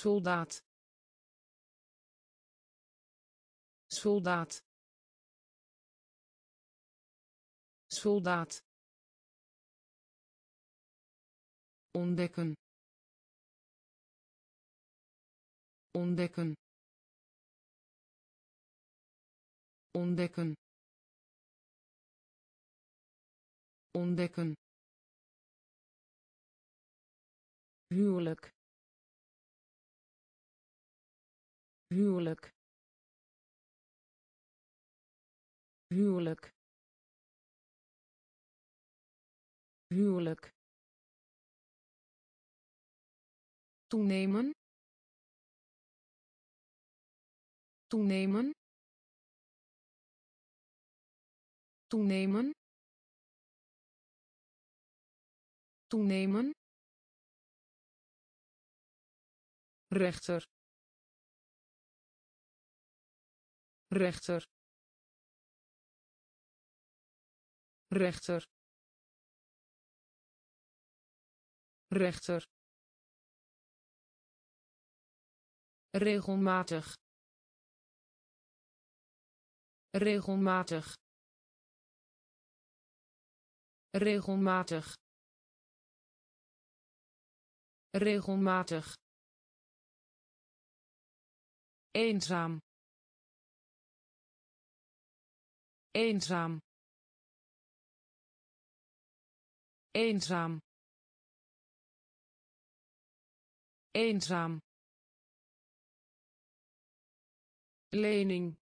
Soldaat. Soldaat. Soldaat. Ontdekken. Ontdekken. Ontdekken. Ontdekken huwelijk. Huwelijk. Huwelijk. Huwelijk. Toenemen. Toenemen. Toenemen. Toenemen rechter. Rechter. Rechter. Rechter. Regelmatig. Regelmatig. Regelmatig. Regelmatig eenzaam. Eenzaam. Eenzaam. Eenzaam. Lening.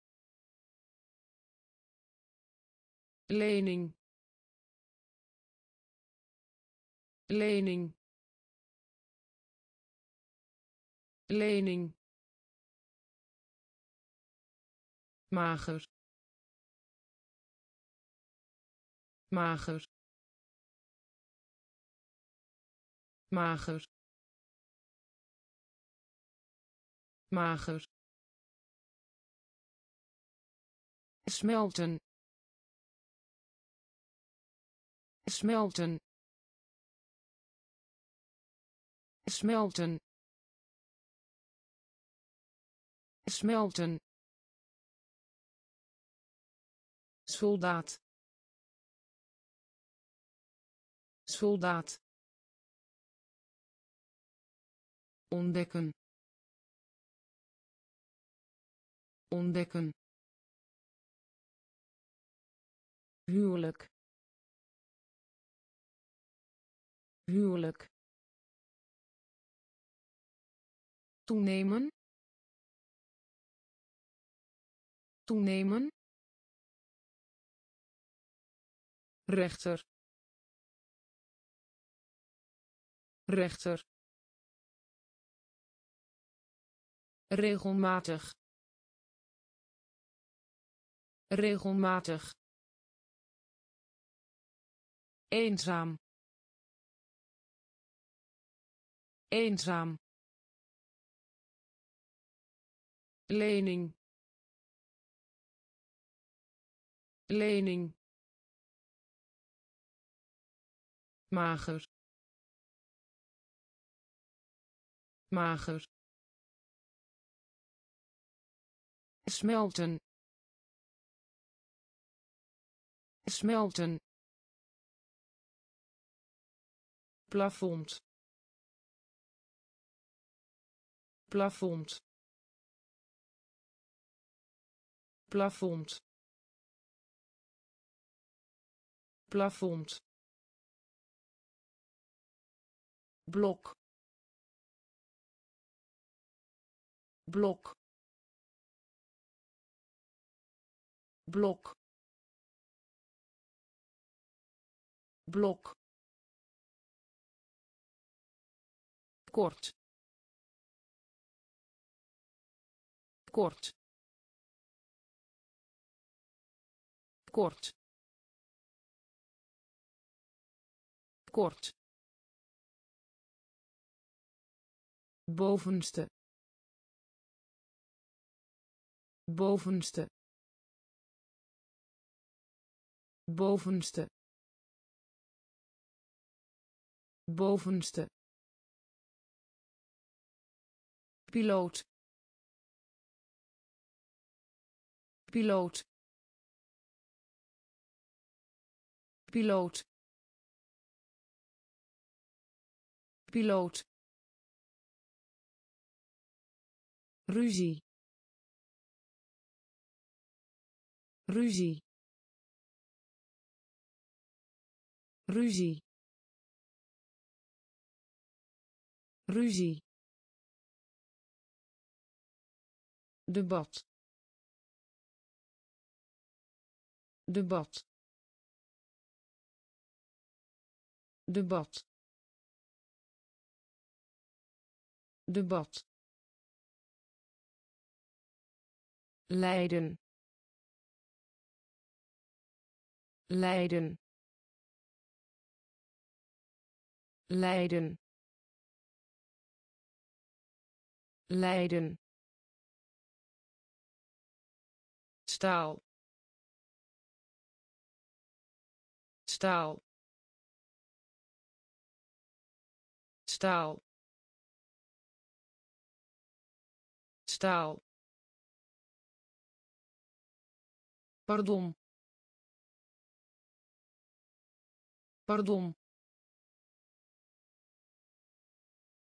Lening. Lening. Lening mager. Mager. Mager. Mager. Smelten. Smelten. Smelten. Smelten soldaat. Soldaat. Ontdekken. Ontdekken. Huwelijk. Huwelijk. Toenemen. Toenemen rechter. Rechter. Regelmatig. Regelmatig. Eenzaam. Eenzaam. Lening. Lening mager. Mager. Smelten. Smelten. Plafond. Plafond. Plafond. Plafond blok blok blok blok. Kort. Kort. Kort. Kort bovenste. Bovenste. Bovenste. Bovenste. Piloot. Piloot. Piloot. Piloot ruzie. Ruzie. Ruzie. Ruzie. Debat. Debat. Debat. Debat Leiden. Leiden. Leiden. Leiden. staal staal staal staal pardon. Pardon.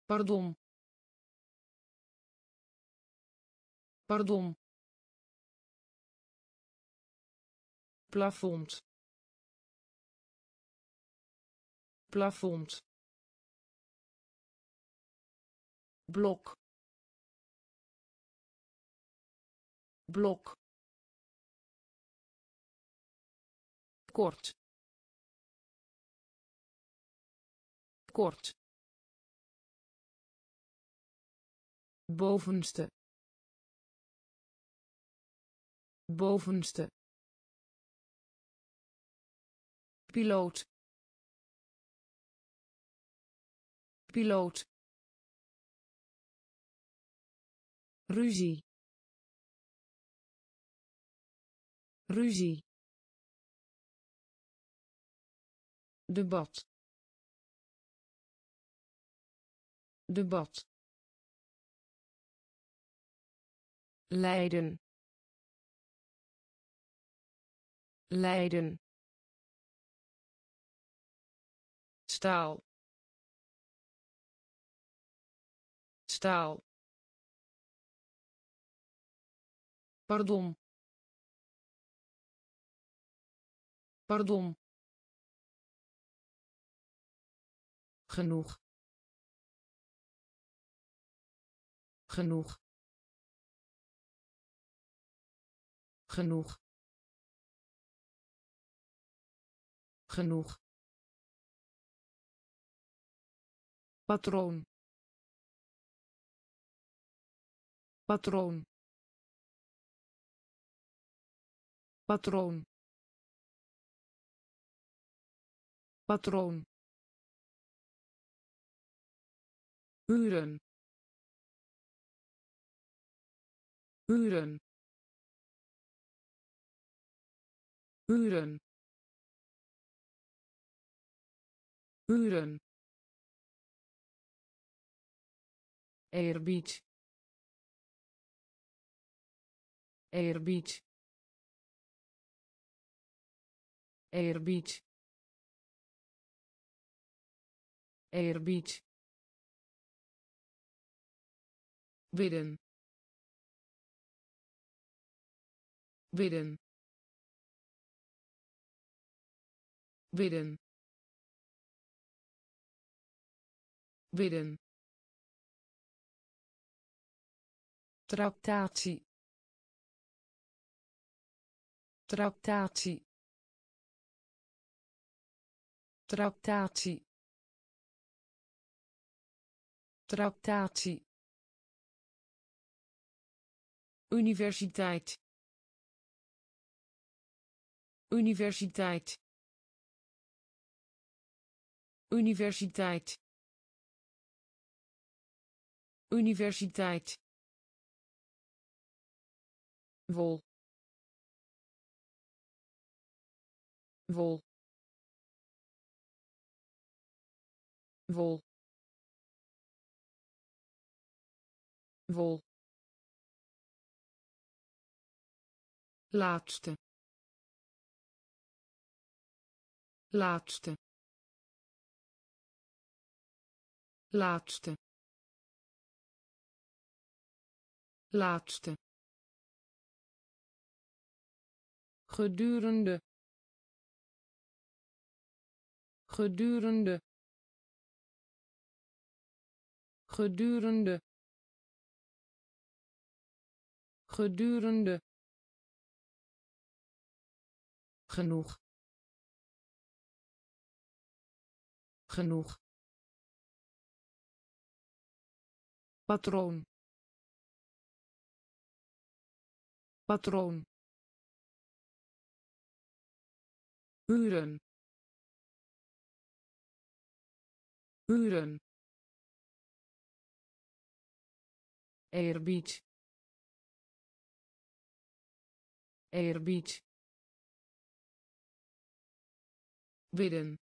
Pardon. Pardon. Plafond. Plafond. Blok. Blok kort. Kort. Bovenste. Bovenste. Piloot. Piloot. Ruzie. Ruzie debat. Debat. Leiden. Leiden. staal. Staal. Pardon. Pardon genoeg. Genoeg. Genoeg. Genoeg. Patroon. Patroon. Patroon. Patroon huren huren huren huren eerbied eerbied eerbied eerbied bidden. Bidden. Bidden. Bidden. Tractatie. Tractatie. Tractatie. Tractatie universiteit. Universiteit. Universiteit. Universiteit. Wol. Wol. Wol. Wol laatste. Laatste. Laatste. Laatste. Gedurende. Gedurende. Gedurende. Gedurende genoeg. Genoeg. Patroon. Patroon. Huren huren eerbied. Eerbied bidden.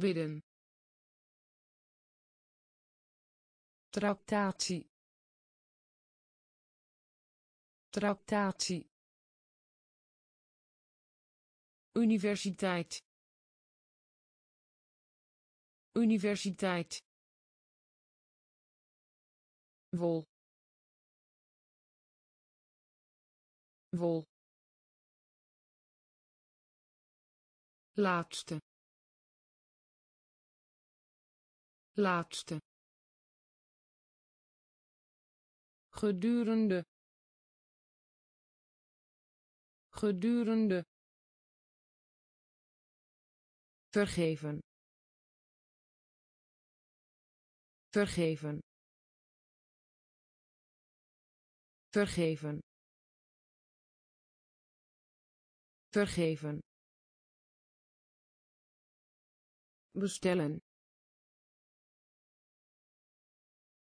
Bidden. Tractatie. Tractatie. Universiteit. Universiteit. Wol. Wol laatste. Laatste. Gedurende. Gedurende. Vergeven. Vergeven. Vergeven. Vergeven bestellen.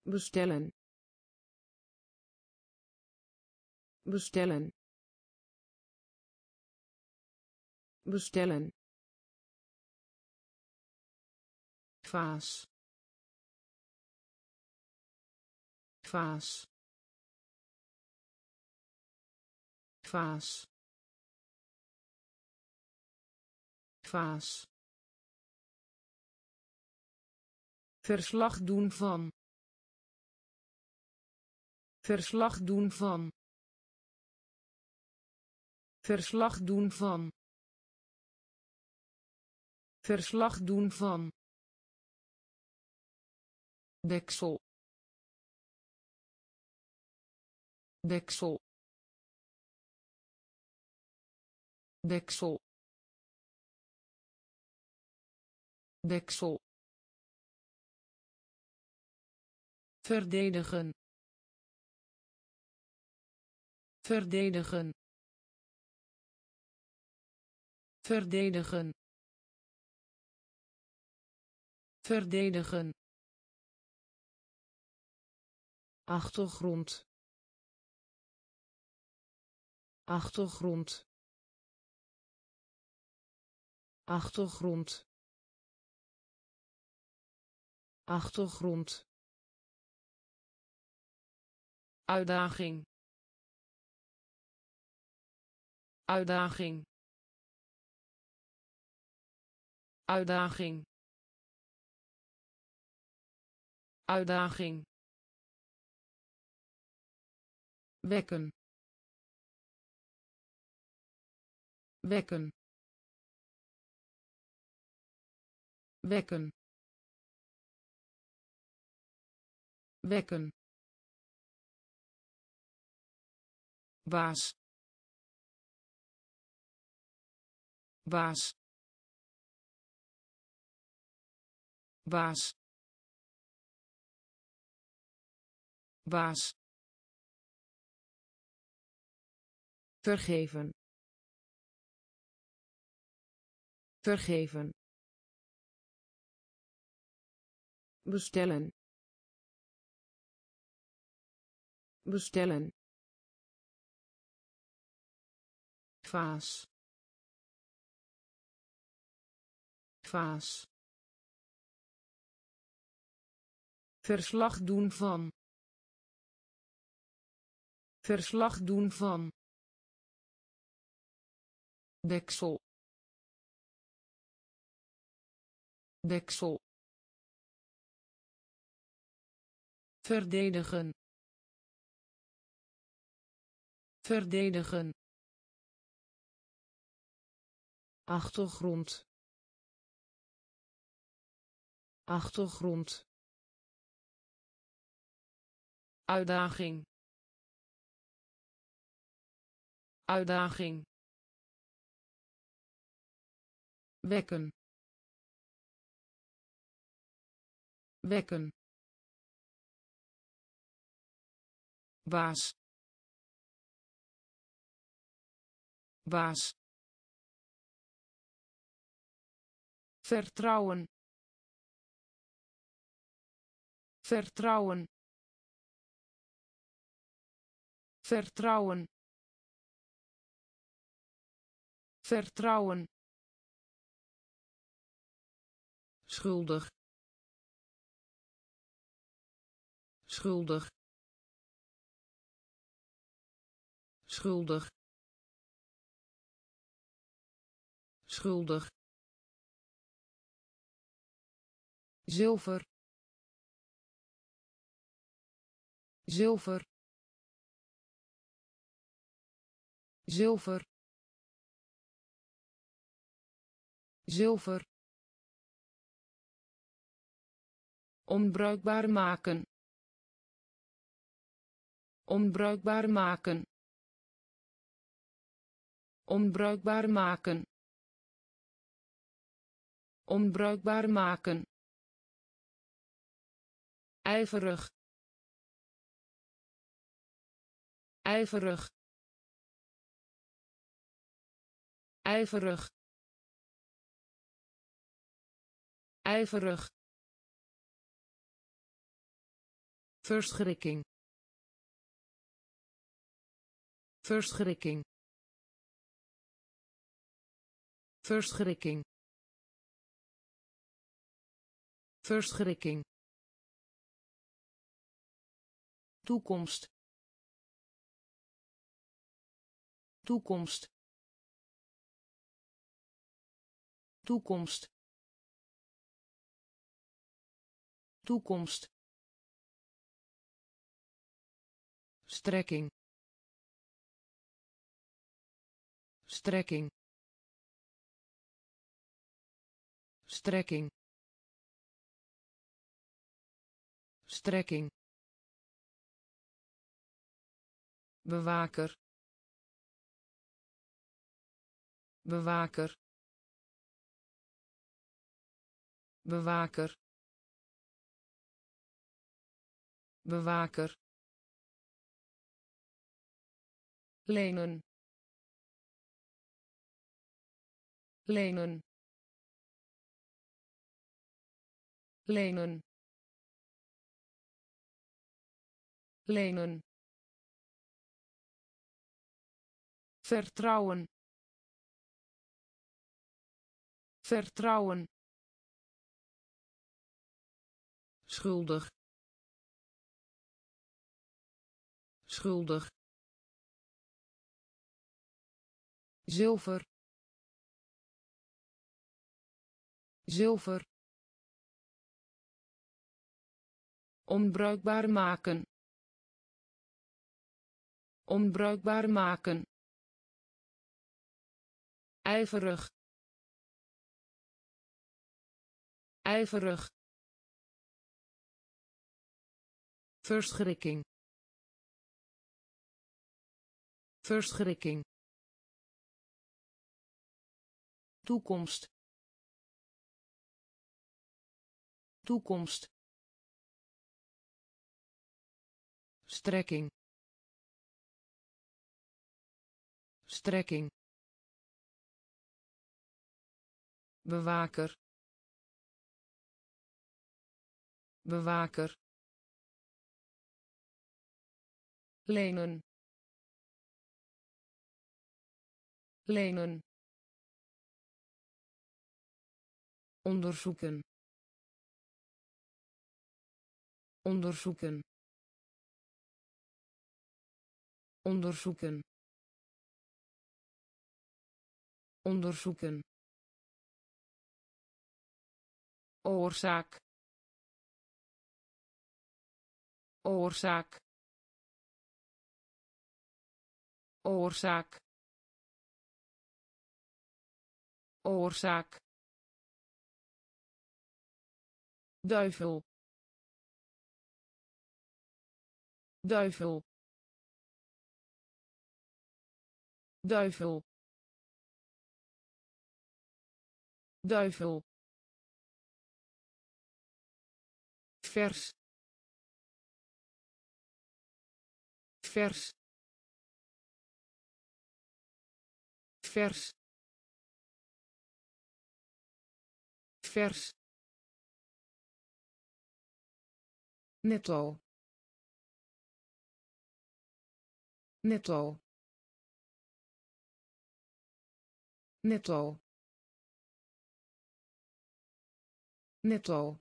Bestellen. Bestellen. Bestellen. Vaas. Vaas. Vaas. Vaas verslag doen van verslag doen van verslag doen van Verslag doen van. Deksel. Deksel. Deksel. Deksel. Verdedigen. Verdedigen. Verdedigen. Verdedigen. Achtergrond. Achtergrond. Achtergrond. Achtergrond uitdaging. Uitdaging. Uitdaging. Uitdaging. Wekken. Wekken. Wekken. Wekken baas. Baas. Baas. Baas. Vergeven. Vergeven. Bestellen. Bestellen vaas vaas verslag doen van. Verslag doen van. Deksel. Deksel. Verdedigen. Verdedigen achtergrond. Achtergrond. Uitdaging. Uitdaging. Wekken. Wekken. Baas. Baas vertrouwen. Vertrouwen. Vertrouwen. Vertrouwen. Schuldig. Schuldig. Schuldig. Schuldig zilver. Zilver. Zilver. Zilver. Onbruikbaar maken. Onbruikbaar maken. Onbruikbaar maken. Onbruikbaar maken ijverig. Ijverig. Ijverig. Ijverig. Verschrikking. Verschrikking. Verschrikking. Verschrikking toekomst. Toekomst. Toekomst. Toekomst. Strekking. Strekking. Strekking. Strekking bewaker bewaker bewaker bewaker. Lenen. Lenen. Lenen. Lenen vertrouwen. Vertrouwen. Schuldig. Schuldig. Zilver. Zilver. Onbruikbaar maken. Onbruikbaar maken ijverig. Ijverig. Verschrikking. Verschrikking. Toekomst. Toekomst. Strekking. Strekking bewaker bewaker lenen lenen onderzoeken onderzoeken onderzoeken onderzoeken oorzaak oorzaak oorzaak oorzaak. Duivel duivel. Duivel duivel vers. Vers. Vers. Vers. Netto netto netto netto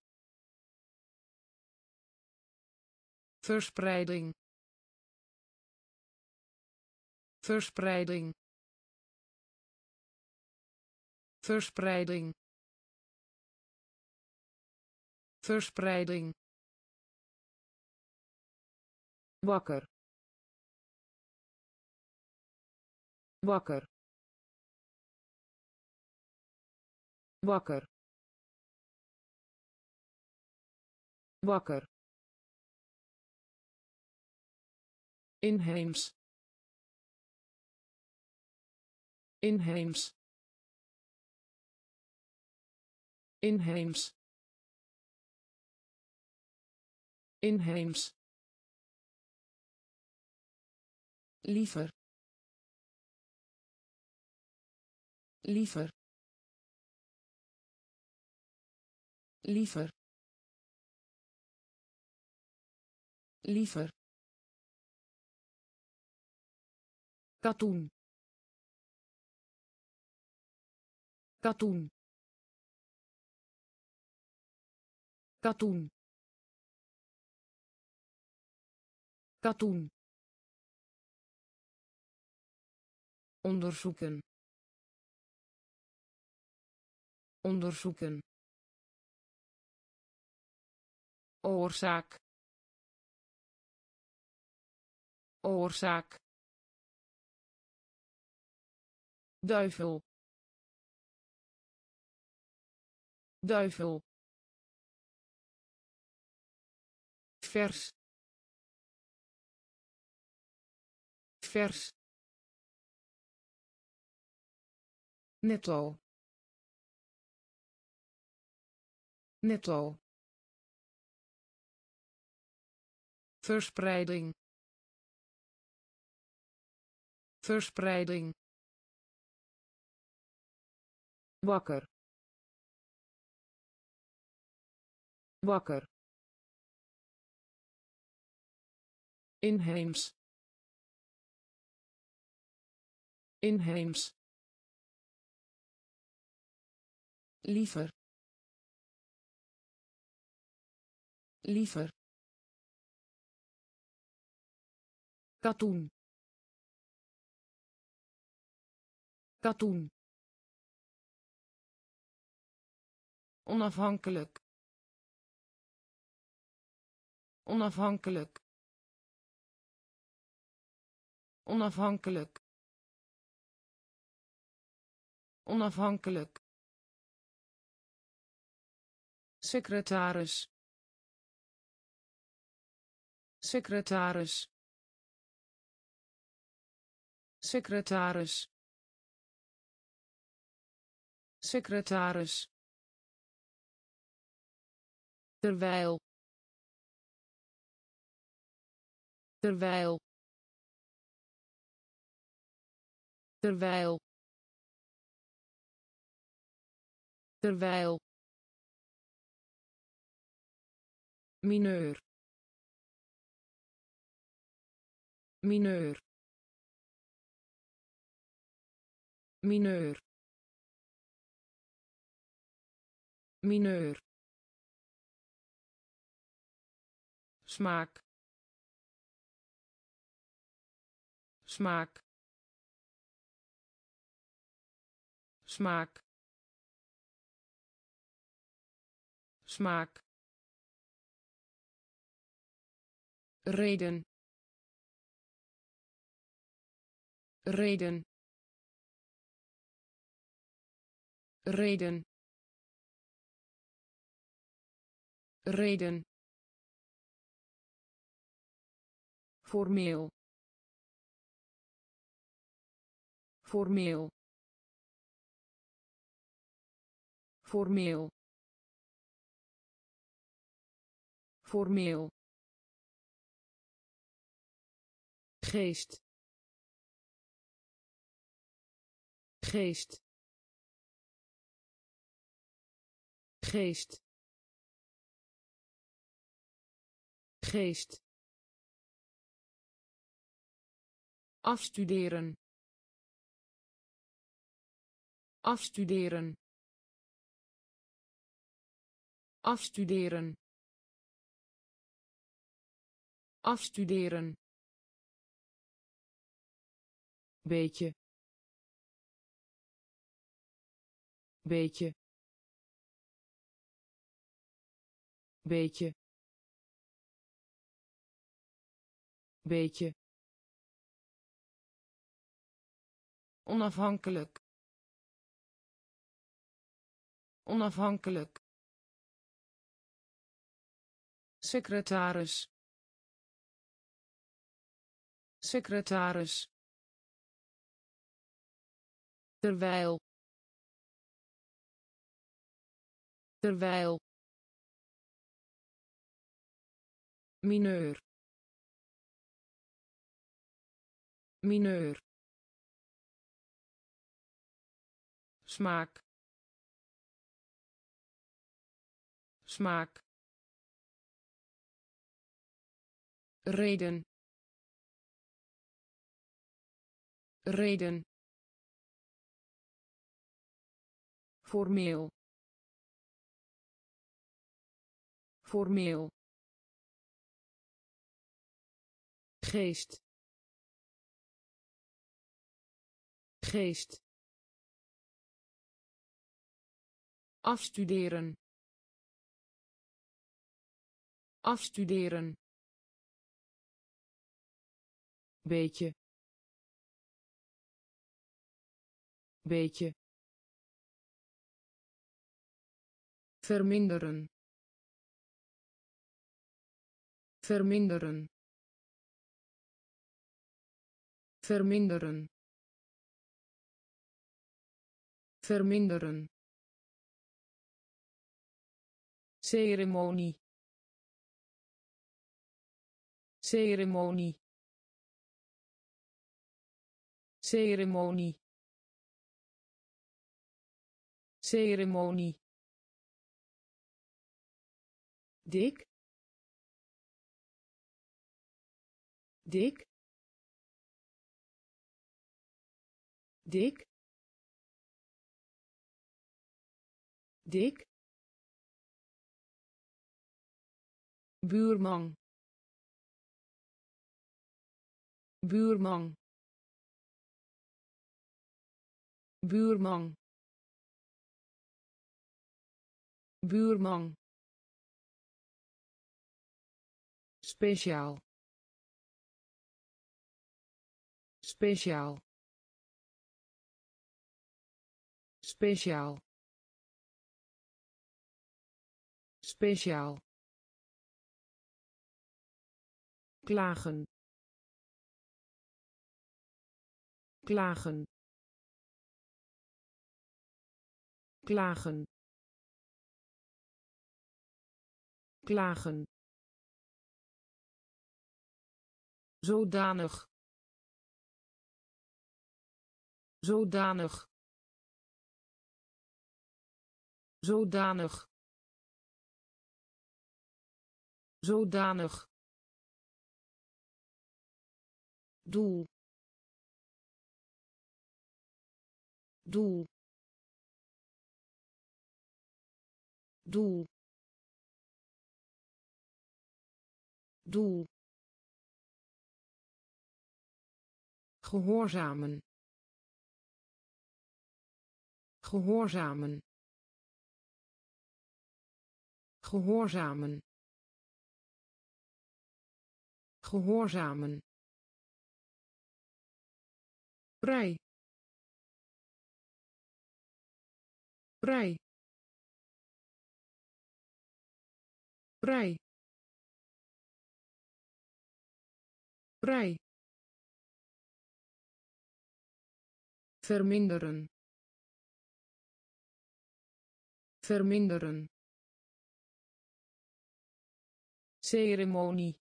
verspreiding. Verspreiding. Verspreiding. Verspreiding. Wakker. Wakker. Wakker. Wakker inheems. Inheems. Inheems. Inheems. Liever. Liever. Liever. Liever katoen. Katoen. Katoen. Katoen. Onderzoeken. Onderzoeken. Oorzaak. Oorzaak duivel. Duivel. Vers. Vers. Netto netto verspreiding. Verspreiding wakker. Wakker. Inheems. Inheems. Liever. Liever. Katoen. Katoen onafhankelijk. Onafhankelijk. Onafhankelijk. Onafhankelijk. Secretaris. Secretaris. Secretaris. Secretaris terwijl. Terwijl. Terwijl. Terwijl. Mineur. Mineur. Mineur. Mineur smaak. Smaak. Smaak. Smaak. Reden. Reden. Reden. Reden formeel. Formeel. Formeel. Formeel. Geest. Geest. Geest. Geest afstuderen. Afstuderen. Afstuderen. Afstuderen. Beetje. Beetje. Beetje. Beetje onafhankelijk. Onafhankelijk. Secretaris. Secretaris. Terwijl. Terwijl. Mineur. Mineur smaak. Smaak. Reden. Reden. Formeel. Formeel. Geest. Geest afstuderen. Afstuderen. Beetje. Beetje. Verminderen. Verminderen. Verminderen. Verminderen ceremonie. Ceremonie. Ceremonie. Ceremonie. Dik. Dik. Dik. Dik buurman. Buurman. Buurman. Buurman. Speciaal. Speciaal. Speciaal. Speciaal klagen. Klagen. Klagen. Klagen. Zodanig. Zodanig. Zodanig. Zodanig doel. Doel. Doel. Doel. Gehoorzamen. Gehoorzamen. Gehoorzamen. Gehoorzamen vrij vrij vrij vrij verminderen. Verminderen. Ceremonie.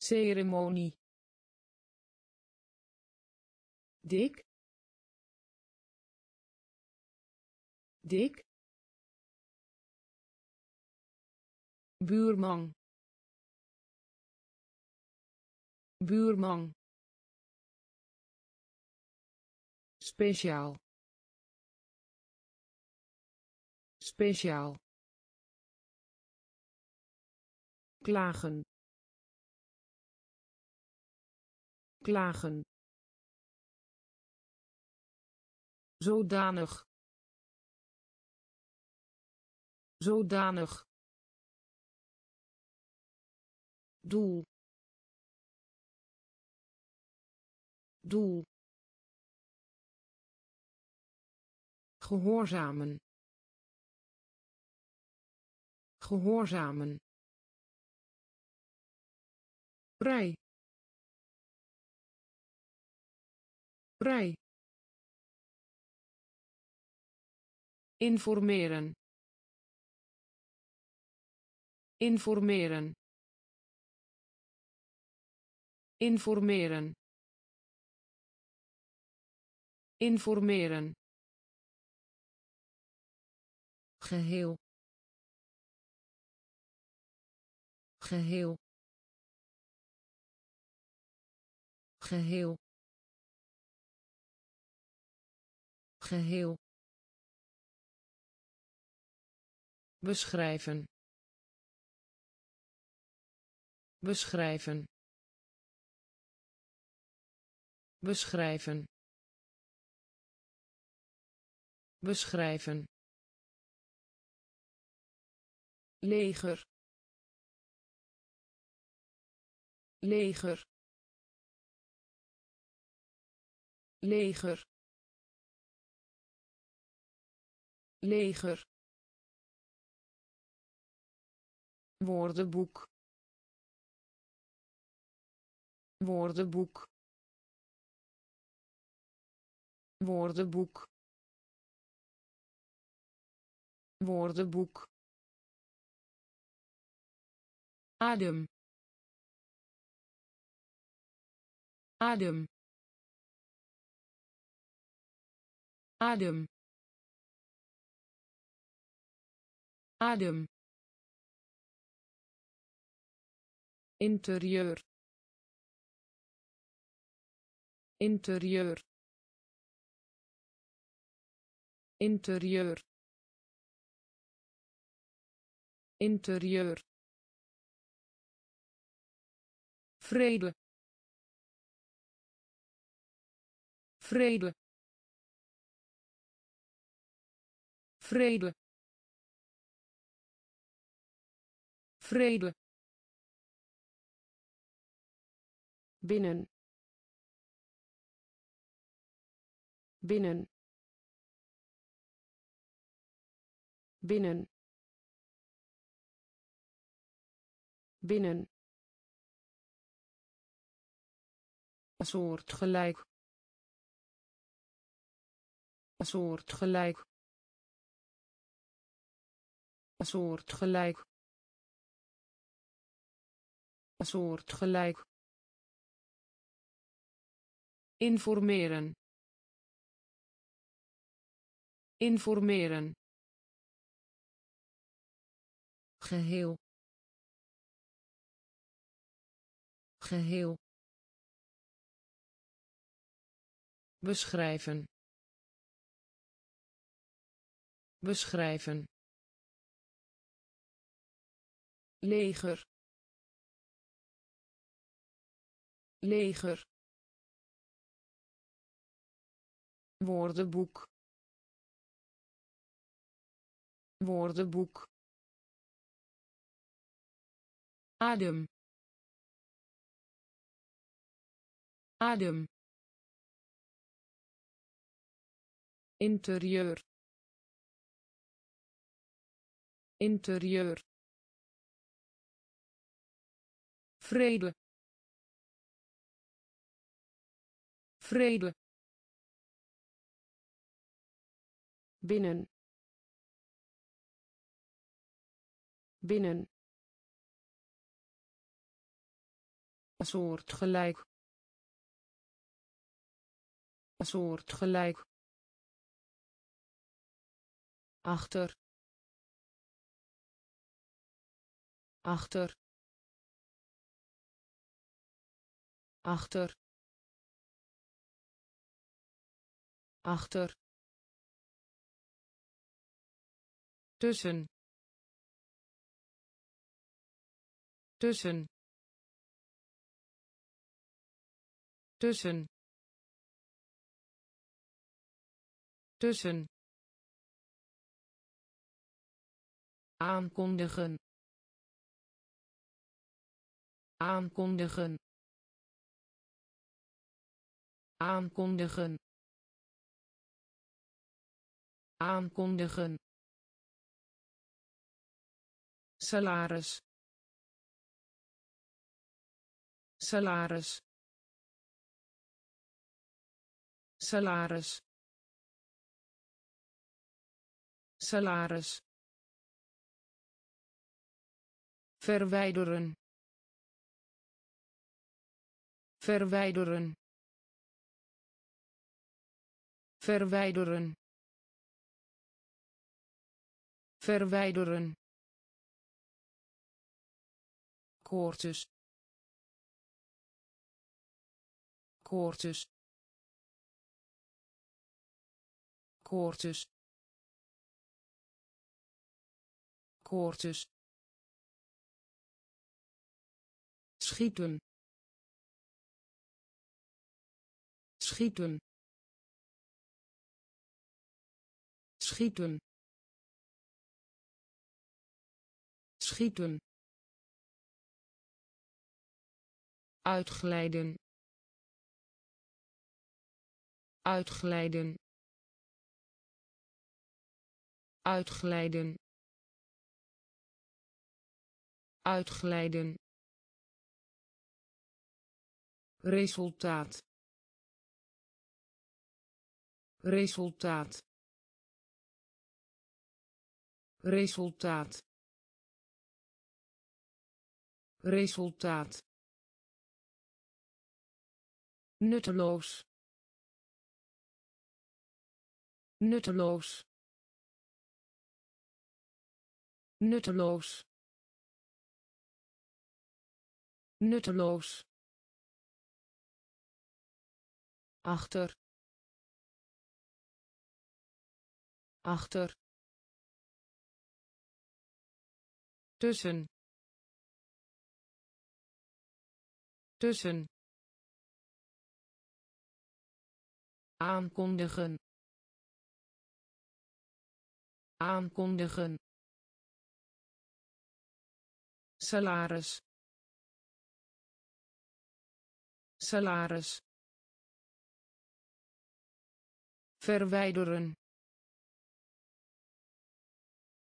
Ceremonie dik. Dik. Buurman. Buurman. Speciaal. Speciaal. Klagen. Klagen zodanig. Zodanig. Doel. Doel. Gehoorzamen. Gehoorzamen. Vrij vrij informeren. Informeren. Informeren. Informeren. Geheel. Geheel. Geheel. Geheel beschrijven. Beschrijven. Beschrijven. Beschrijven. Leger. Leger. Leger. Leger woordenboek. Woordenboek. Woordenboek. Woordenboek. Adem. Adem. Adem. Adem interieur. Interieur. Interieur. Interieur. Vrede. Vrede. Vrede. Vrede binnen. Binnen. Binnen. Binnen. Soortgelijk soortgelijk soortgelijk soortgelijk informeren. Informeren. Geheel. Geheel. Beschrijven. Beschrijven. Leger. Leger woordenboek. Woordenboek. Adem. Adem. Interieur. Interieur. Vrede. Vrede binnen. Binnen. Soortgelijk soortgelijk achter. Achter. Achter. Achter tussen. Tussen. Tussen. Tussen. Aankondigen. Aankondigen. Aankondigen. Aankondigen salaris salaris salaris salaris. Verwijderen. Verwijderen. Verwijderen. Verwijderen koortjes. Koortjes. Koortjes. Koortjes. Schieten. Schieten. Schieten. Schieten uitglijden. Uitglijden. Uitglijden. Uitglijden. Resultaat. Resultaat. Resultaat. Resultaat nutteloos. Nutteloos. Nutteloos. Nutteloos. Achter. Achter. Tussen. Tussen aankondigen. Aankondigen. Salaris. Salaris. Verwijderen.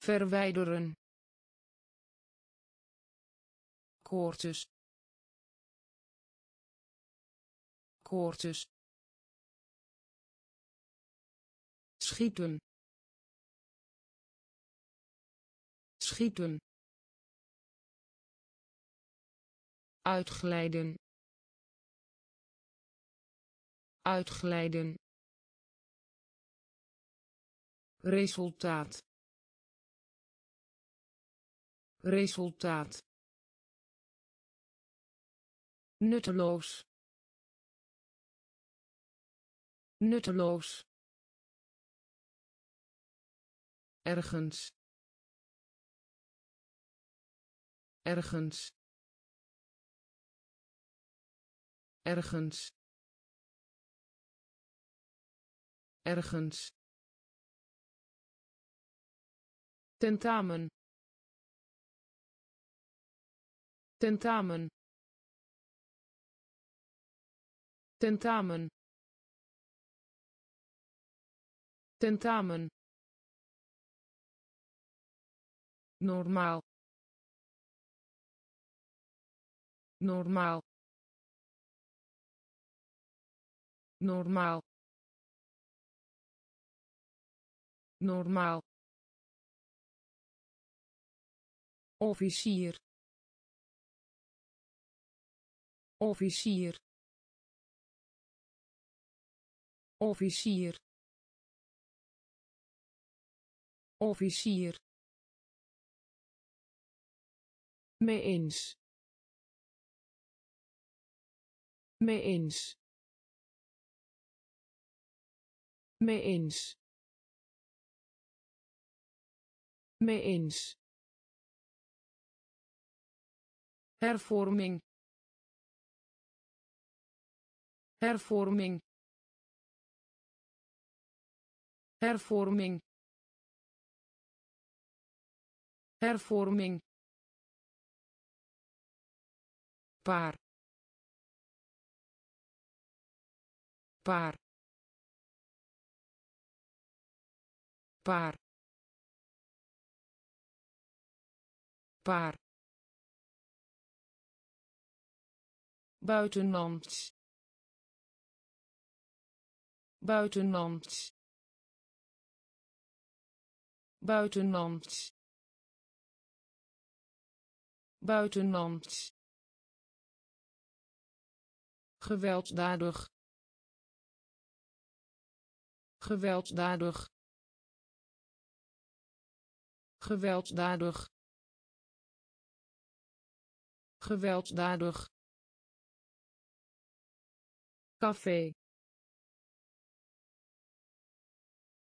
Verwijderen. Koortjes. Koortjes schieten. Schieten. Uitglijden. Uitglijden. Resultaat. Resultaat. Nutteloos. Nutteloos ergens ergens ergens ergens. Tentamen. Tentamen. Tentamen. Tentamen normaal. Normaal. Normaal. Normaal. Officier. Officier. Officier. Officier mee eens. Mee eens. Mee eens. Mee eens. Hervorming. Hervorming. Hervorming. Hervorming paar. Paar. Paar. Paar. Buitenland buitenland buitenland buitenland gewelddadig gewelddadig gewelddadig gewelddadig café.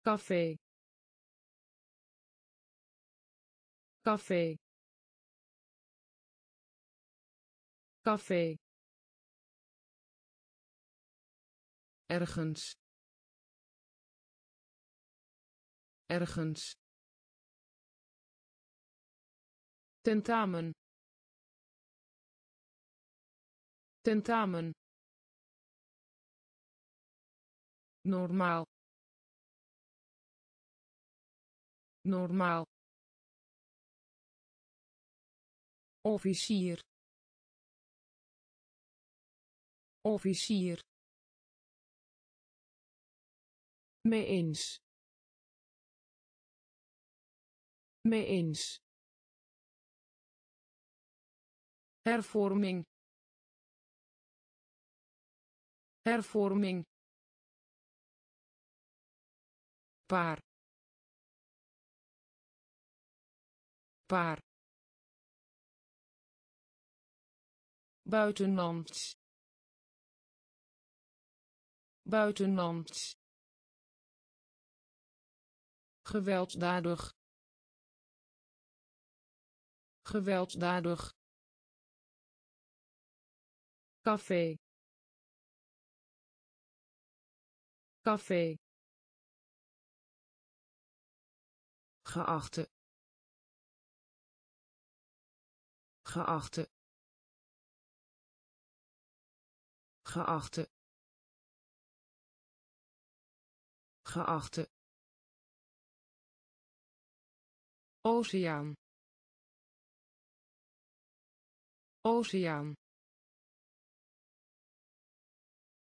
Café. Café. Café ergens ergens tentamen tentamen normaal normaal officier officier mee eens. Mee eens. Hervorming. Hervorming. Paar. Paar. Buitenlands. Buitenlands gewelddadig gewelddadig café. Café. Geachte. Geachte. Geachte. Geachte oceaan oceaan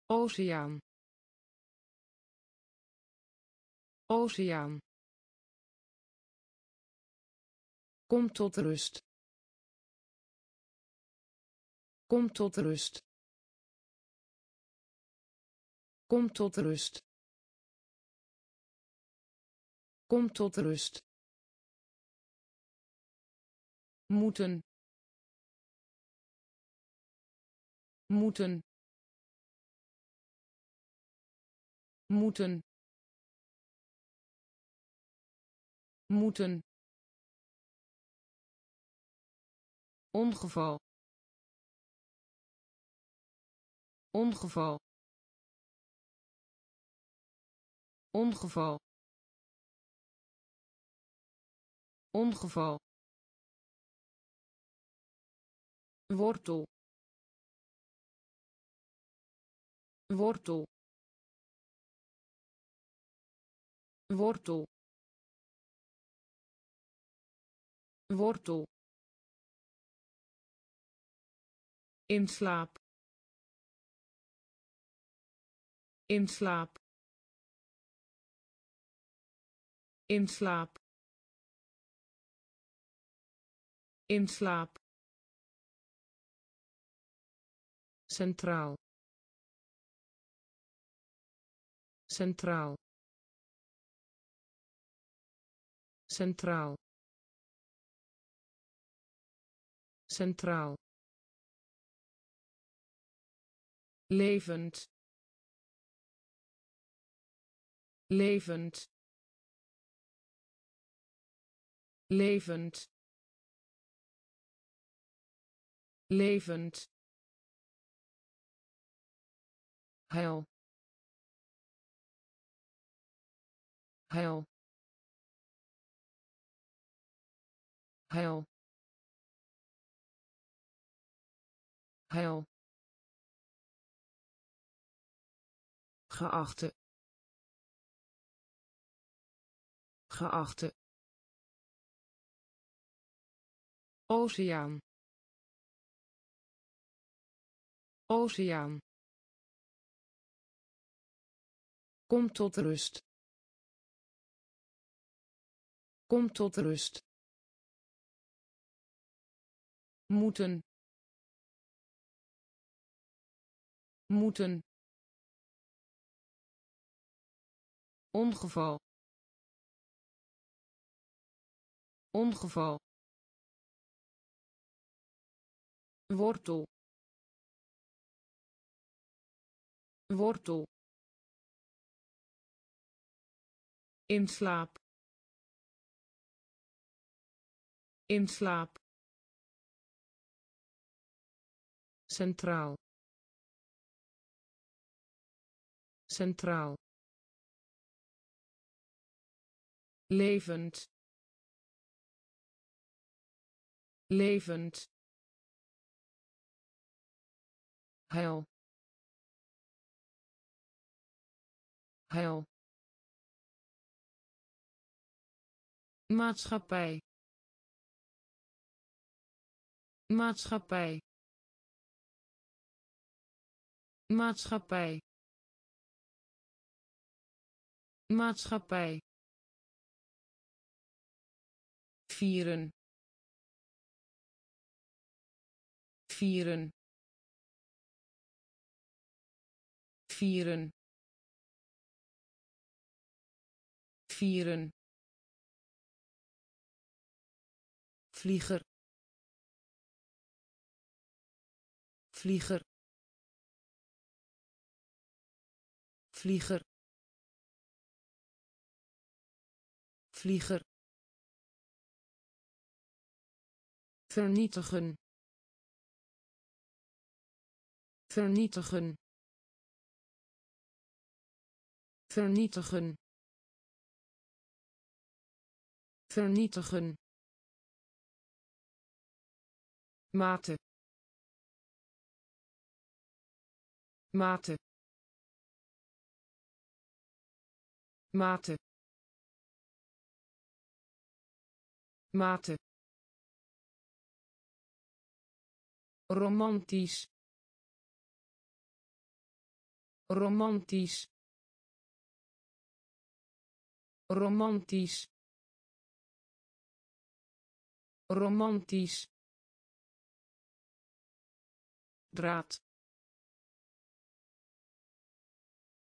oceaan oceaan Kom tot rust. Kom tot rust. Kom tot rust. Kom tot rust. Moeten. Moeten. Moeten. Moeten. ongeval ongeval ongeval ongeval wortel wortel wortel wortel. In slaap. In slaap. In slaap. In slaap centraal. Centraal. Centraal. Centraal. Levend. Levend. Levend. Levend heil. Heil. Heil. Heil. Geachte. Geachte. Oceaan. Oceaan kom tot rust. Kom tot rust. Moeten. Moeten. Ongeval. Ongeval. Wortel. Wortel in slaap in slaap centraal centraal levend levend heil heil maatschappij. Maatschappij. Maatschappij. Maatschappij. Vieren. Vieren. Vieren. Vieren vlieger. Vlieger. Vlieger. Vlieger. Vernietigen. Vernietigen. Vernietigen. Vernietigen mate. Mate. Mate. Mate. Romantisch. Romantisch. Romantisch. Romantisch draad.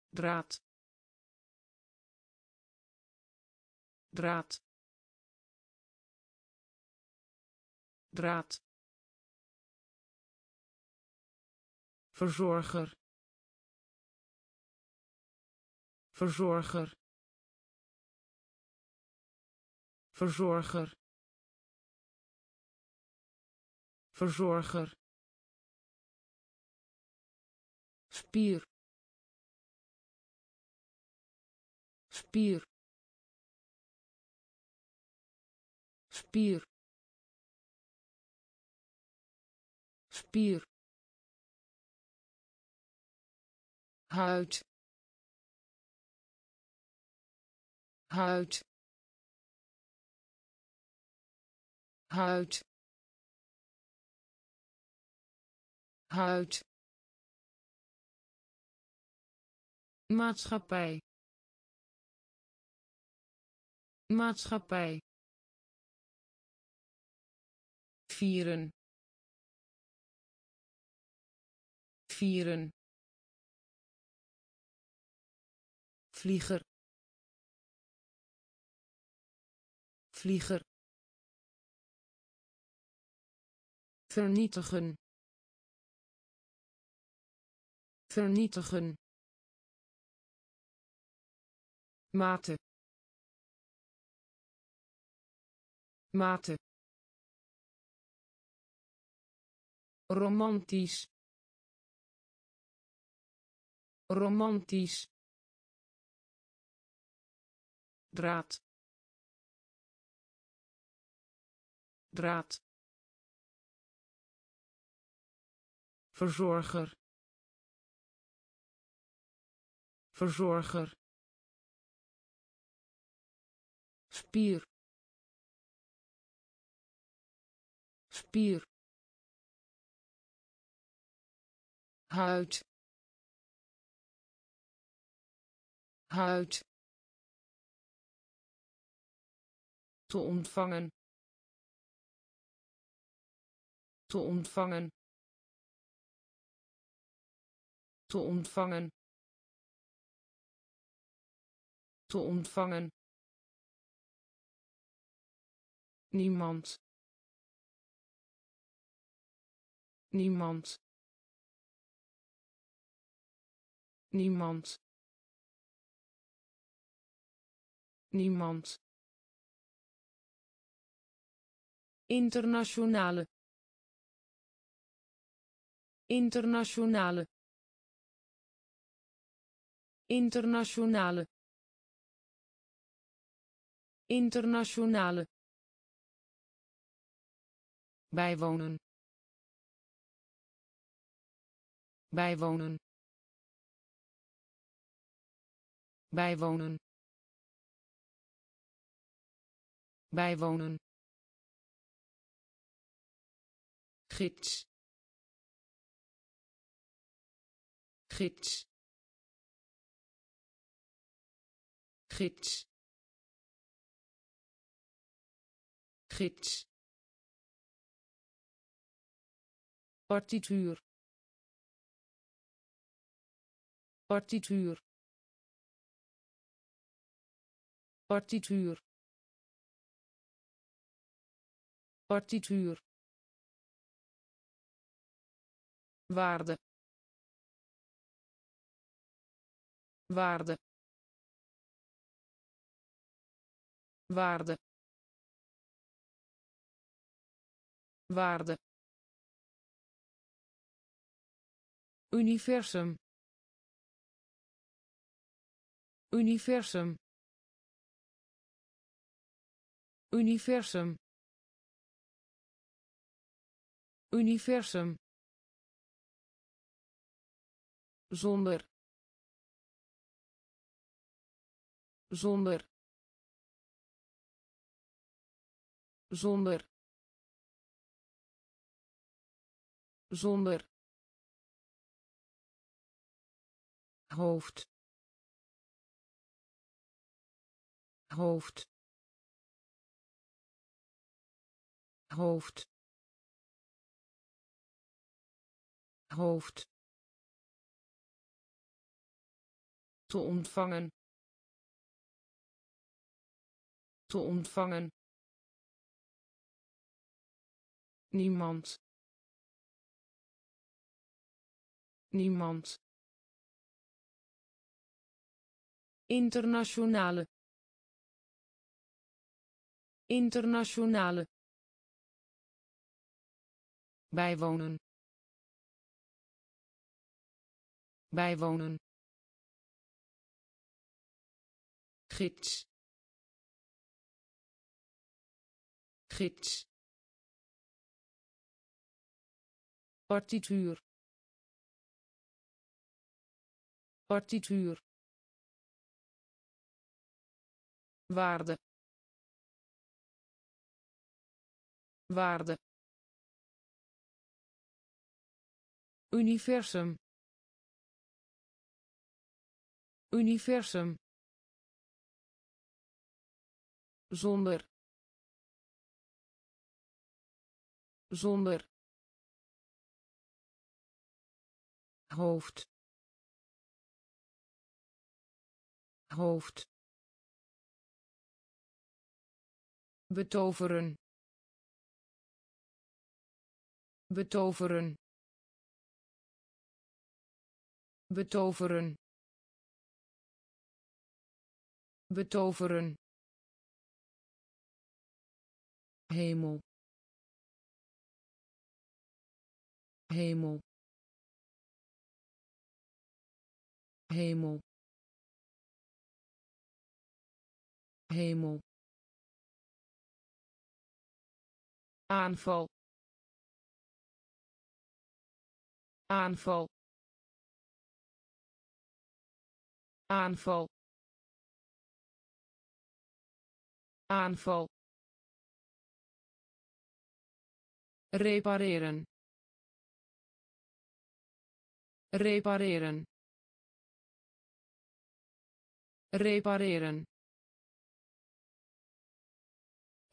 Draad. Draad. Draad. Verzorger. Verzorger. Verzorger. Verzorger spier. Spier. Spier. Spier. Huid. Huid. Huid. Huid maatschappij. Maatschappij. Vieren. Vieren. Vlieger. Vlieger. Vernietigen. Vernietigen mate. Mate. Romantisch. Romantisch. Draad. Draad. Verzorger. Verzorger spier. Spier. Huid. Huid. Te ontvangen. Te ontvangen. Te ontvangen. Te ontvangen niemand. Niemand. Niemand. Niemand. Internationale. Internationale. Internationale. Internationale bijwonen. Bijwonen. Bijwonen. Bijwonen. Gids. Gids. Gids. Gids partituur. Partituur. Partituur. Partituur. Waarde. Waarde. Waarde. Waarde universum. Universum. Universum. Universum. Zonder. Zonder. Zonder. Zonder hoofd. Hoofd. Hoofd. Hoofd. Te ontvangen. Te ontvangen. Niemand. Niemand internationale internationale bijwonen bijwonen gids gids partituur partituur waarde waarde universum universum zonder zonder hoofd hoofd betoveren. Betoveren. Betoveren. Betoveren. Hemel. Hemel. Hemel. Hemel aanval aanval aanval aanval. Repareren. Repareren. Repareren.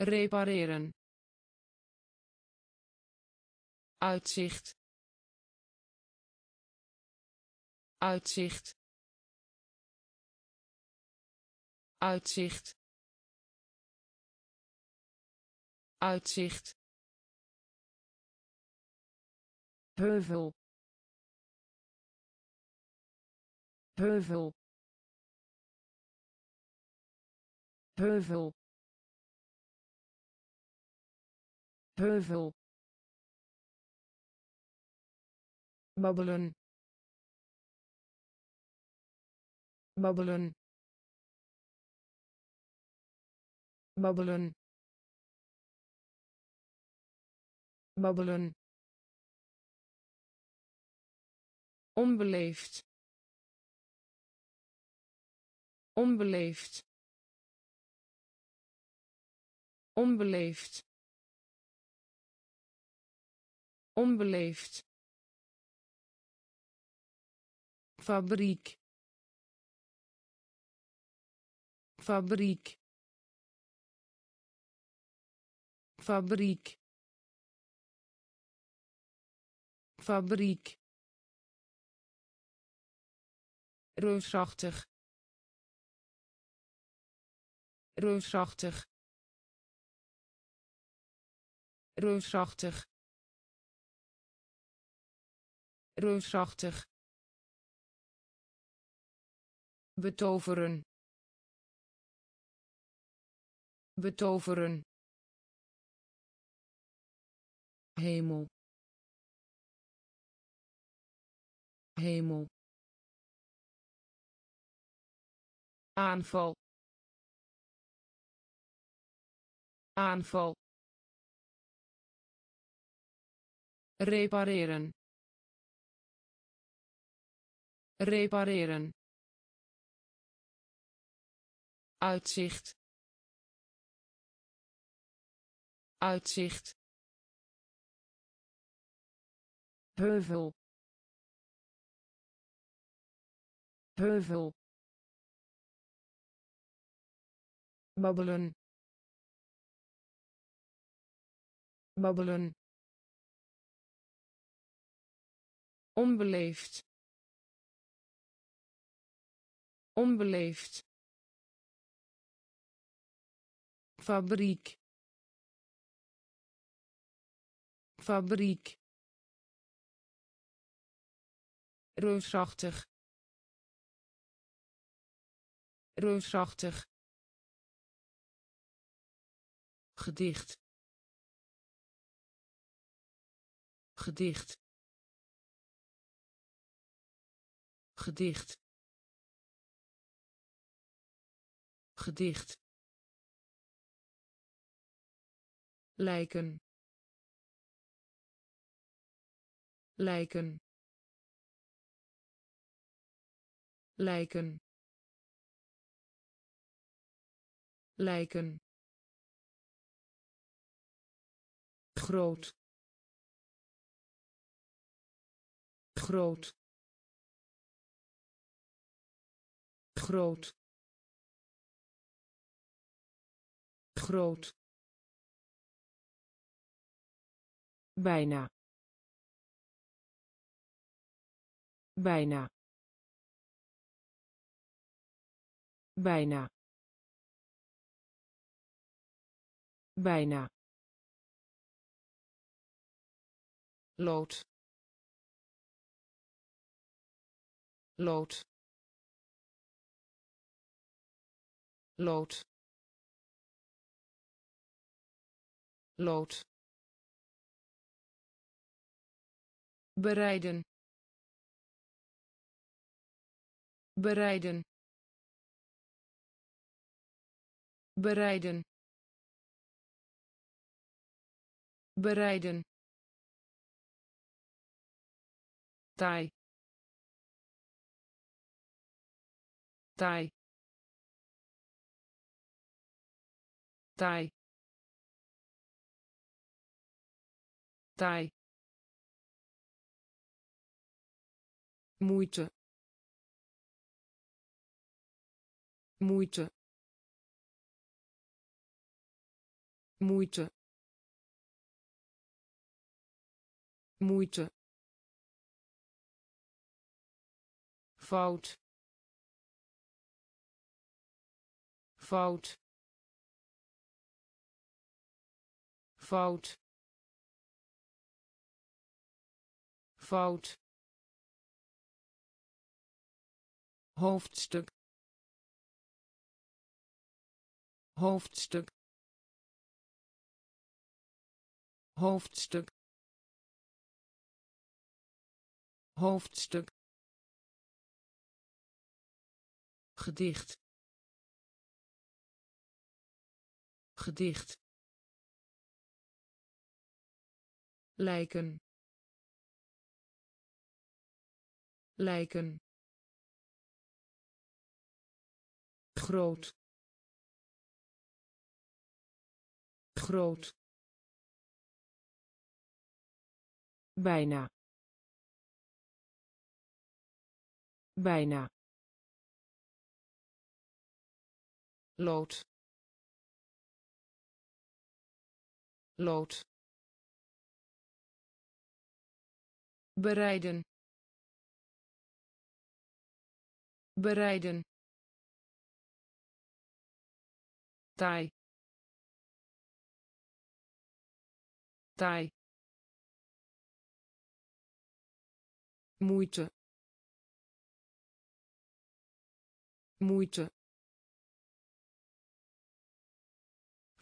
Repareren uitzicht. Uitzicht. Uitzicht. Uitzicht. Heuvel. Heuvel. Heuvel. Heuvel babbelen. Babbelen. Babbelen. Babbelen. Onbeleefd. Onbeleefd. Onbeleefd. Onbeleefd fabriek. Fabriek. Fabriek. Fabriek. Reusachtig. Reusachtig. Reusachtig. Reusachtig betoveren. Betoveren. Hemel. Hemel. Aanval. Aanval. Repareren. Repareren uitzicht. Uitzicht. Heuvel. Heuvel. Babbelen. Babbelen. Onbeleefd. Onbeleefd fabriek. Fabriek. Reusachtig. Reusachtig. Gedicht. Gedicht. Gedicht. Gedicht lijken. Lijken. Lijken. Lijken. Groot. Groot. Groot. Groot bijna. Bijna. Bijna. Bijna. Lood. Lood. Lood. Lood bereiden bereiden bereiden bereiden. Taai. Taai. Taai. Taai moeite moeite moeite moeite fout fout fout fout hoofdstuk. Hoofdstuk. Hoofdstuk. Hoofdstuk. Gedicht. Gedicht. Lijken. Lijken groot. Groot. Bijna. Bijna. Lood. Lood. Bereiden. Bereiden taai taai moeite moeite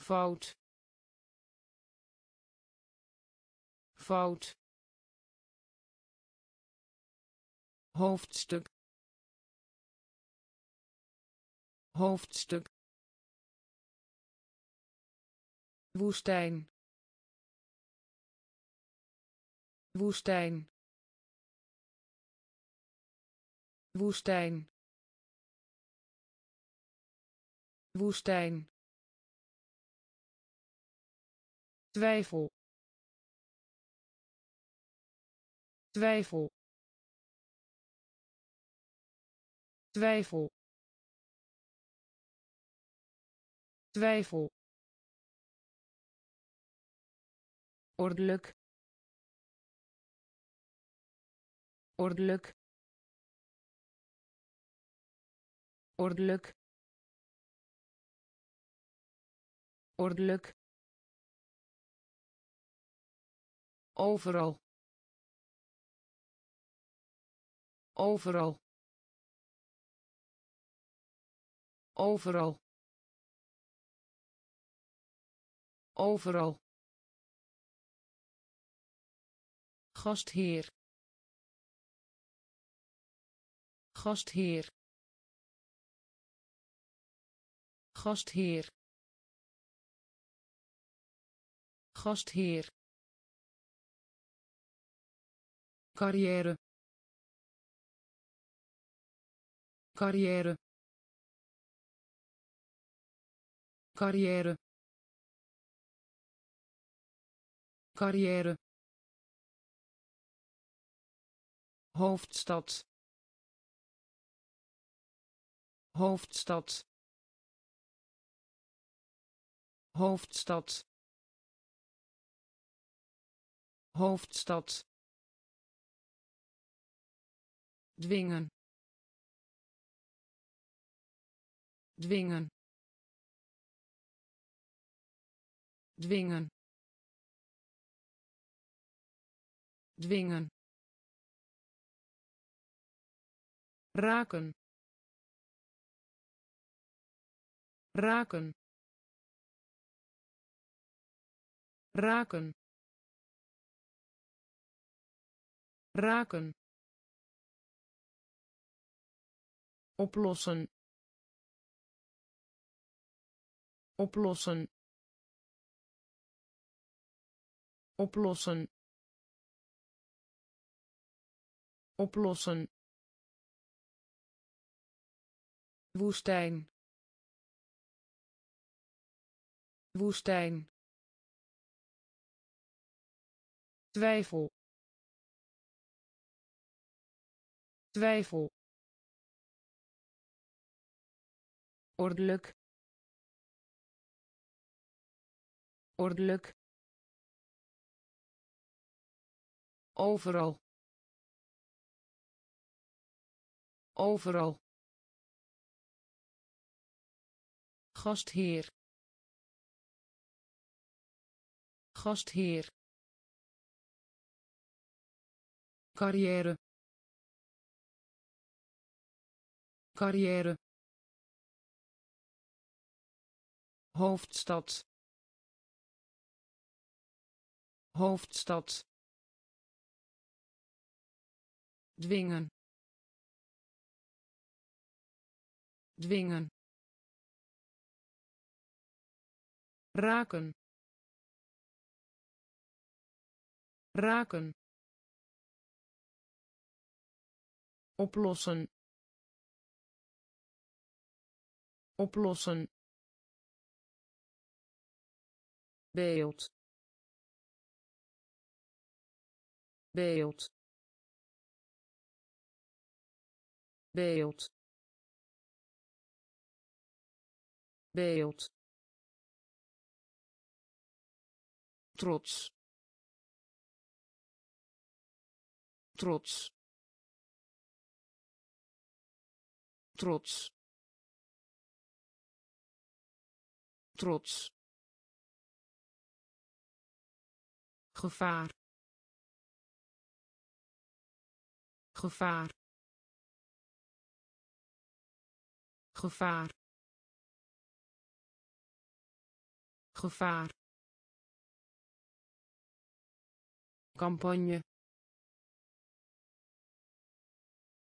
fout. Fout. Hoofdstuk. Hoofdstuk woestijn. Woestijn. Woestijn. Woestijn. Twijfel. Twijfel. Twijfel. Twijfel ordelijk. Ordelijk. Ordelijk. Ordelijk. Overal. Overal. Overal. Overal gastheer. Gastheer. Gastheer. Gastheer. Carrière. Carrière. Carrière. Carrière hoofdstad. Hoofdstad. Hoofdstad. Hoofdstad. Dwingen. Dwingen. Dwingen. Dwingen raken. Raken. Raken. Raken. Oplossen. Oplossen. Oplossen. Oplossen woestijn. Woestijn. Twijfel. Twijfel. Ordelijk. Ordelijk. Overal. Overal gastheer. Gastheer. Carrière. Carrière. Hoofdstad. Hoofdstad. Dwingen. Dwingen raken. Raken. Oplossen. Oplossen. Beeld. Beeld. Beeld. Beeld trots. Trots. Trots. Trots. Gevaar. Gevaar. Gevaar. Gevaar campagne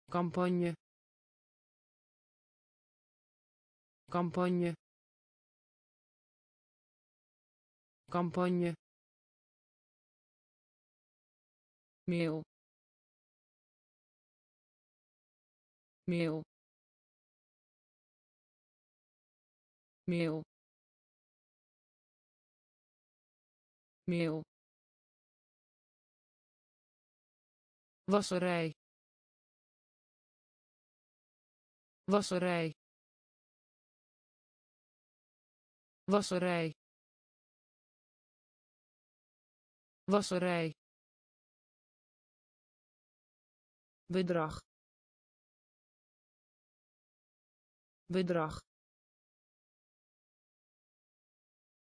campagne campagne campagne meel meel meel meel wasserij. Wasserij. Wasserij. Wasserij. Bedrag. Bedrag.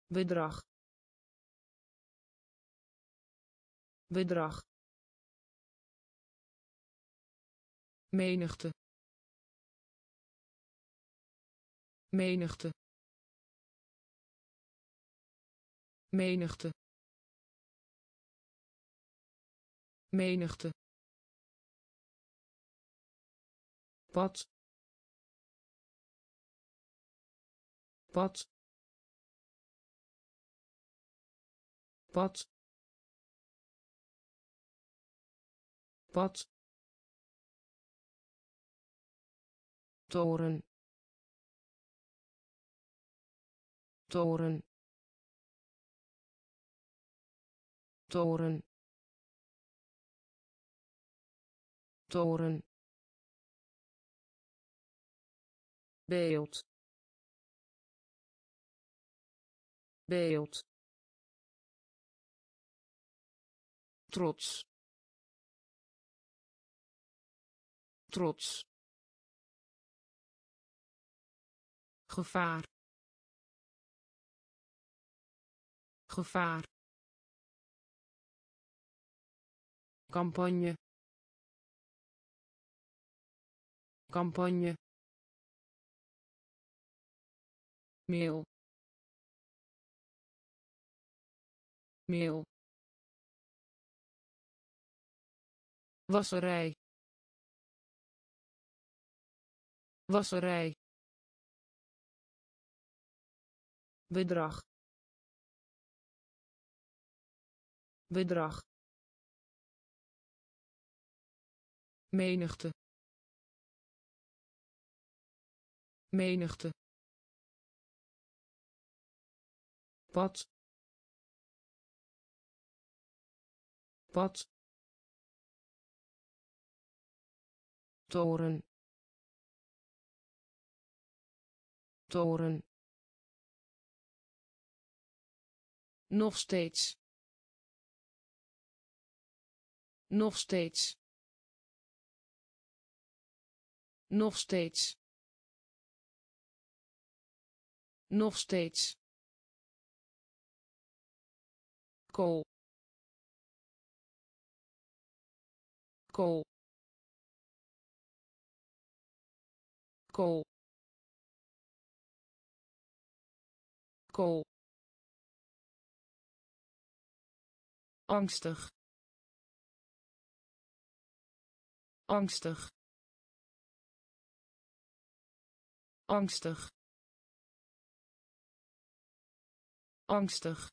Bedrag. Bedrag menigte. Menigte. Menigte. Menigte. Pad. Pad. Pad. Pad toren. Toren. Toren. Toren. Beeld. Beeld. Trots. Trots gevaar. Gevaar. Campagne. Campagne. Meel meel wasserij. Wasserij bedrag bedrag menigte menigte pad pad toren toren nog steeds. Nog steeds. Nog steeds. Nog steeds. Kool. Kool. Kool. Kool angstig. Angstig. Angstig. Angstig.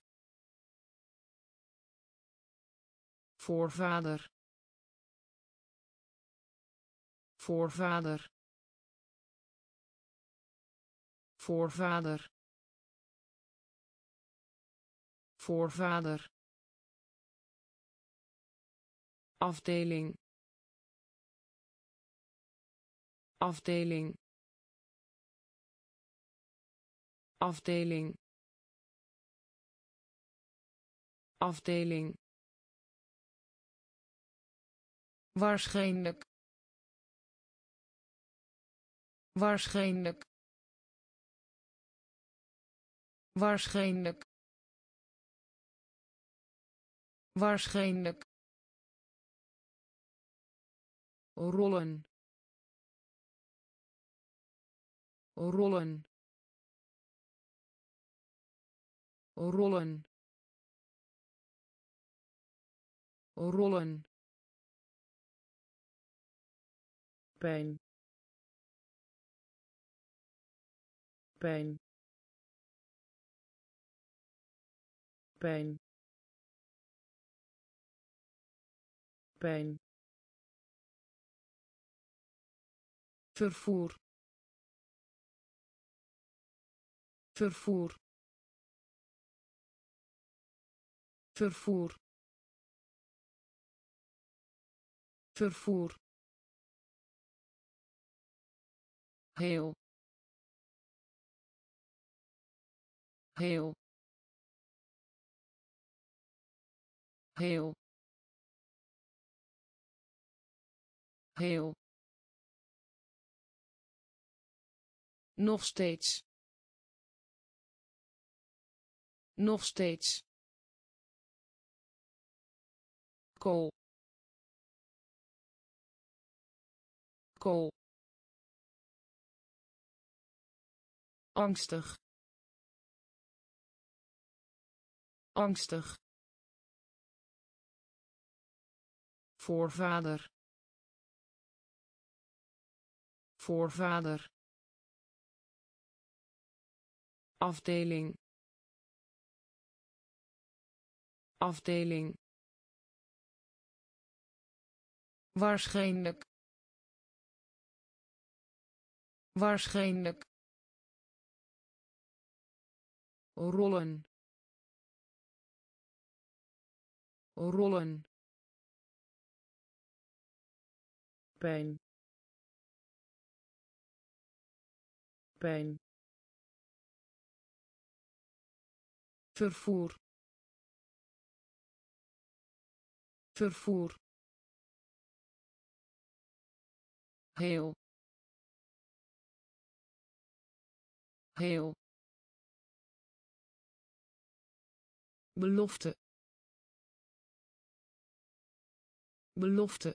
Voorvader. Voorvader. Voorvader. Voorvader afdeling. Afdeling. Afdeling. Afdeling. Waarschijnlijk. Waarschijnlijk. Waarschijnlijk. Waarschijnlijk rollen. Rollen. Rollen. Rollen. Pijn. Pijn. Pijn. Pijn vervoer. Vervoer. Vervoer. Vervoer. Heel. Heel. Heel. Heel nog steeds. Nog steeds. Kool. Kool. Angstig. Angstig. Voorvader. Voorvader afdeling. Afdeling. Waarschijnlijk. Waarschijnlijk. Rollen. Rollen. Pijn. Pijn vervoer. Vervoer. Heel. Heel. Belofte. Belofte.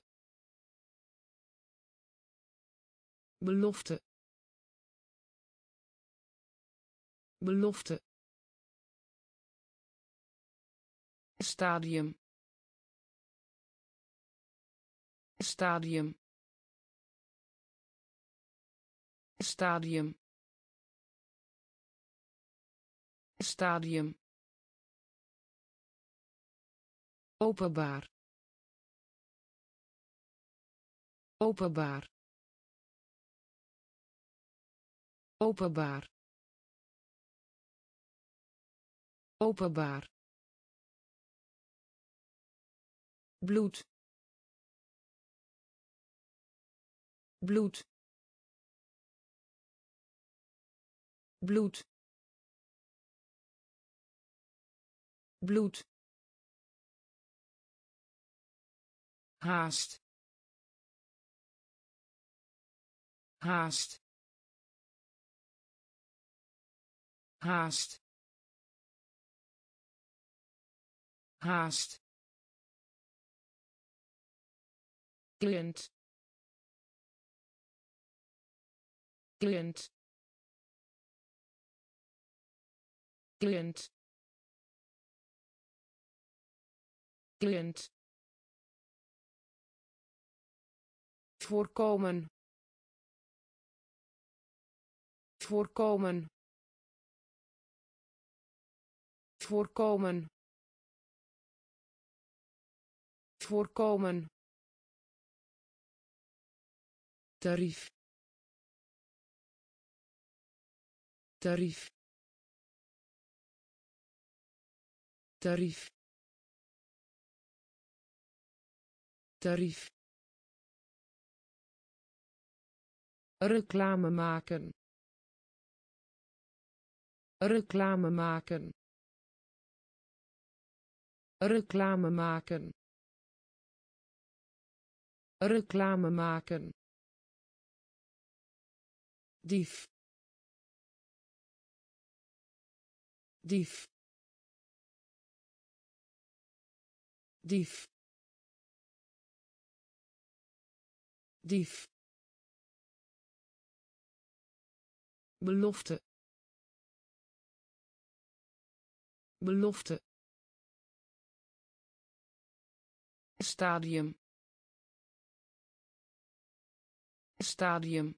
Belofte. Belofte stadium. Stadium. Stadium. Stadium. Openbaar. Openbaar. Openbaar. Openbaar bloed. Bloed. Bloed. Bloed. Haast. Haast. Haast. Haast cliënt cliënt cliënt cliënt voorkomen. Voorkomen. Voorkomen. Voorkomen tarief. Tarief. Tarief. Tarief. Reclame maken. Reclame maken. Reclame maken. Reclame maken dief. Dief. Dief. Dief. Belofte. Belofte. Stadium. Stadium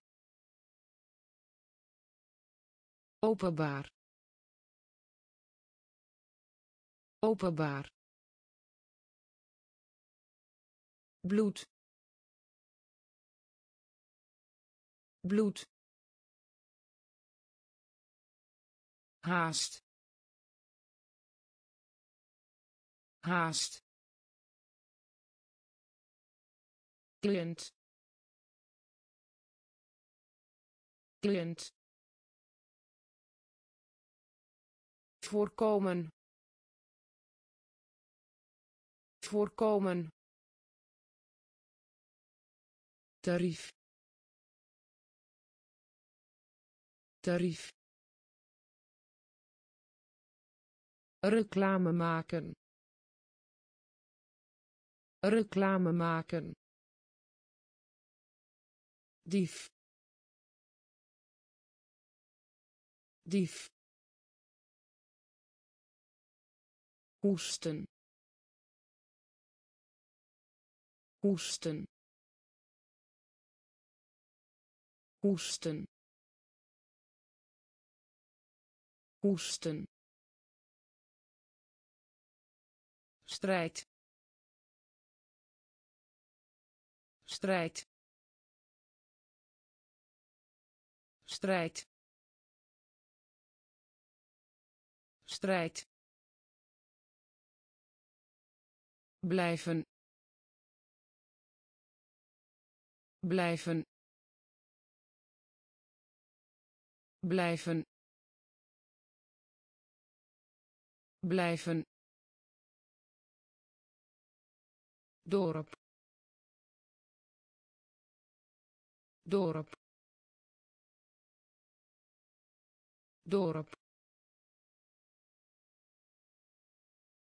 openbaar. Openbaar. Bloed. Bloed. Haast. Haast. Cliënt voorkomen. Voorkomen. Tarief. Tarief. Reclame maken. Reclame maken. Dief. Dief hoesten. Hoesten. Hoesten. Hoesten. Strijd. Strijd. Strijd. Strijd blijven blijven blijven blijven. Dorp dorp dorp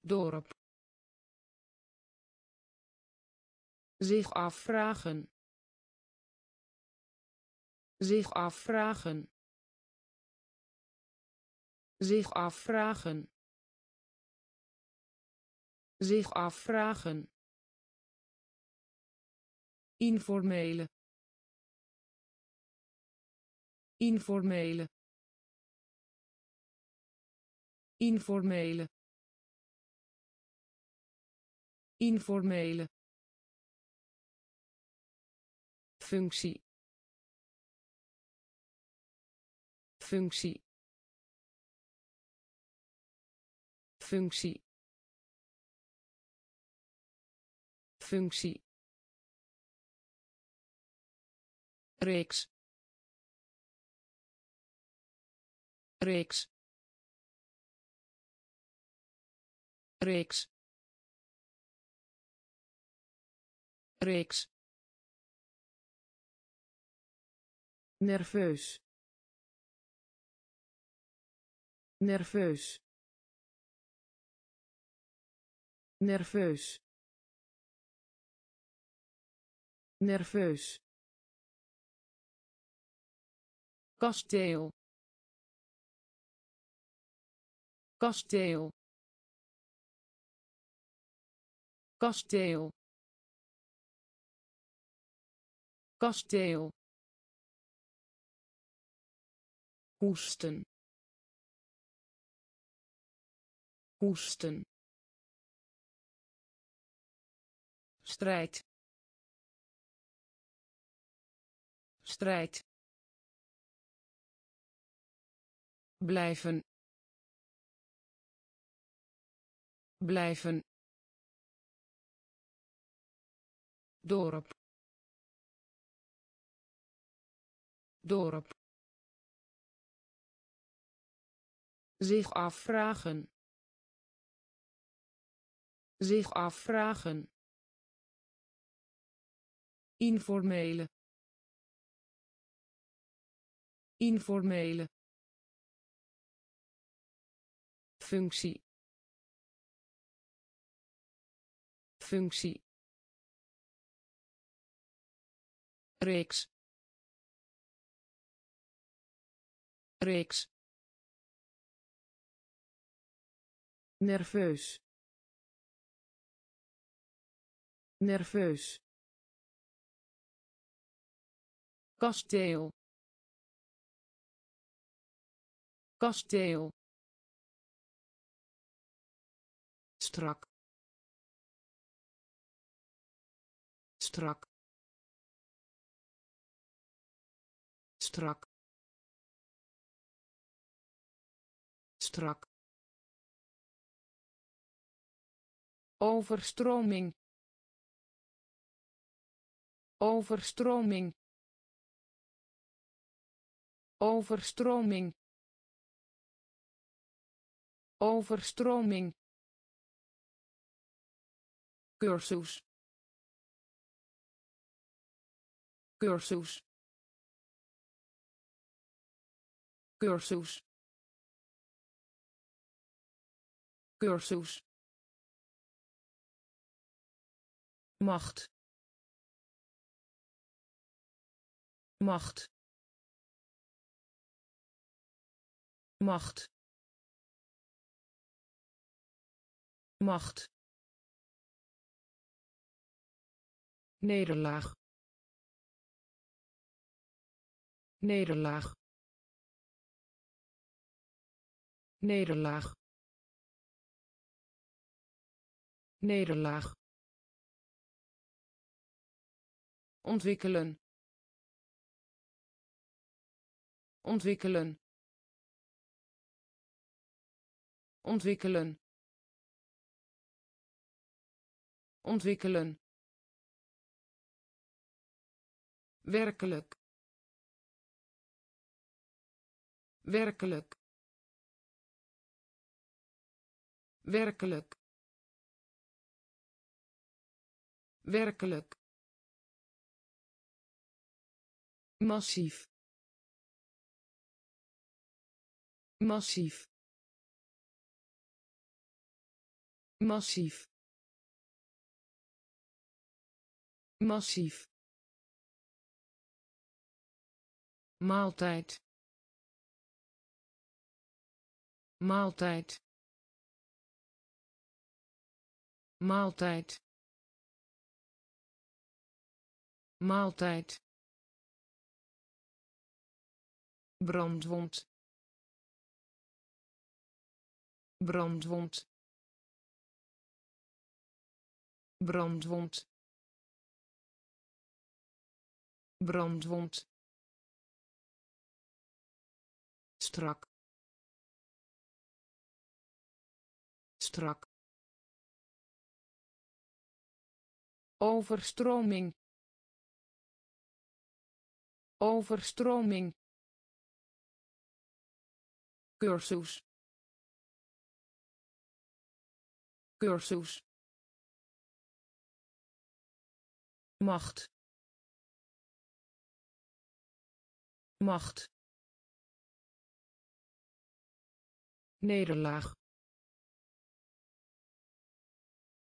dorp zich afvragen. Zich afvragen. Zich afvragen. Zich afvragen. Informele. Informele. Informele. Informele functie. Functie. Functie. Functie. Reeks. Reeks. Reeks. Reeks nerveus. Nerveus. Nerveus. Nerveus. Kasteel. Kasteel. Kasteel. Kasteel hoesten. Hoesten. Strijd. Strijd. Blijven. Blijven. Dorp. Dorp zich afvragen. Zich afvragen. Informele. Informele. Functie. Functie. Reeks. Reeks nerveus. Nerveus. Kasteel. Kasteel. Strak. Strak. Strak. Strak overstroming. Overstroming. Overstroming. Overstroming. Cursus. Cursus. Cursus. Cursus macht. Macht. Macht. Macht. Nederlaag. Nederlaag. Nederlaag. Nederlaag ontwikkelen. Ontwikkelen. Ontwikkelen. Ontwikkelen. Werkelijk. Werkelijk. Werkelijk. Werkelijk massief. Massief. Massief. Massief. Maaltijd. Maaltijd. Maaltijd. Maaltijd brandwond. Brandwond. Brandwond. Brandwond. Strak. Strak. Overstroming. Overstroming cursus. Cursus. Macht. Macht. Nederlaag.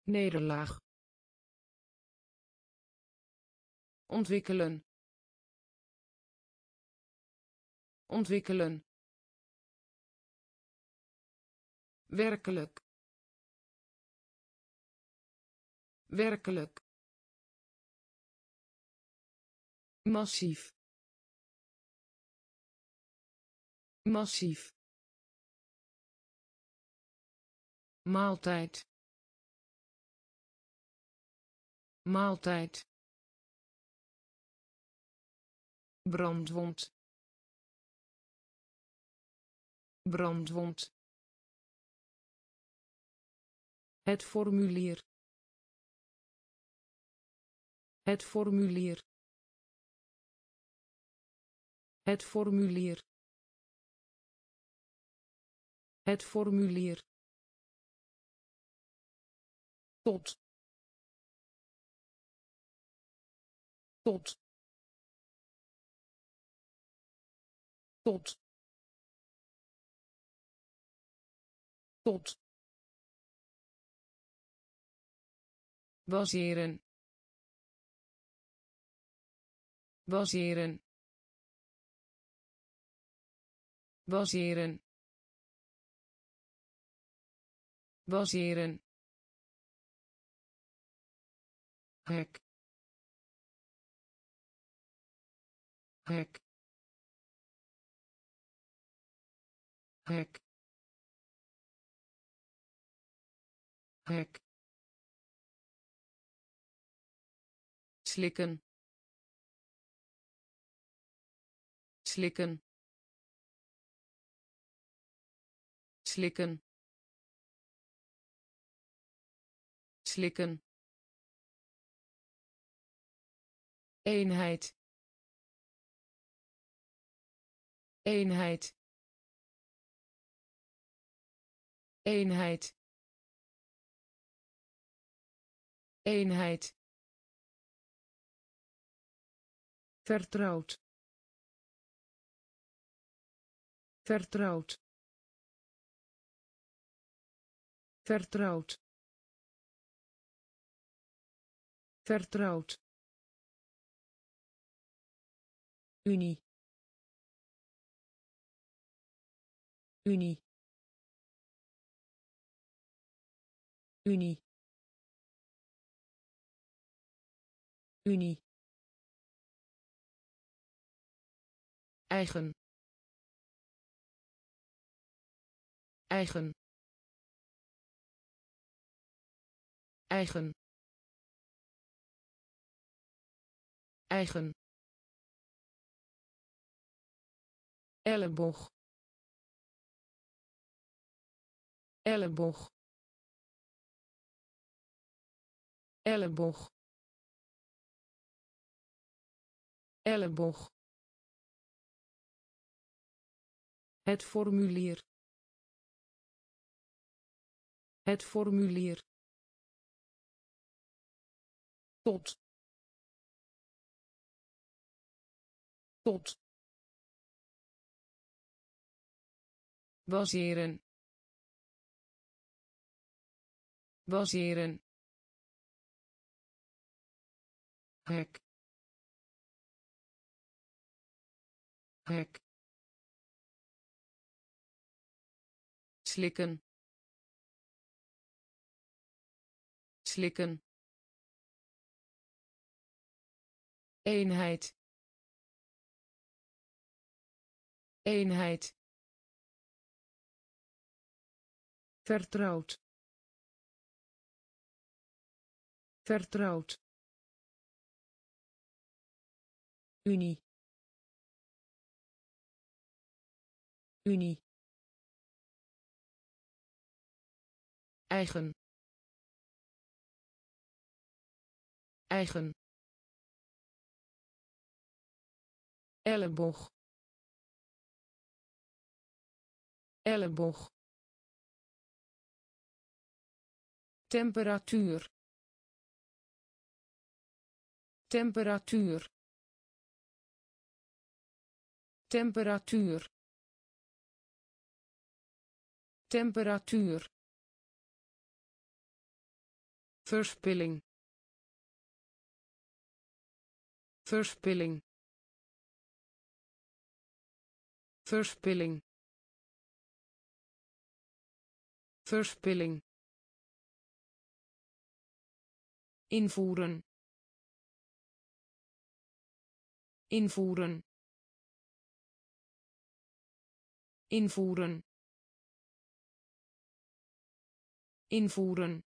Nederlaag. Ontwikkelen. Ontwikkelen werkelijk. Werkelijk. Massief. Massief. Maaltijd. Maaltijd. Brandwond. Brandwond Het formulier. Het formulier. Het formulier. Het formulier. Tot. Tot. Tot. Tot. Baseren. Baseren. Baseren. Baseren. Hek. Hek. Hek. Hek slikken. Slikken. Slikken. Slikken. Eenheid. Eenheid. Eenheid. Eenheid vertrouwd. Vertrouwd. Vertrouwd. Vertrouwd. Unie. Unie. Unie. Unie eigen. Eigen. Eigen. Eigen. Elleboog. Elleboog. Elleboog. Elleboog Het formulier. Het formulier. Tot. Tot. baseren baseren hek hek slikken. Slikken. Eenheid. Eenheid. Vertrouwd. Vertrouwd. Unie. Unie eigen. Eigen. Elleboog. Elleboog. Temperatuur. Temperatuur. Temperatuur. Temperatuur verspilling verspilling verspilling verspilling invoeren. Invoeren. Invoeren. Invoeren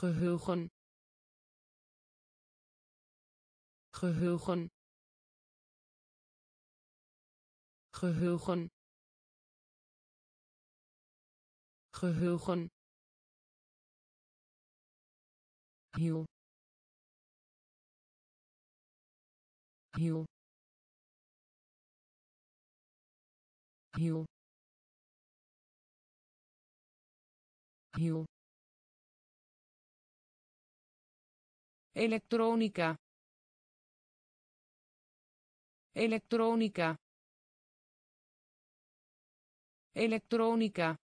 geheugen. Geheugen. Geheugen. Geheugen. Hiel. Hiel. Hiel. Hiel elektronica elektronica elektronica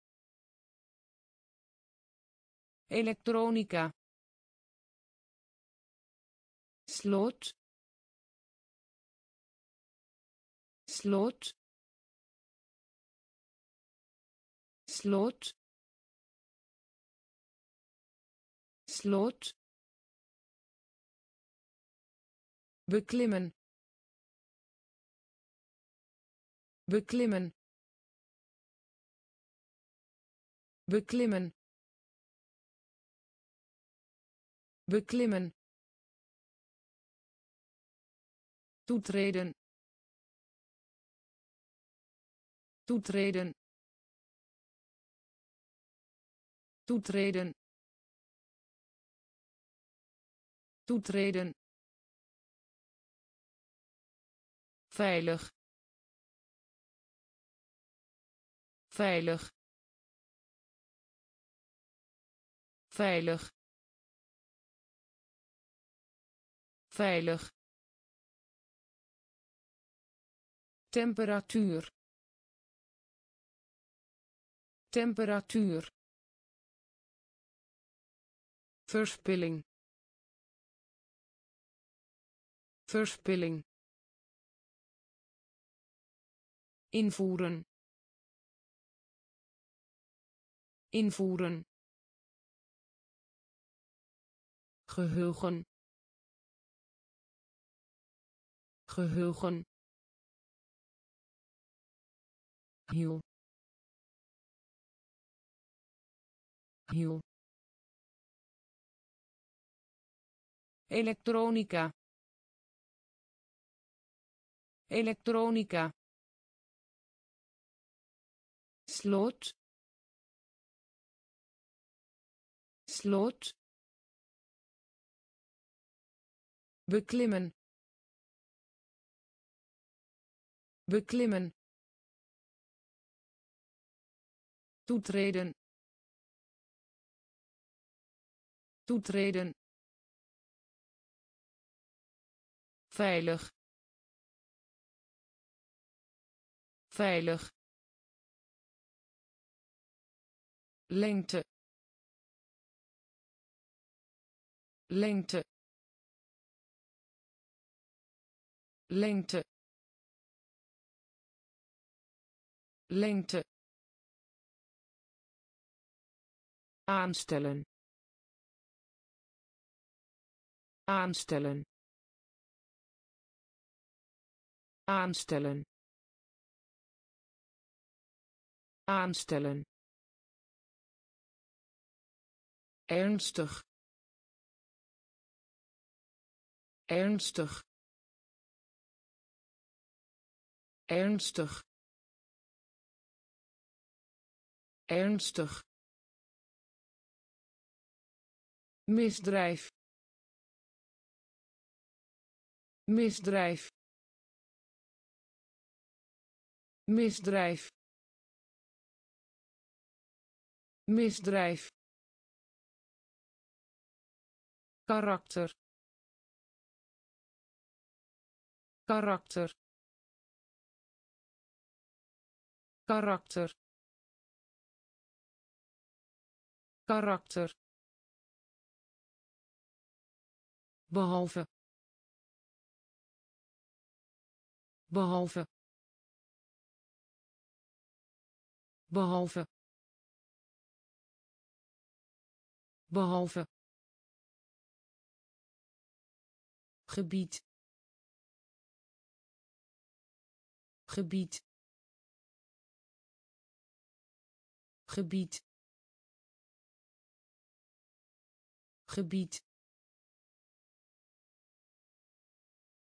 elektronica slot slot slot. Slot beklimmen beklimmen beklimmen beklimmen toetreden toetreden toetreden toetreden veilig. Veilig. Veilig. Veilig. Temperatuur. Temperatuur. Verspilling. Verspilling invoeren. Invoeren. Geheugen. Geheugen. Hiel. Hiel. Elektronica. Elektronica slot slot beklimmen beklimmen toetreden toetreden veilig veilig lengte. Lengte. Lengte. Lengte. Aanstellen. Aanstellen. Aanstellen. Aanstellen ernstig. Ernstig. Ernstig. Ernstig. Misdrijf. Misdrijf. Misdrijf. Misdrijf karakter. Karakter. Karakter. Karakter. Behalve. Behalve. Behalve. Behalve gebied. Gebied. Gebied. Gebied.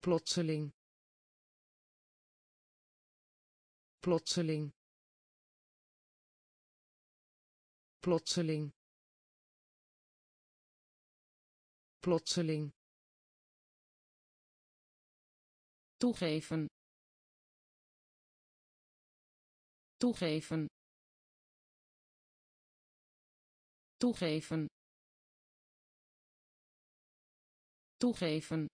Plotseling. Plotseling. Plotseling. Plotseling toegeven. Toegeven. Toegeven. Toegeven.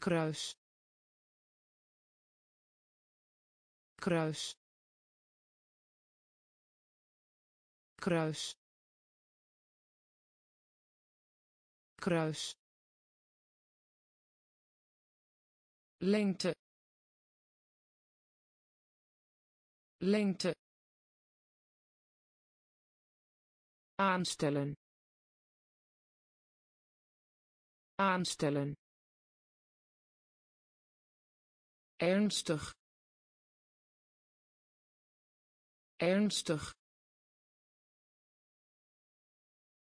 Kruis. Kruis. Kruis. Kruis lengte. Lengte. Aanstellen. Aanstellen. Ernstig. Ernstig.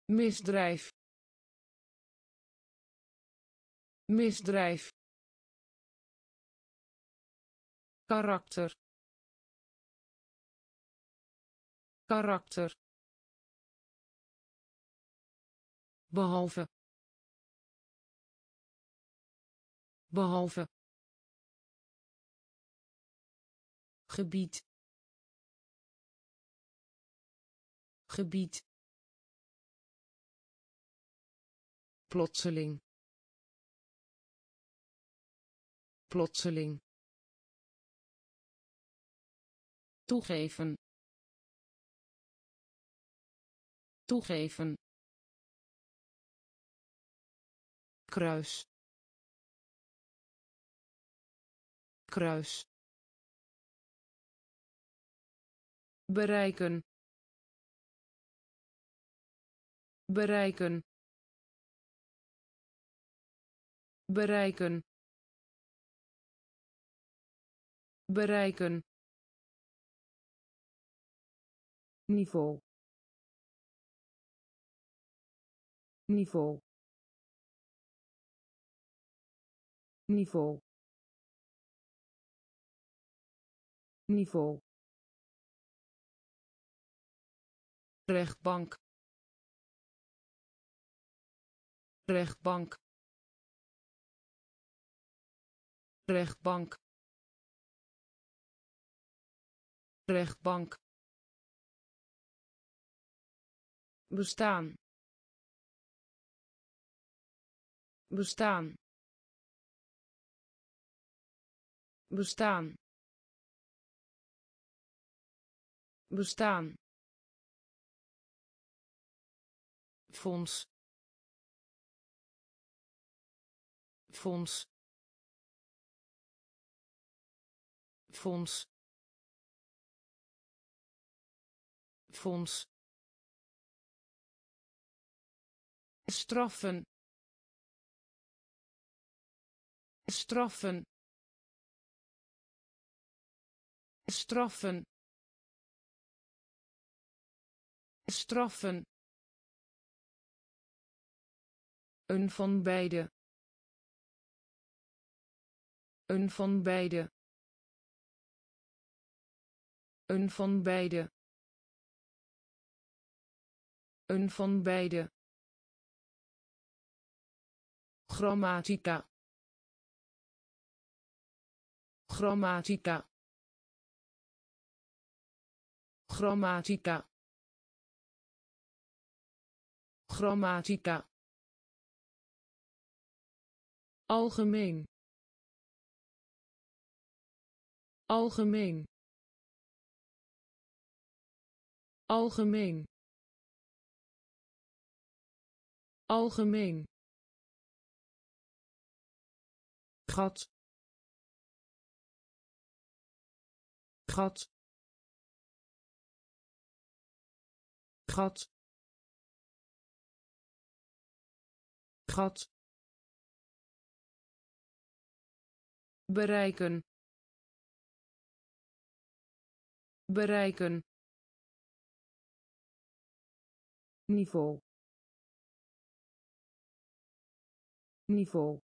Misdrijf. Misdrijf karakter. Karakter. Behalve. Behalve. Gebied. Gebied. Plotseling. Plotseling toegeven. Toegeven. Kruis. Kruis. Bereiken. Bereiken. Bereiken. Bereiken niveau. Niveau. Niveau. Niveau. Rechtbank. Rechtbank. Rechtbank. Rechtbank bestaan. Bestaan. Bestaan. Bestaan. Fonds. Fonds. Fonds. Fonds straffen straffen straffen straffen. Een van beide. Een van beide. Een van beide. Een van beide grammatica. Grammatica. Grammatica. Grammatica. Algemeen. Algemeen. Algemeen. Algemeen gat. Gat. Gat. Gat. Bereiken. Bereiken. Niveau. Niveau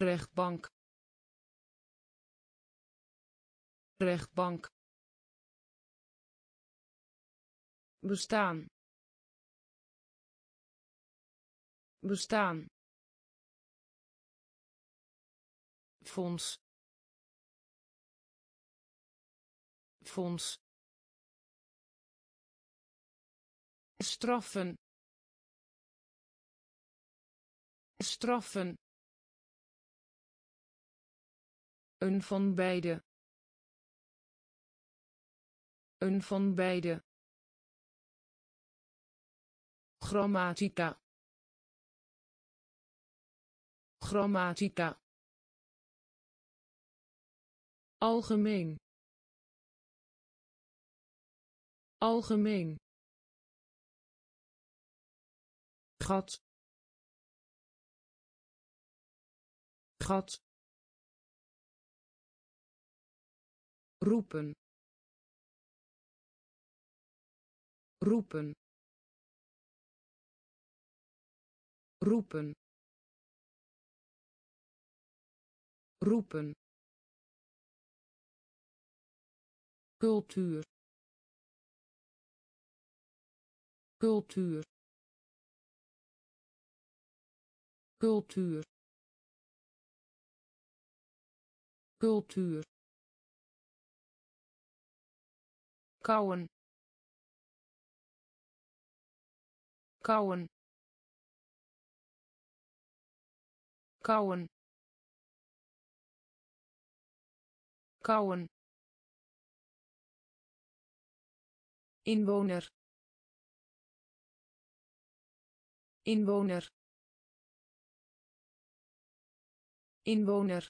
rechtbank. Rechtbank. Bestaan. Bestaan. Fonds. Fonds. Straffen. Straffen een van beide. Een van beide. Grammatica. Grammatica. Algemeen. Algemeen. Gat. Gat roepen. Roepen. Roepen. Roepen. Cultuur. Cultuur. Cultuur. Cultuur kauwen. Kauwen. Kauwen. Kauwen. Inwoner. Inwoner. Inwoner.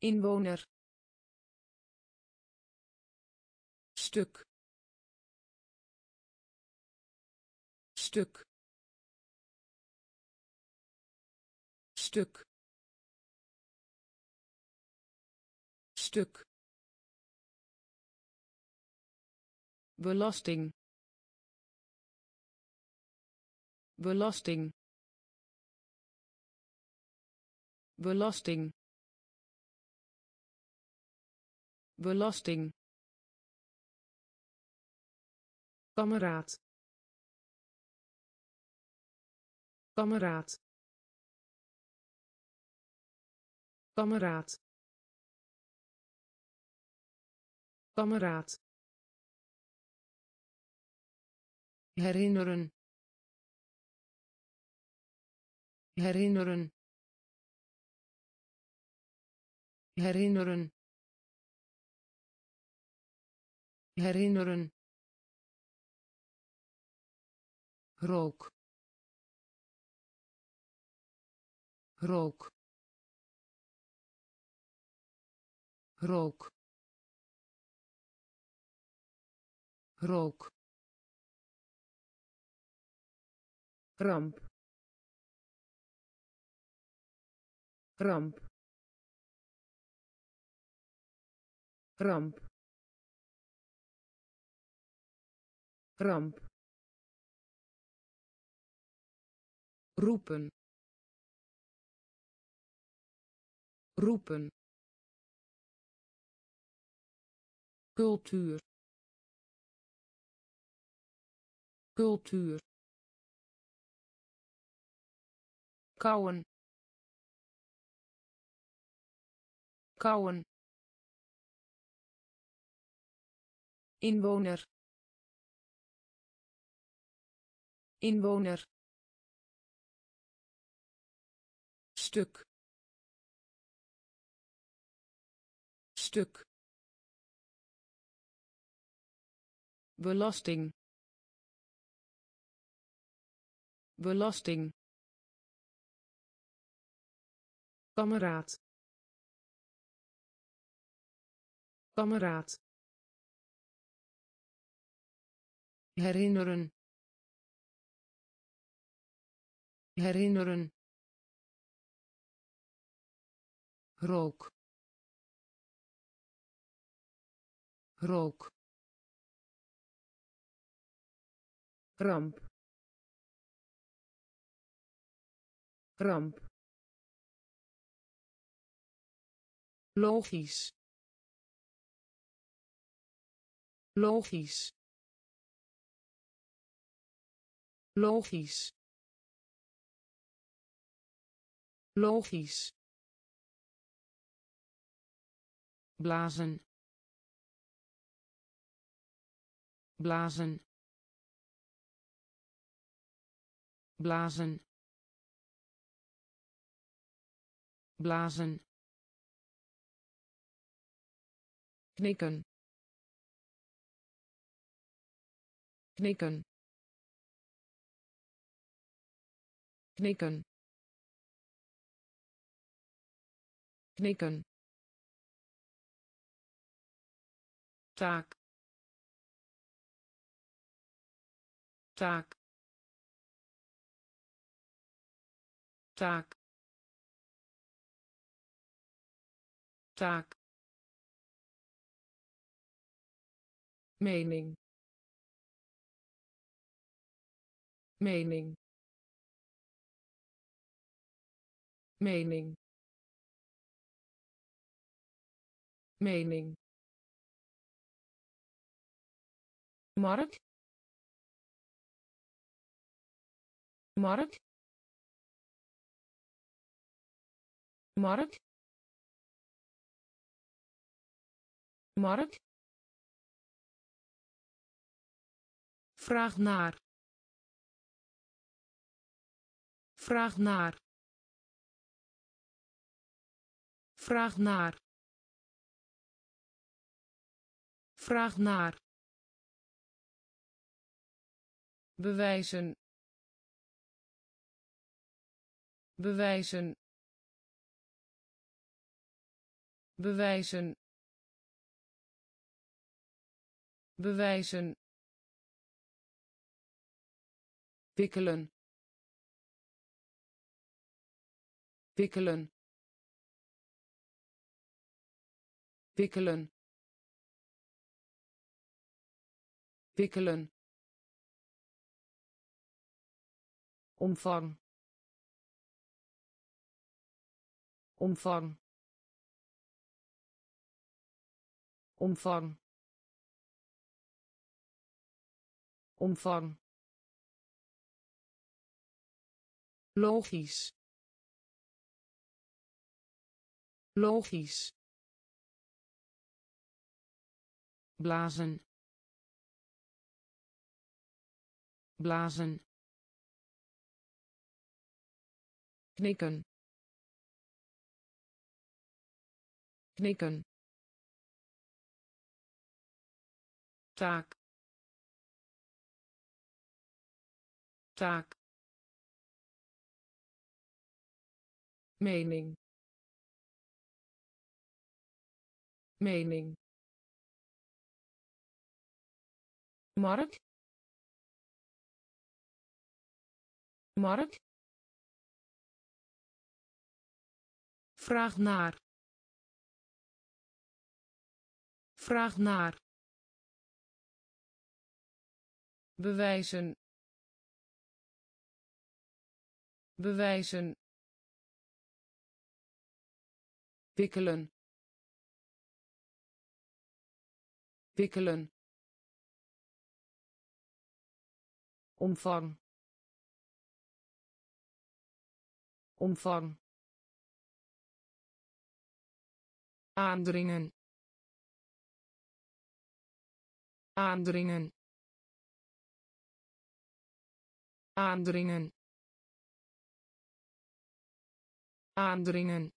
Inwoner stuk. Stuk. Stuk. Stuk. Belasting. Belasting. Belasting. Belasting kameraad. Kameraad. Kameraad. Kameraad. Herinneren. Herinneren. Herinneren. Herinneren rook. Rook. Rook. Rook. Ramp. Ramp. Ramp. Ramp roepen. Roepen. Cultuur. Cultuur. Kauwen. Kauwen. Inwoner. Inwoner stuk. Stuk. Belasting. Belasting. Kameraad. Kameraad. Herinneren. Herinneren rook. Rook. Ramp ramp logisch. Logisch. Logisch. Logisch blazen. Blazen. Blazen. Blazen. Knikken. Knikken. Knikken. Knikken taak taak taak taak. Mening mening. Mening mening markt. Markt. Markt. Markt. Vraag naar. Vraag naar. Vraag naar. Vraag naar bewijzen. Bewijzen. Bewijzen. Bewijzen. Wikkelen. Wikkelen. Wikkelen. Wikkelen omvang. Omvang. Omvang. Omvang. Logisch. Logisch. Blazen. Blazen knikken. Knikken. Taak. Taak. Mening. Mening. Markt markt vraag naar. Vraag naar. Bewijzen. Bewijzen. Wikkelen. Wikkelen. Omvang. Omvang aandringen. Aandringen. Aandringen. Aandringen.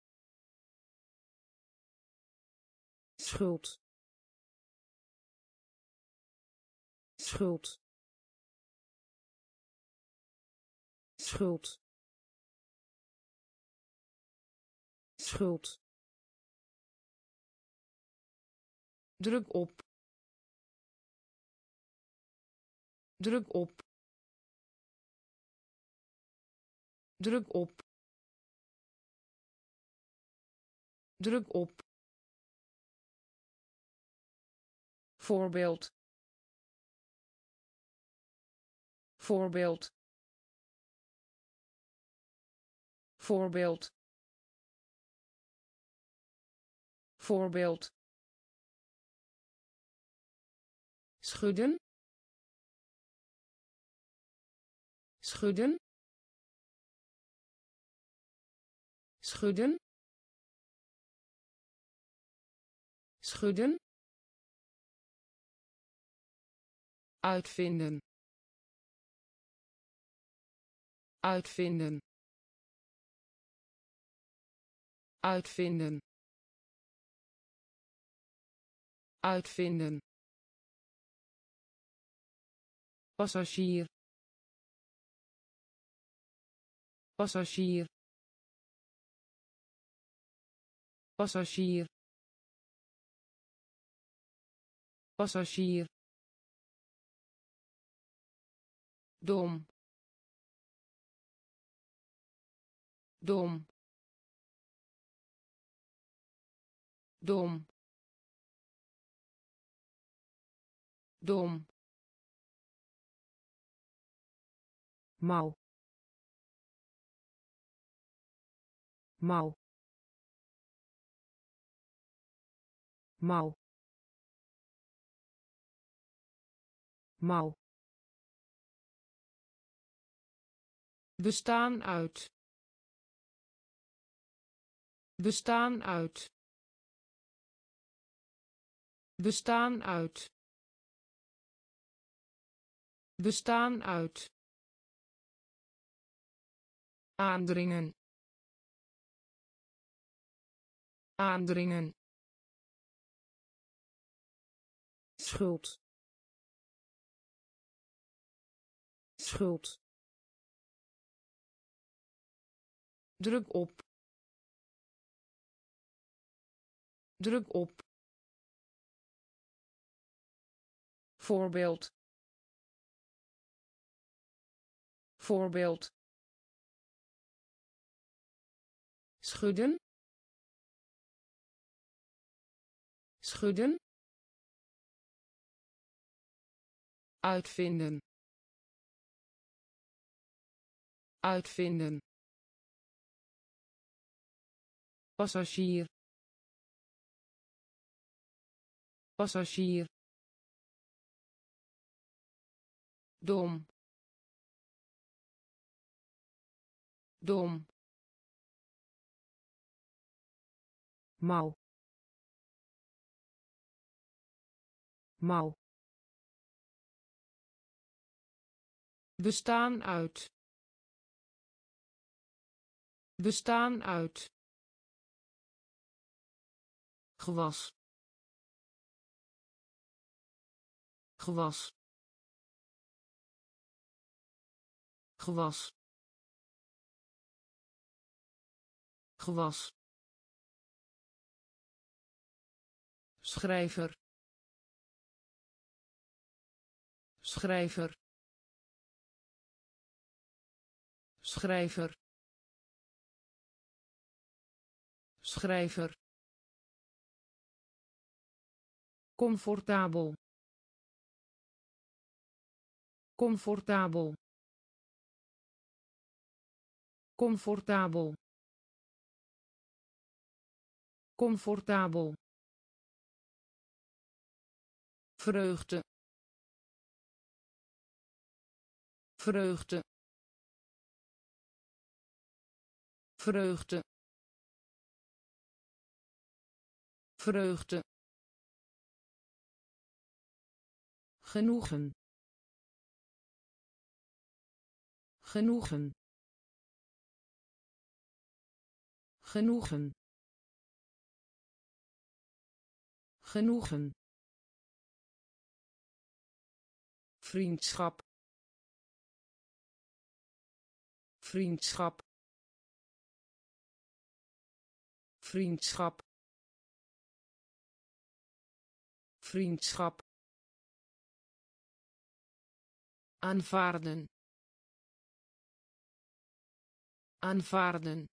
Schuld. Schuld. Schuld. Schuld druk op. Druk op. Druk op. Druk op. Voorbeeld. Voorbeeld. Voorbeeld. Voorbeeld schudden. Schudden. Schudden. Schudden. Uitvinden. Uitvinden. Uitvinden. Uitvinden passagier. Passagier. Passagier. Passagier. Dom. Dom. Dom. Dom mouw mouw mouw mouw bestaan uit. Bestaan uit. Bestaan uit. Bestaan uit aandringen aandringen schuld schuld druk op druk op voorbeeld voorbeeld schudden. Schudden. Uitvinden. Uitvinden. Passagier. Passagier. Dom. Dom mouw mouw bestaan uit. Bestaan uit. Gewas. Gewas. Gewas. Gewas schrijver. Schrijver. Schrijver. Schrijver. Comfortabel. Comfortabel. Comfortabel. Comfortabel vreugde. Vreugde. Vreugde. Vreugde. Genoegen. Genoegen. Genoegen. Genoegen vriendschap. Vriendschap. Vriendschap. Vriendschap. Aanvaarden. Aanvaarden.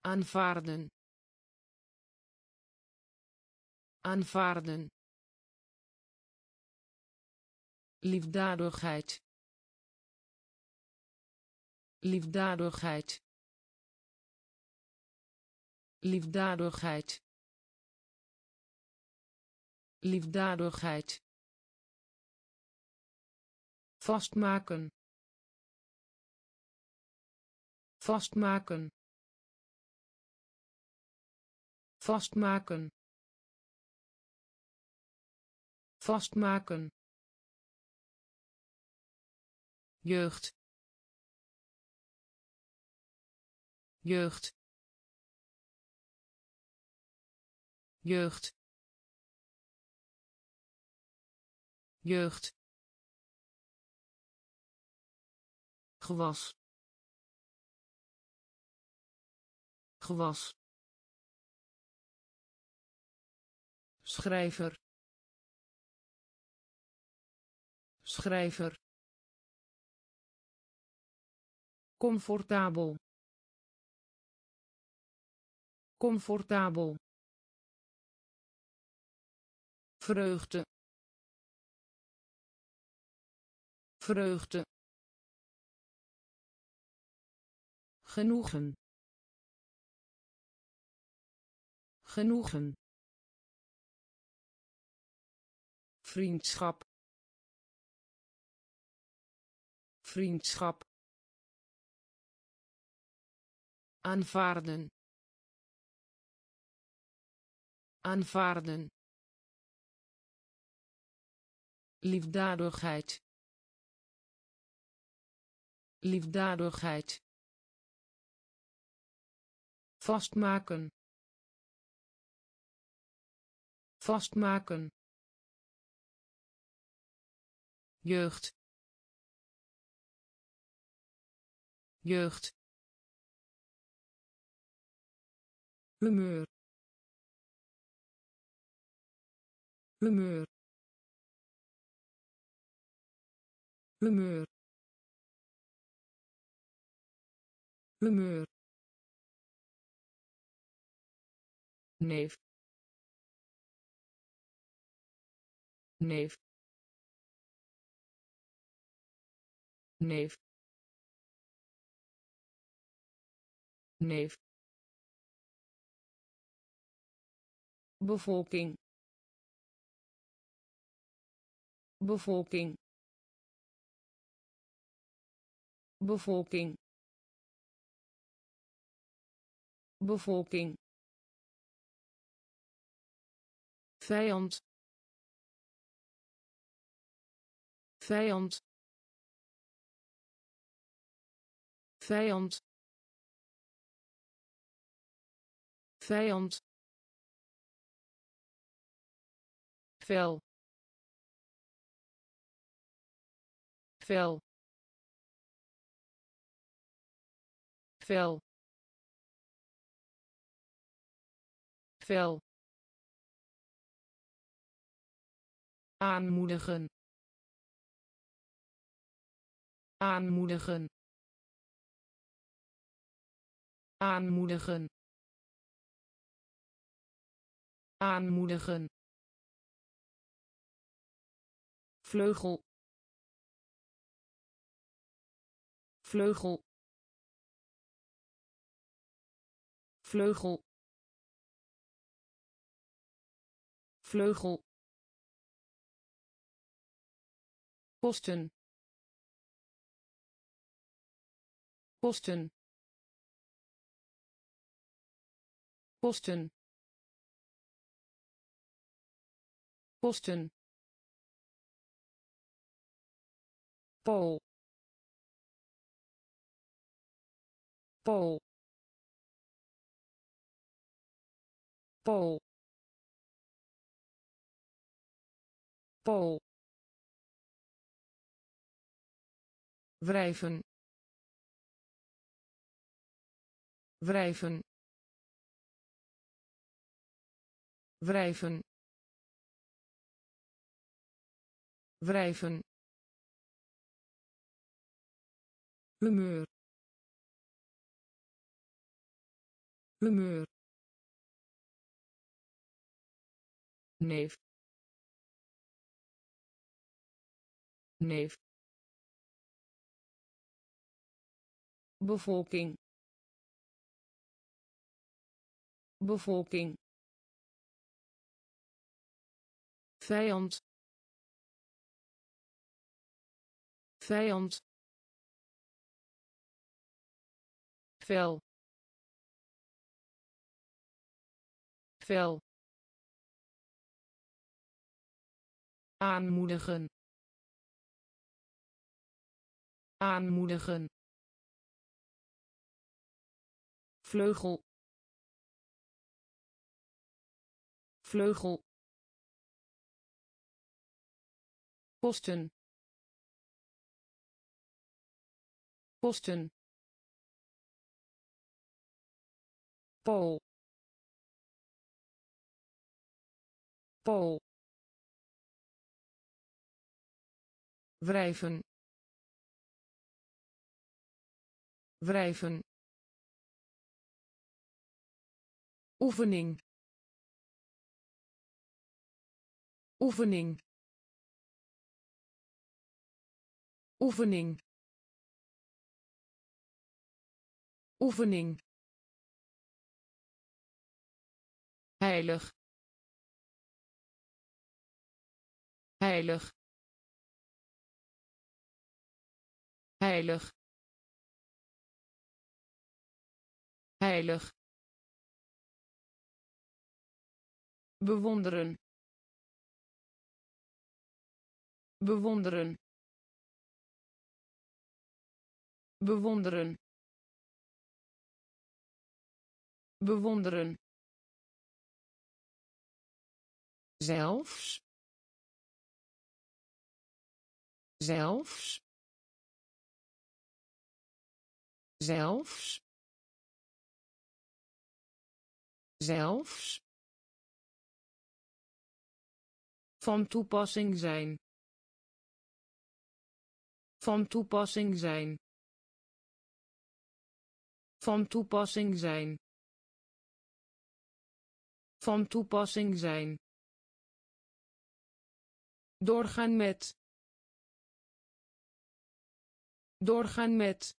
Aanvaarden. Aanvaarden liefdadigheid. Liefdadigheid. Liefdadigheid. Liefdadigheid. Vastmaken. Vastmaken. Vastmaken. Vastmaken jeugd. Jeugd. Jeugd. Jeugd. Gewas. Gewas. Schrijver. Schrijver comfortabel. Comfortabel. Vreugde. Vreugde. Genoegen. Genoegen. Vriendschap. Vriendschap aanvaarden. Aanvaarden. Liefdadigheid. Liefdadigheid. Vastmaken. Vastmaken. Jeugd. Jeugd humeur humeur humeur humeur neef. Neef. Neef. Neef bevolking bevolking bevolking bevolking. Vijand. Vijand. Vijand. Vijand vel. Vel. Vel. Vel. Aanmoedigen. Aanmoedigen. Aanmoedigen. Aanmoedigen vleugel. Vleugel. Vleugel. Vleugel. Kosten. Kosten. Kosten. Kosten Pool. Pool. Pool. Pool. wrijven wrijven wrijven wrijven humeur humeur neef. Neef. Bevolking. Bevolking. Vijand. Vijand vel. Vel. Aanmoedigen. Aanmoedigen. Vleugel. Vleugel. Kosten kosten Pool Pool wrijven. Wrijven. Oefening. Oefening. Oefening. Oefening heilig. Heilig. Heilig. Heilig. Bewonderen. Bewonderen. Bewonderen. Bewonderen zelfs zelfs zelfs zelfs. Van toepassing zijn. Van toepassing zijn. Van toepassing zijn. Van toepassing zijn doorgaan met. Doorgaan met.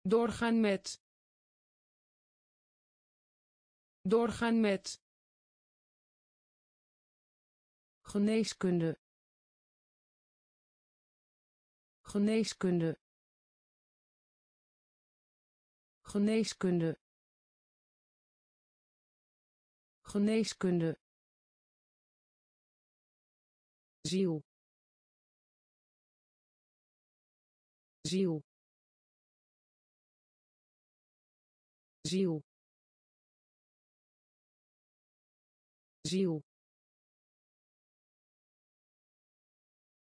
Doorgaan met. Doorgaan met. Geneeskunde. Geneeskunde. Geneeskunde. Geneeskunde ziel ziel ziel ziel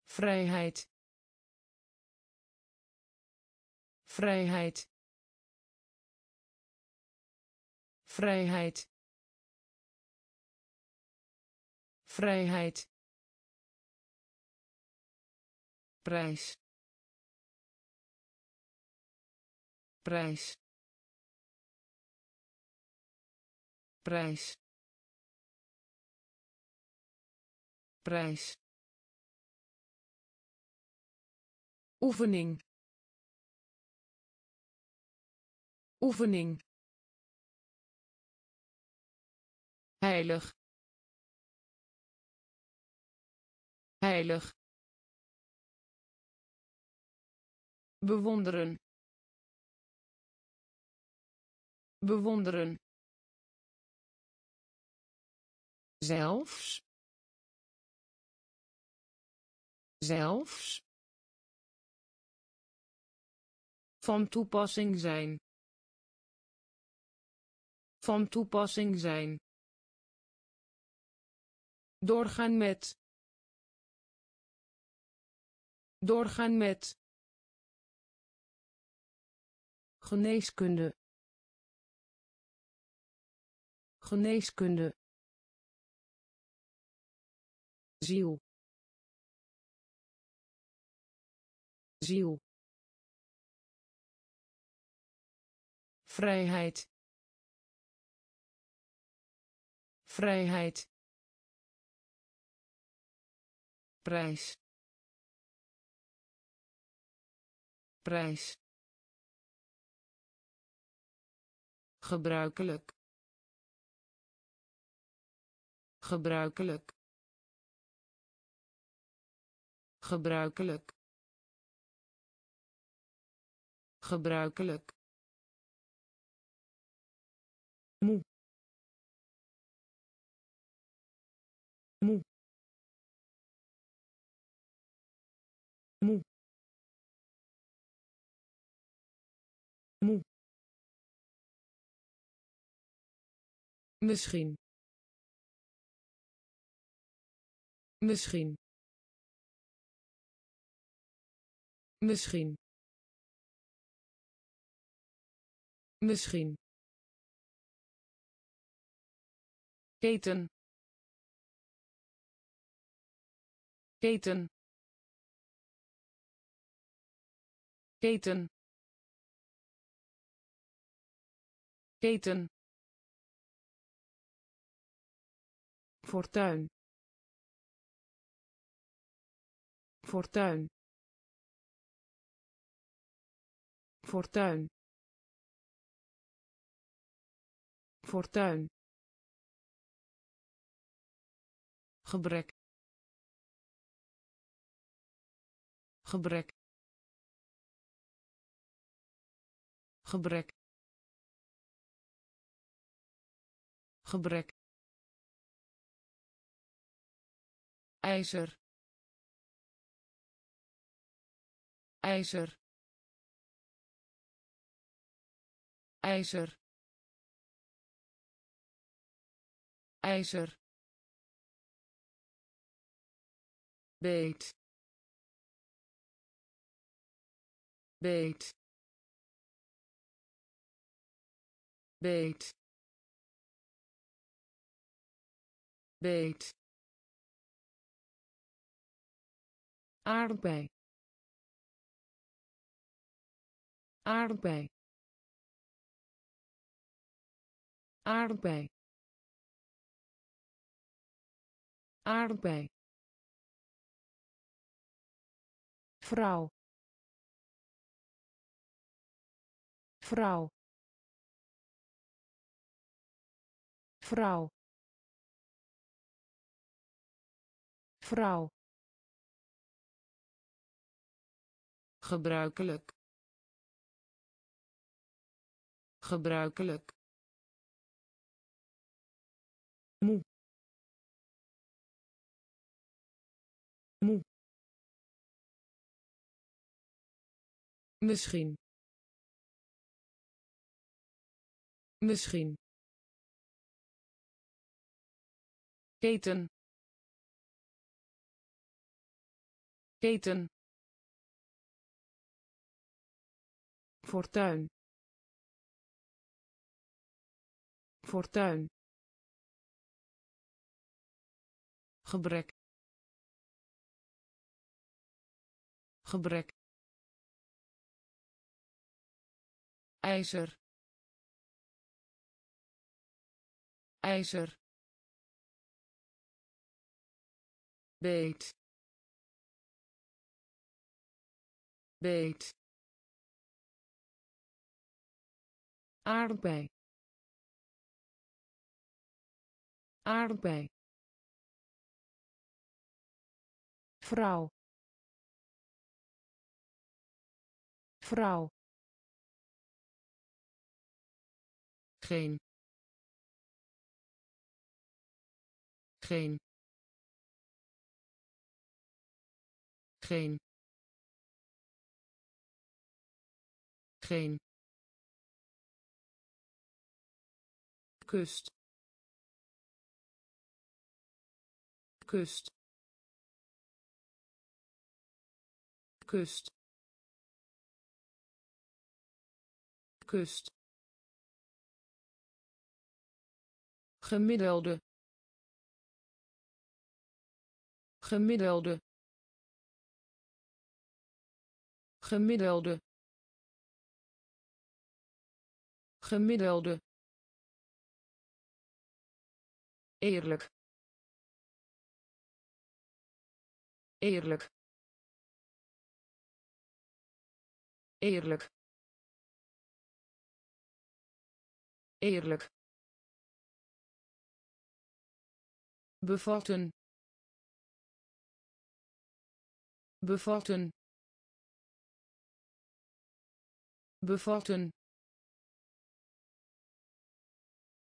vrijheid. Vrijheid. Vrijheid. Vrijheid prijs. Prijs. Prijs. Prijs. Oefening. Oefening. Heilig. Heilig bewonderen. Bewonderen. Zelfs. Zelfs. Van toepassing zijn. Van toepassing zijn. Doorgaan met. Doorgaan met geneeskunde. Geneeskunde. Ziel. Ziel. Vrijheid. Vrijheid. Prijs. Prijs gebruikelijk. Gebruikelijk. Gebruikelijk. Gebruikelijk misschien. Misschien. Misschien. Misschien. Keten. Keten. Keten. Keten fortuin. Fortuin. Fortuin. Fortuin. Gebrek. Gebrek. Gebrek. Gebrek ijzer. Ijzer. Ijzer. Ijzer. Beet. Beet. Beet. Beet aardbei. Aardbei. Aardbei. Aardbei. Vrouw. Vrouw. Vrouw. Vrouw gebruikelijk. Gebruikelijk. Moe. Moe. Misschien. Misschien. Keten. Keten fortuin. Fortuin. Gebrek. Gebrek. Ijzer. Ijzer. Beet. Beet aardbei aardbei vrouw. Vrouw. Geen. Geen. Geen. Geen kust. Kust. Kust. Kust. Gemiddelde. Gemiddelde. Gemiddelde. Gemiddelde eerlijk. Eerlijk. Eerlijk. Eerlijk. Bevatten. Bevatten. Bevatten.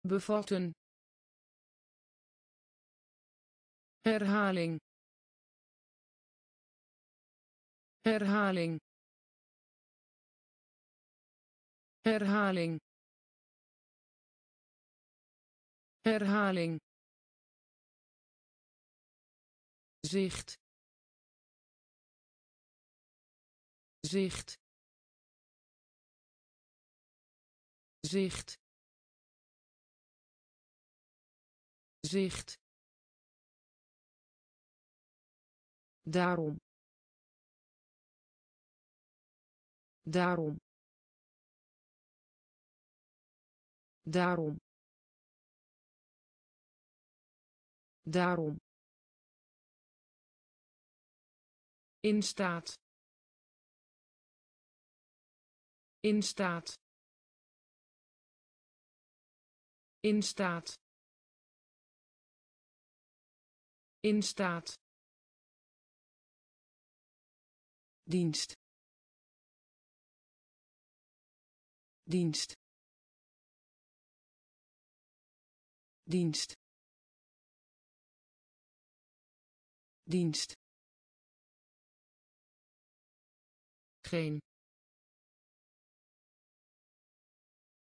Bevatten herhaling. Herhaling. Herhaling. Herhaling. Zicht. Zicht. Zicht. Zicht daarom. Daarom. Daarom. Daarom. In staat. In staat. In staat. In staat dienst. Dienst. Dienst. Dienst. Geen.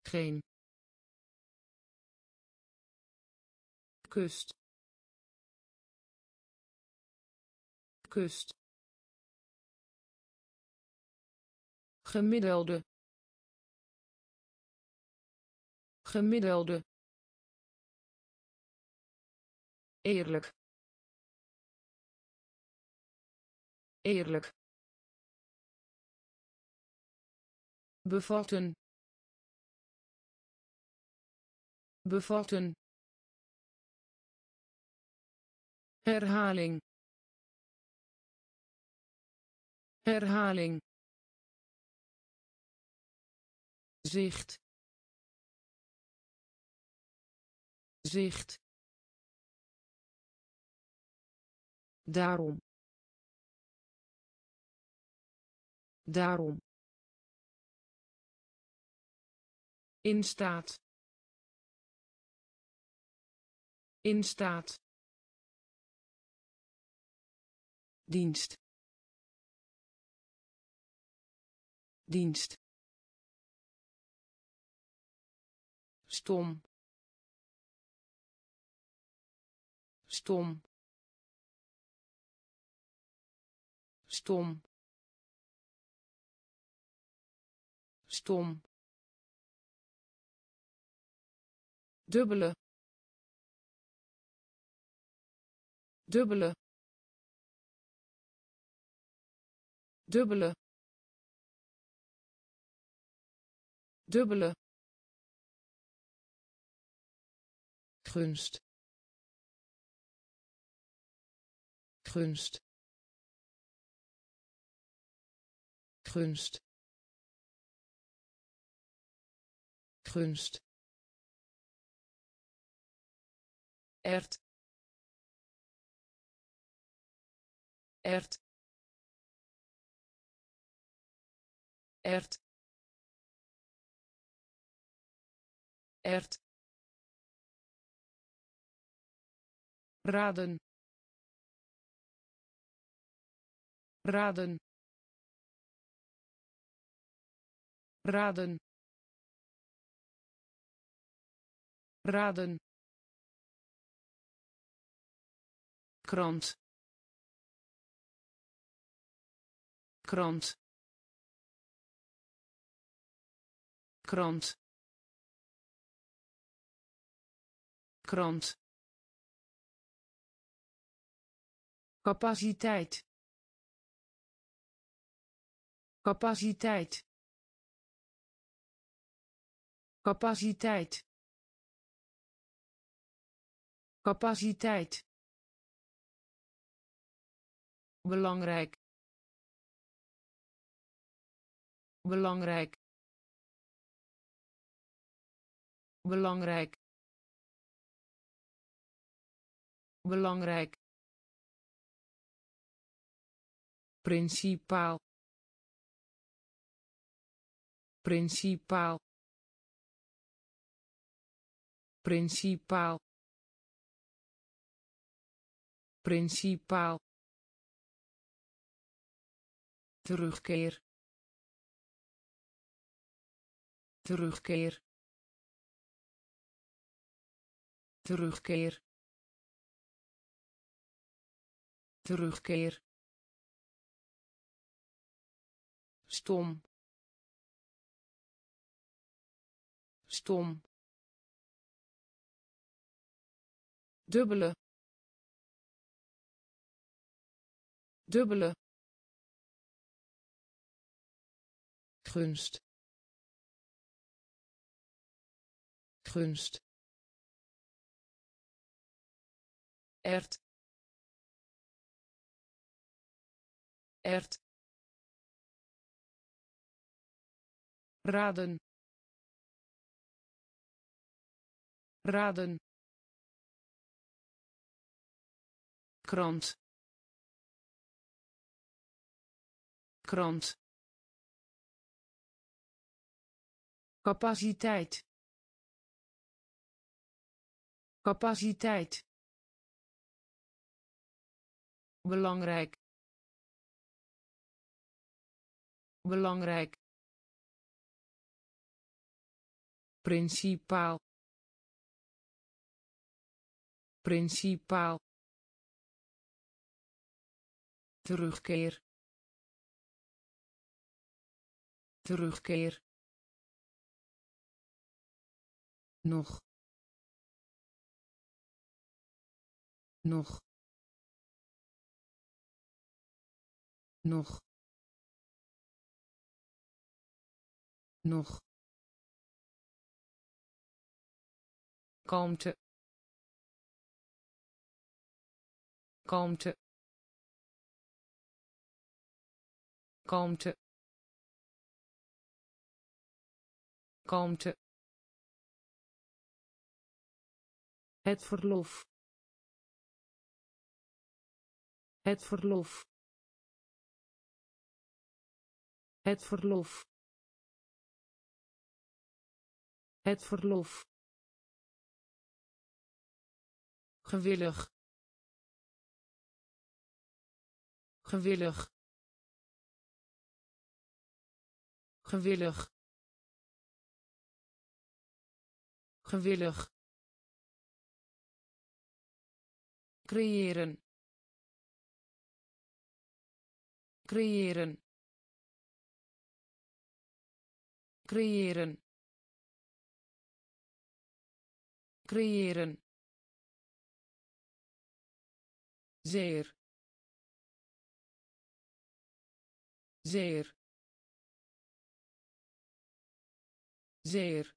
Geen. Kust. Kust gemiddelde. Gemiddelde. Eerlijk. Eerlijk. Bevatten. Bevatten. Herhaling. Herhaling zicht. Zicht. Daarom. Daarom. In staat. In staat. Dienst. Dienst stom. Stom. Stom. Stom. Dubbele. Dubbele. Dubbele. Dubbele gunst. Gunst. Gunst. Gunst. Ert. Ert. Ert. Ert raden. Raden. Raden. Raden. Krant. Krant. Krant. Krant capaciteit. Capaciteit. Capaciteit. Capaciteit. Belangrijk. Belangrijk. Belangrijk. Belangrijk principaal. Principaal. Principaal. Principaal. Terugkeer. Terugkeer. Terugkeer. Terugkeer stom. Stom. Dubbele. Dubbele. Gunst. Gunst. Ert. Ert raden. Raden. Krant. Krant. Capaciteit. Capaciteit. Belangrijk. Belangrijk principaal. Principaal. Terugkeer. Terugkeer. Nog. Nog. Nog. Nog kalmte. Kalmte. Kalmte. Kalmte. Het verlof. Het verlof. Het verlof. Het verlof gewillig. Gewillig. Gewillig. Gewillig. Creëren. Creëren. Creëren. Creëren zeer. Zeer. Zeer.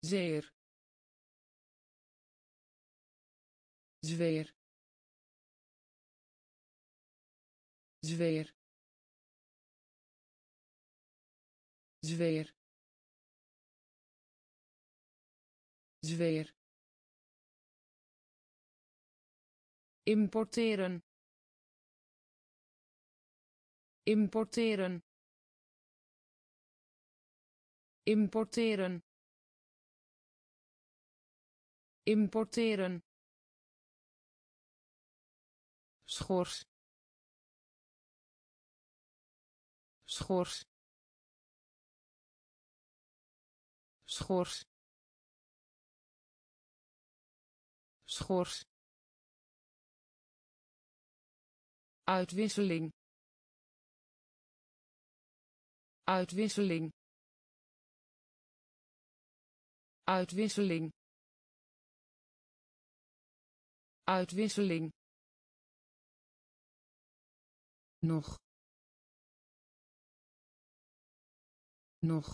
Zeer. Zweer. Zweer. Zweer. Zweer importeren. Importeren. Importeren. Importeren. Schors. Schors. Schors. Schors uitwisseling. Uitwisseling. Uitwisseling. Uitwisseling. Nog. Nog.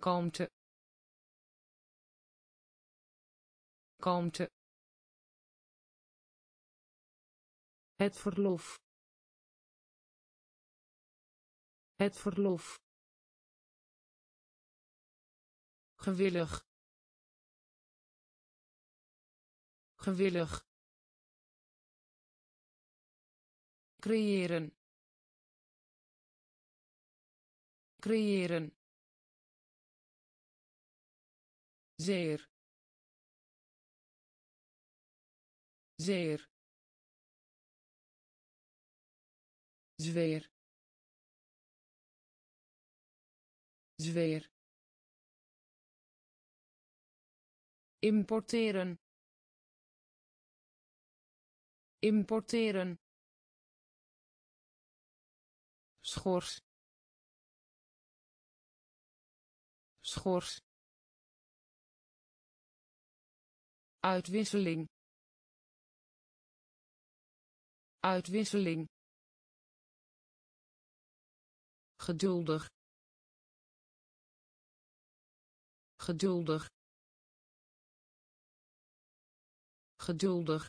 Kalmte. Kalmte het verlof Het verlof. Gewillig. Gewillig. creëren creëren zeer zeer zweer. Zweer. Importeren. Importeren. Schors. Schors. Uitwisseling. Uitwisseling geduldig. Geduldig. Geduldig.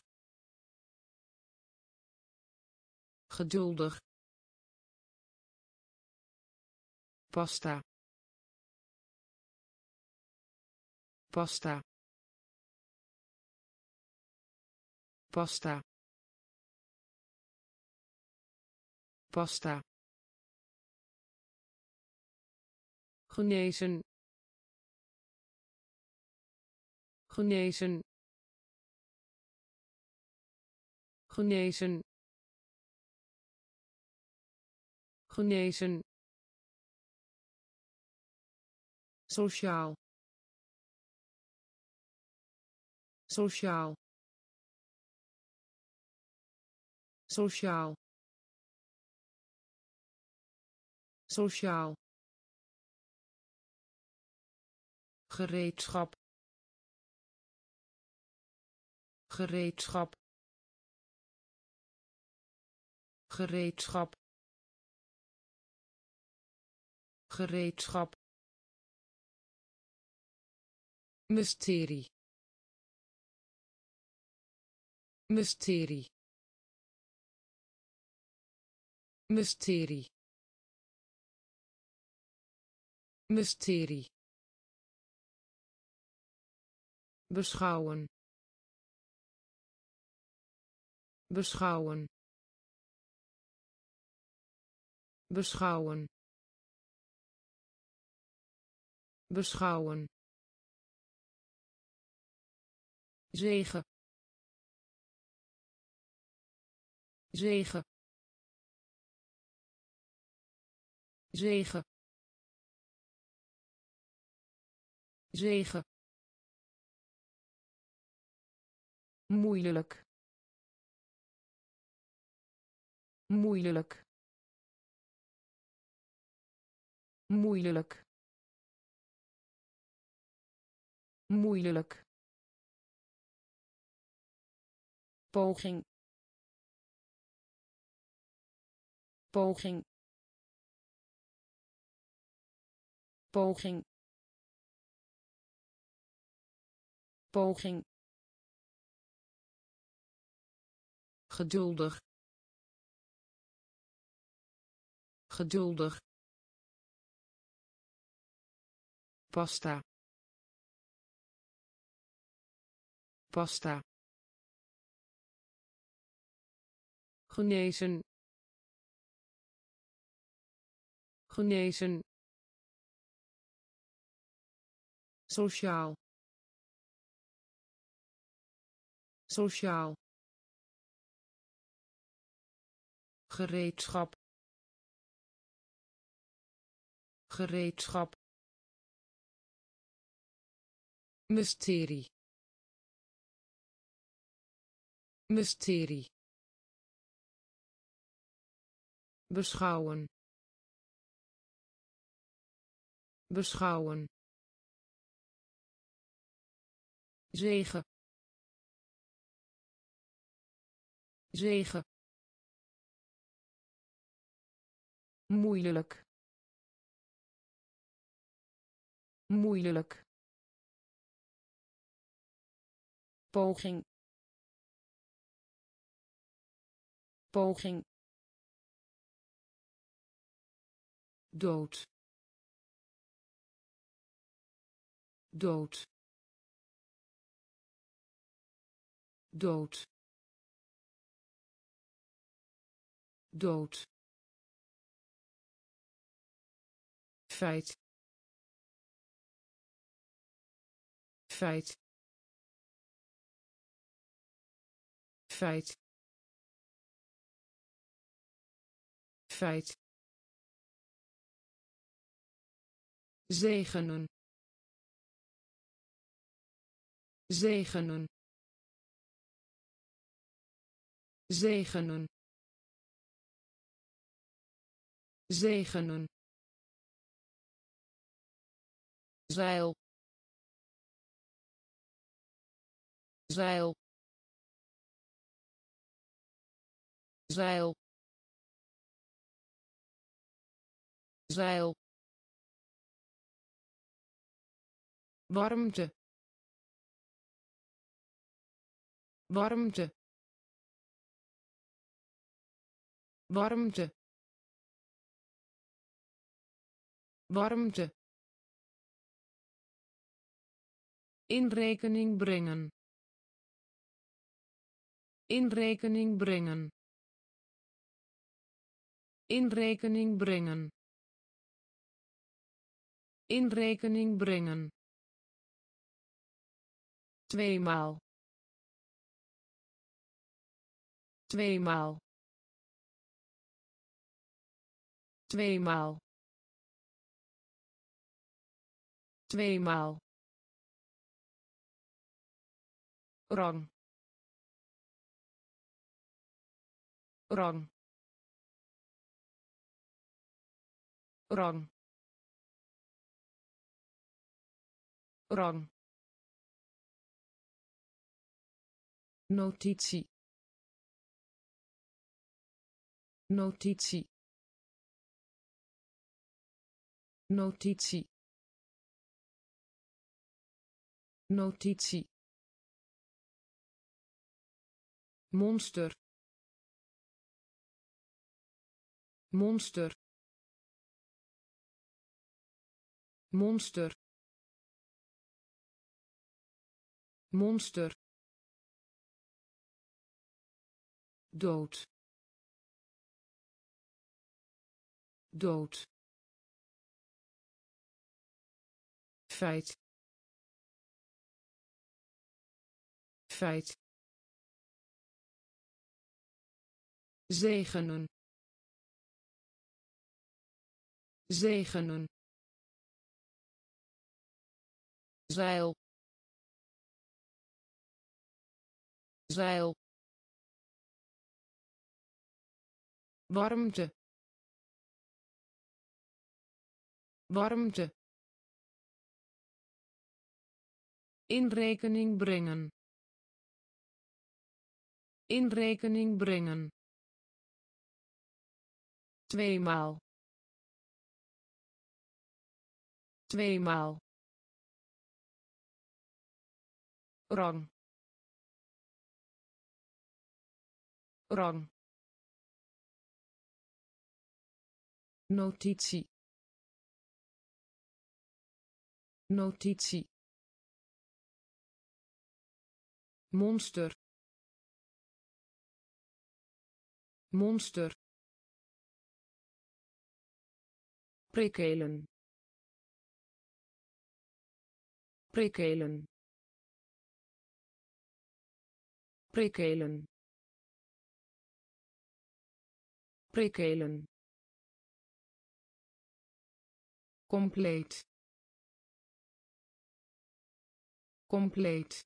Geduldig. Pasta. Pasta. Pasta. Pasta genezen. Genezen. Genezen. Genezen. Sociaal. Sociaal. Sociaal. Sociaal gereedschap. Gereedschap. Gereedschap. Gereedschap. Mysterie. Mysterie. Mysterie. Mysterie beschouwen. Beschouwen. Beschouwen. Beschouwen. Zegen. Zegen. Zegen. Zegen moeilijk. Moeilijk. Moeilijk. Moeilijk. Poging. Poging. Poging. Poging geduldig. Geduldig. Pasta. Pasta. Genezen. Genezen. Sociaal. Sociaal gereedschap. Gereedschap. Mysterie. Mysterie. Beschouwen. Beschouwen. Zegen. Zegen moeilijk. Moeilijk. Poging. Poging. Dood. Dood. Dood. Dood feit. Feit. Feit. Feit. Zegenen. Zegenen. Zegenen. Zegenen zeil. Zeil. Zeil. Zeil. Warmte. Warmte. Warmte. Warmte in rekening brengen. In rekening brengen. In rekening brengen. In rekening brengen. Tweemaal. Tweemaal. Tweemaal. Tweemaal rang rang rang rang notitie. Notitie. Notitie. Notitie monster monster monster monster dood dood feit feit zegenen. Zegenen. Zeil. Zeil. Warmte. Warmte. In rekening brengen. In rekening brengen tweemaal tweemaal rang rang notitie notitie monster monster prikkelen. Prikkelen. Prikkelen. Prikkelen. Compleet. Compleet.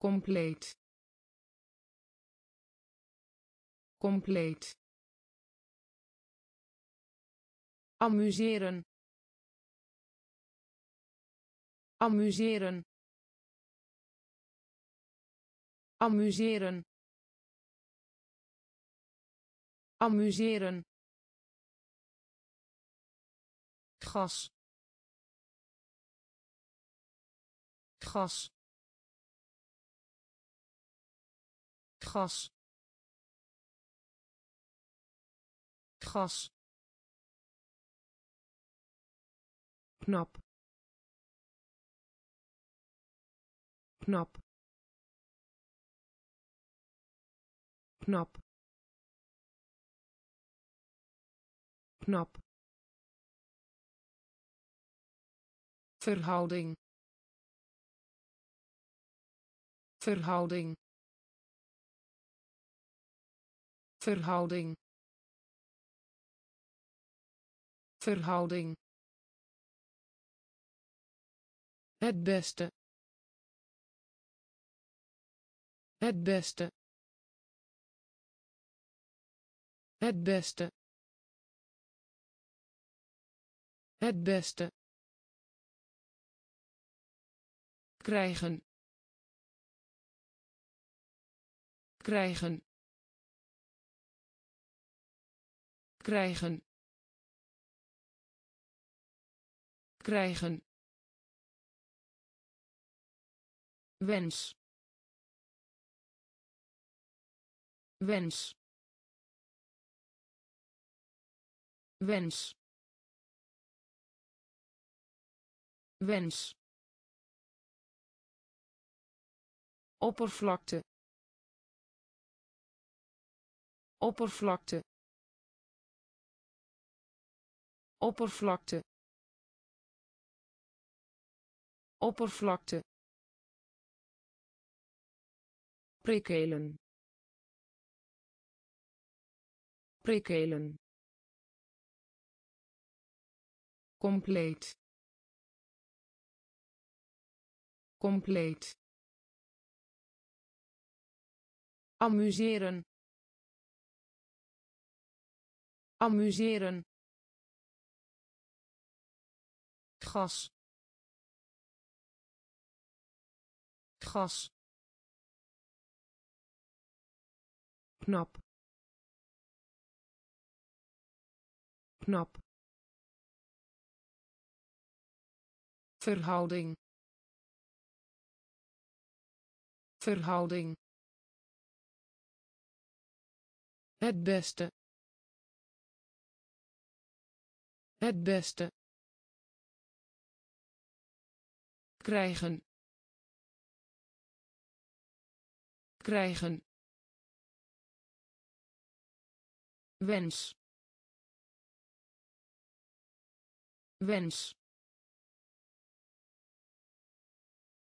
Compleet. Compleet amuseren. Amuseren. Amuseren. Amuseren. Gas. Gas. Gas. Gas knap. Knap. Knap. Knap. Verhouding. Verhouding. Verhouding. Verhouding het beste. Het beste. Het beste. Het beste. Krijgen. Krijgen. Krijgen. Krijgen wens. Wens. Wens. Wens. Oppervlakte. Oppervlakte. Oppervlakte. Oppervlakte prikkelen. Prikkelen. Compleet. Compleet. Amuseren. Amuseren. Gas. Gas knap. Knap. Verhouding. Verhouding. Het beste. Het beste. Krijgen. Krijgen wens. Wens.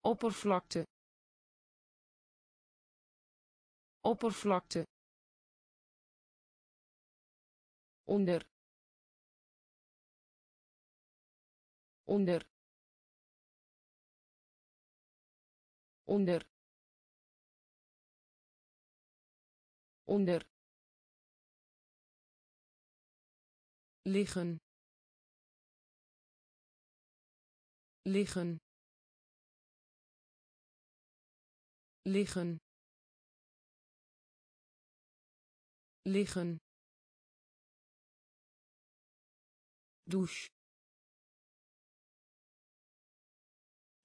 Oppervlakte. Oppervlakte. Onder. Onder. Onder. Onder liggen. Liggen. Liggen. Liggen. Douche.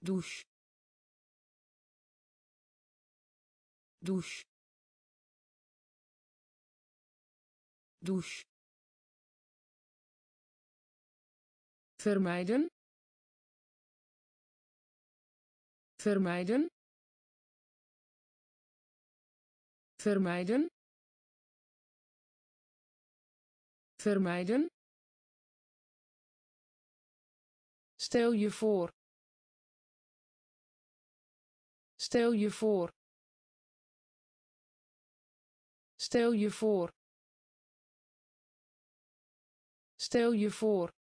Douche. Douche. Douche vermijden. Vermijden. Vermijden. Vermijden. Stel je voor. Stel je voor. Stel je voor. Stel je voor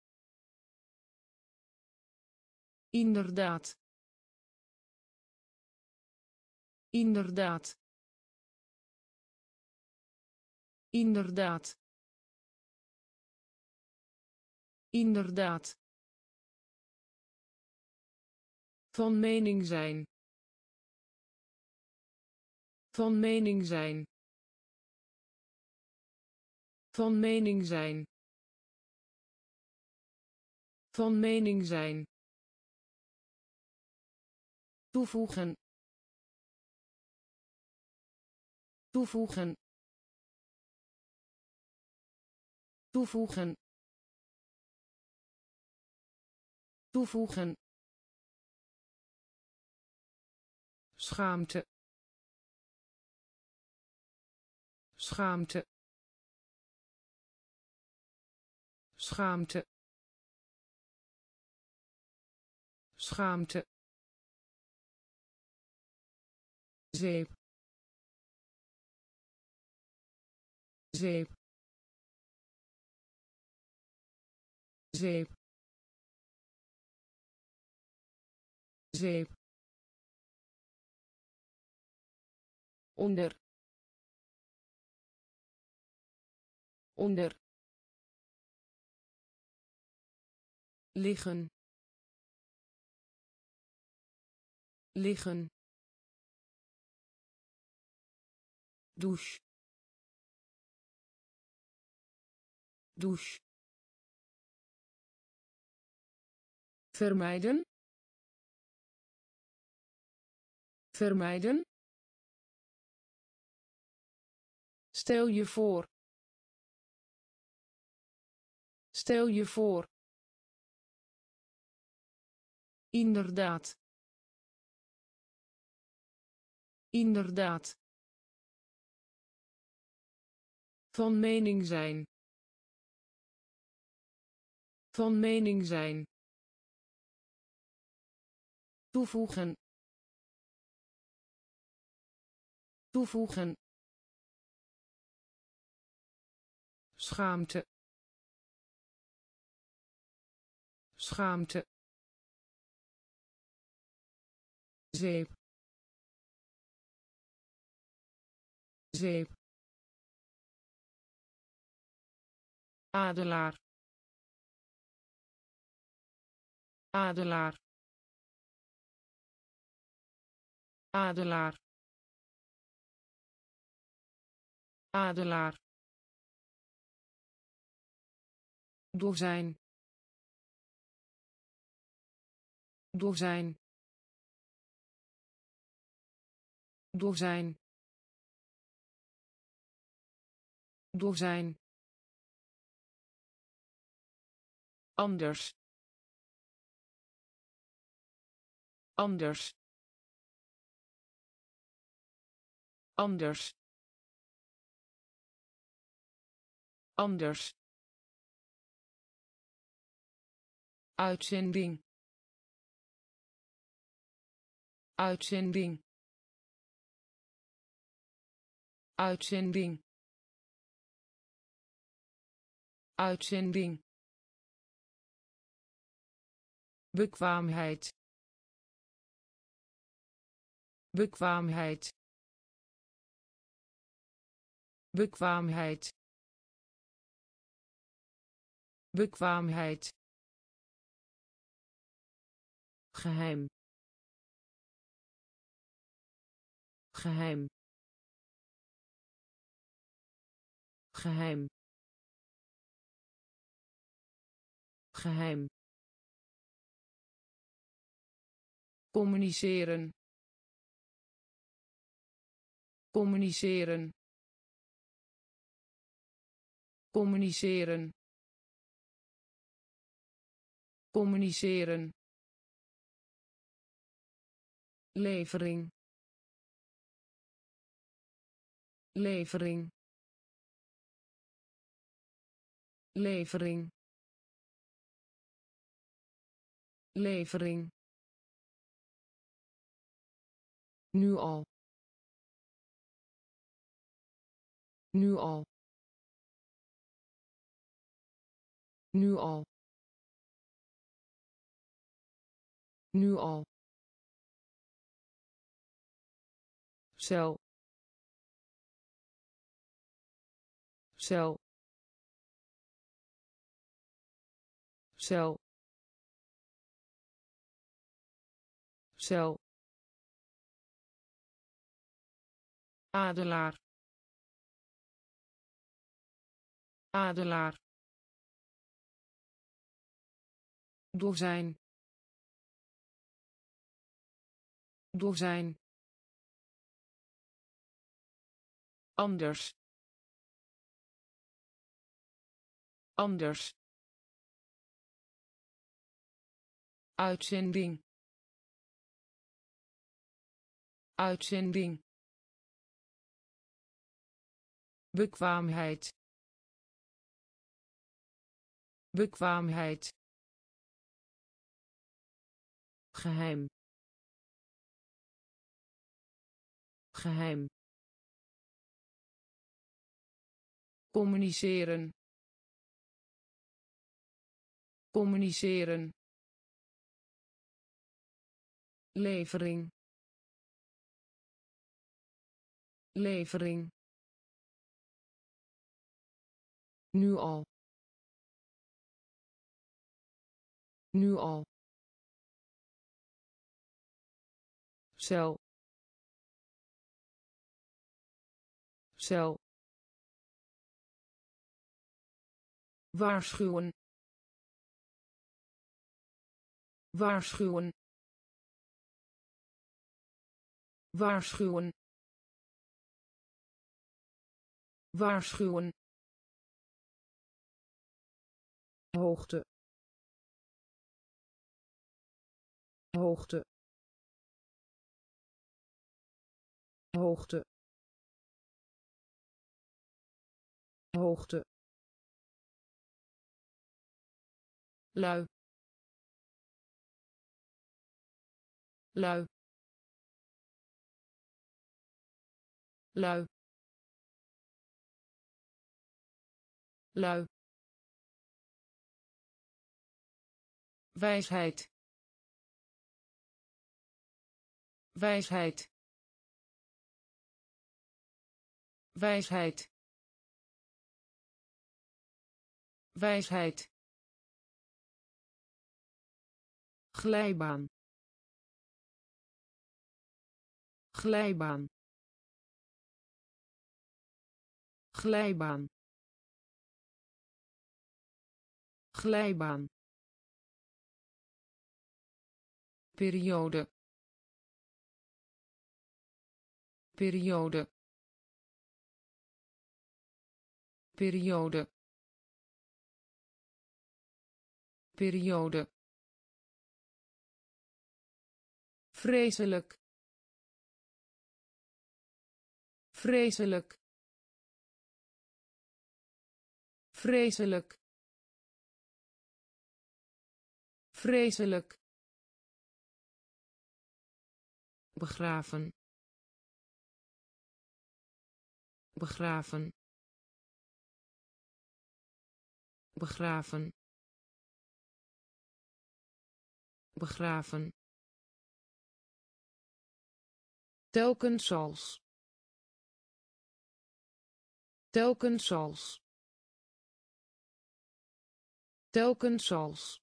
inderdaad. Inderdaad. Inderdaad. Inderdaad. Van mening zijn. Van mening zijn. Van mening zijn. Van mening zijn toevoegen toevoegen toevoegen toevoegen. Schaamte. Schaamte. Schaamte. Schaamte zeep. Zeep. Zeep. Zeep. Onder. Onder. Liggen. Liggen douche. Douche. Vermijden. Vermijden. Stel je voor. Stel je voor. Inderdaad. Inderdaad Van mening zijn. Van mening zijn. Toevoegen. Toevoegen. Schaamte. Schaamte. Zeep. Zeep. Adelaar adelaar adelaar adelaar. Dozijn dozijn dozijn. Dozijn anders. Anders. Anders. Anders. Uitzending. Uitzending. Uitzending. Uitzending bekwaamheid bekwaamheid bekwaamheid bekwaamheid. Geheim geheim. Geheim geheim communiceren. Communiceren. Communiceren. Communiceren. Levering. Levering. Levering. Levering nu al. Nu al. Nu al. Nu al. Cel. Cel. Cel. Cel adelaar adelaar dozijn dozijn anders anders uitzending uitzending bekwaamheid bekwaamheid geheim geheim communiceren communiceren levering levering nu al. Nu al. Cel. Cel. Waarschuwen. Waarschuwen. Waarschuwen. Waarschuwen hoogte. Hoogte. Hoogte. Hoogte. Lui. Lui. Lui. Lui wijsheid. Wijsheid. Wijsheid. Wijsheid. Glijbaan. Glijbaan. Glijbaan. Glijbaan periode. Periode. Periode. Periode. Vreselijk. Vreselijk. Vreselijk. Vreselijk begraven. Begraven. Begraven. Begraven. Telkens als. Telkens als. Telkens als.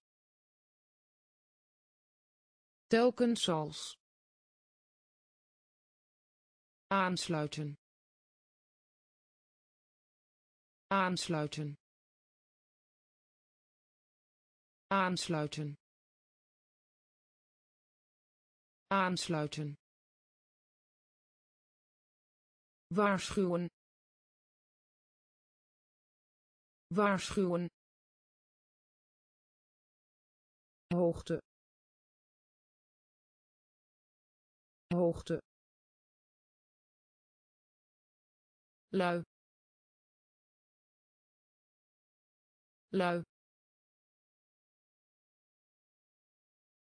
Telkens als aansluiten. Aansluiten. Aansluiten. Aansluiten. Waarschuwen. Waarschuwen. Hoogte. Hoogte lui. Lui.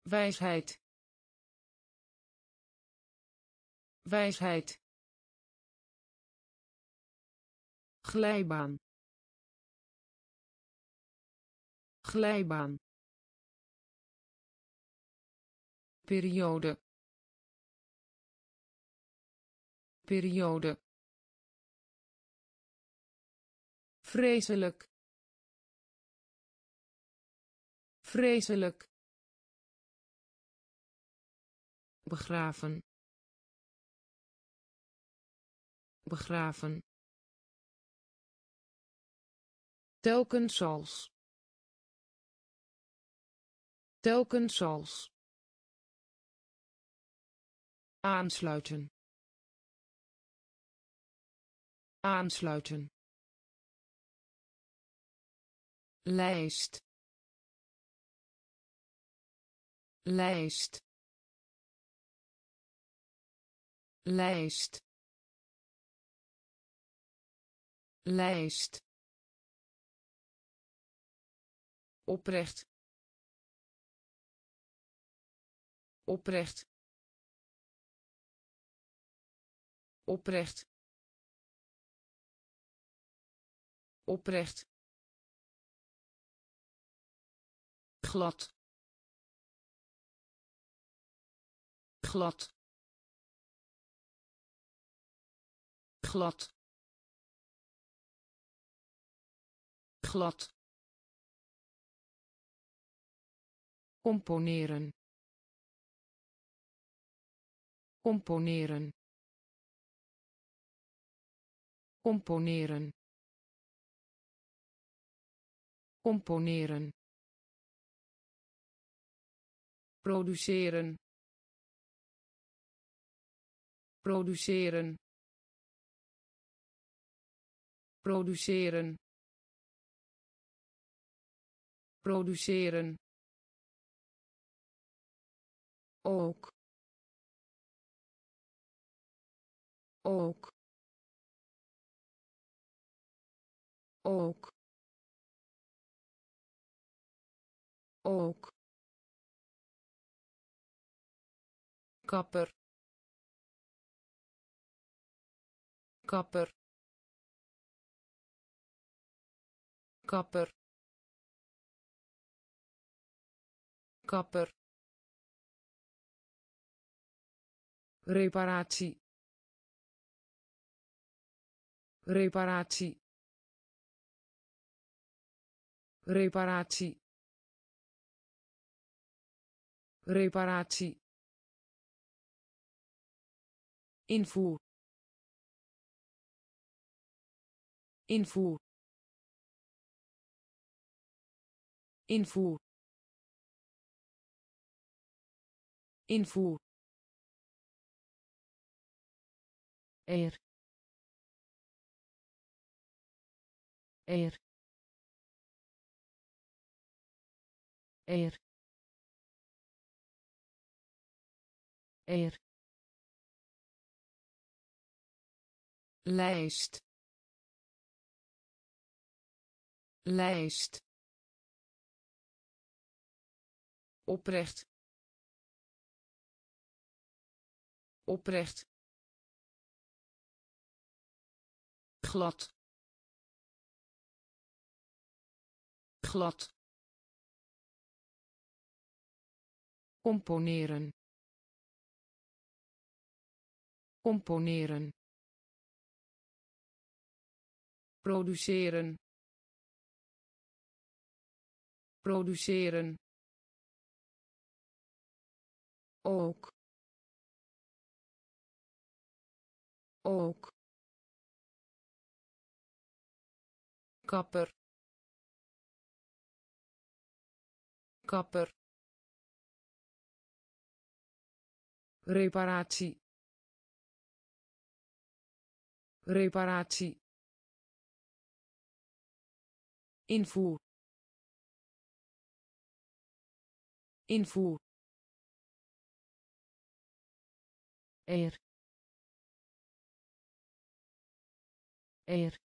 Wijsheid. Wijsheid. Glijbaan. Glijbaan. Periode. Periode vreselijk. Vreselijk. Begraven. Begraven. Telkens als. Telkens als. Aansluiten. Aansluiten lijst. Lijst. Lijst. Lijst. Oprecht. Oprecht. Oprecht. Oprecht glad. Glad. Glad. Glad. Componeren. Componeren. Componeren. Componeren produceren. Produceren. Produceren. Produceren. Ook. Ook. Ook. Ook kapper. Kapper. Kapper. Kapper. Reparatie. Reparatie. Reparatie. Reparatie invoer. Invoer. Invoer. Invoer. Eer. Eer. Eer. Eer lijst. Lijst. Oprecht. Oprecht. Glad. Glad. Componeren. Componeren produceren. Produceren. Ook. Ook. Kapper. Kapper. Reparatie. Reparatie invoer. Invoer. Eer. Eer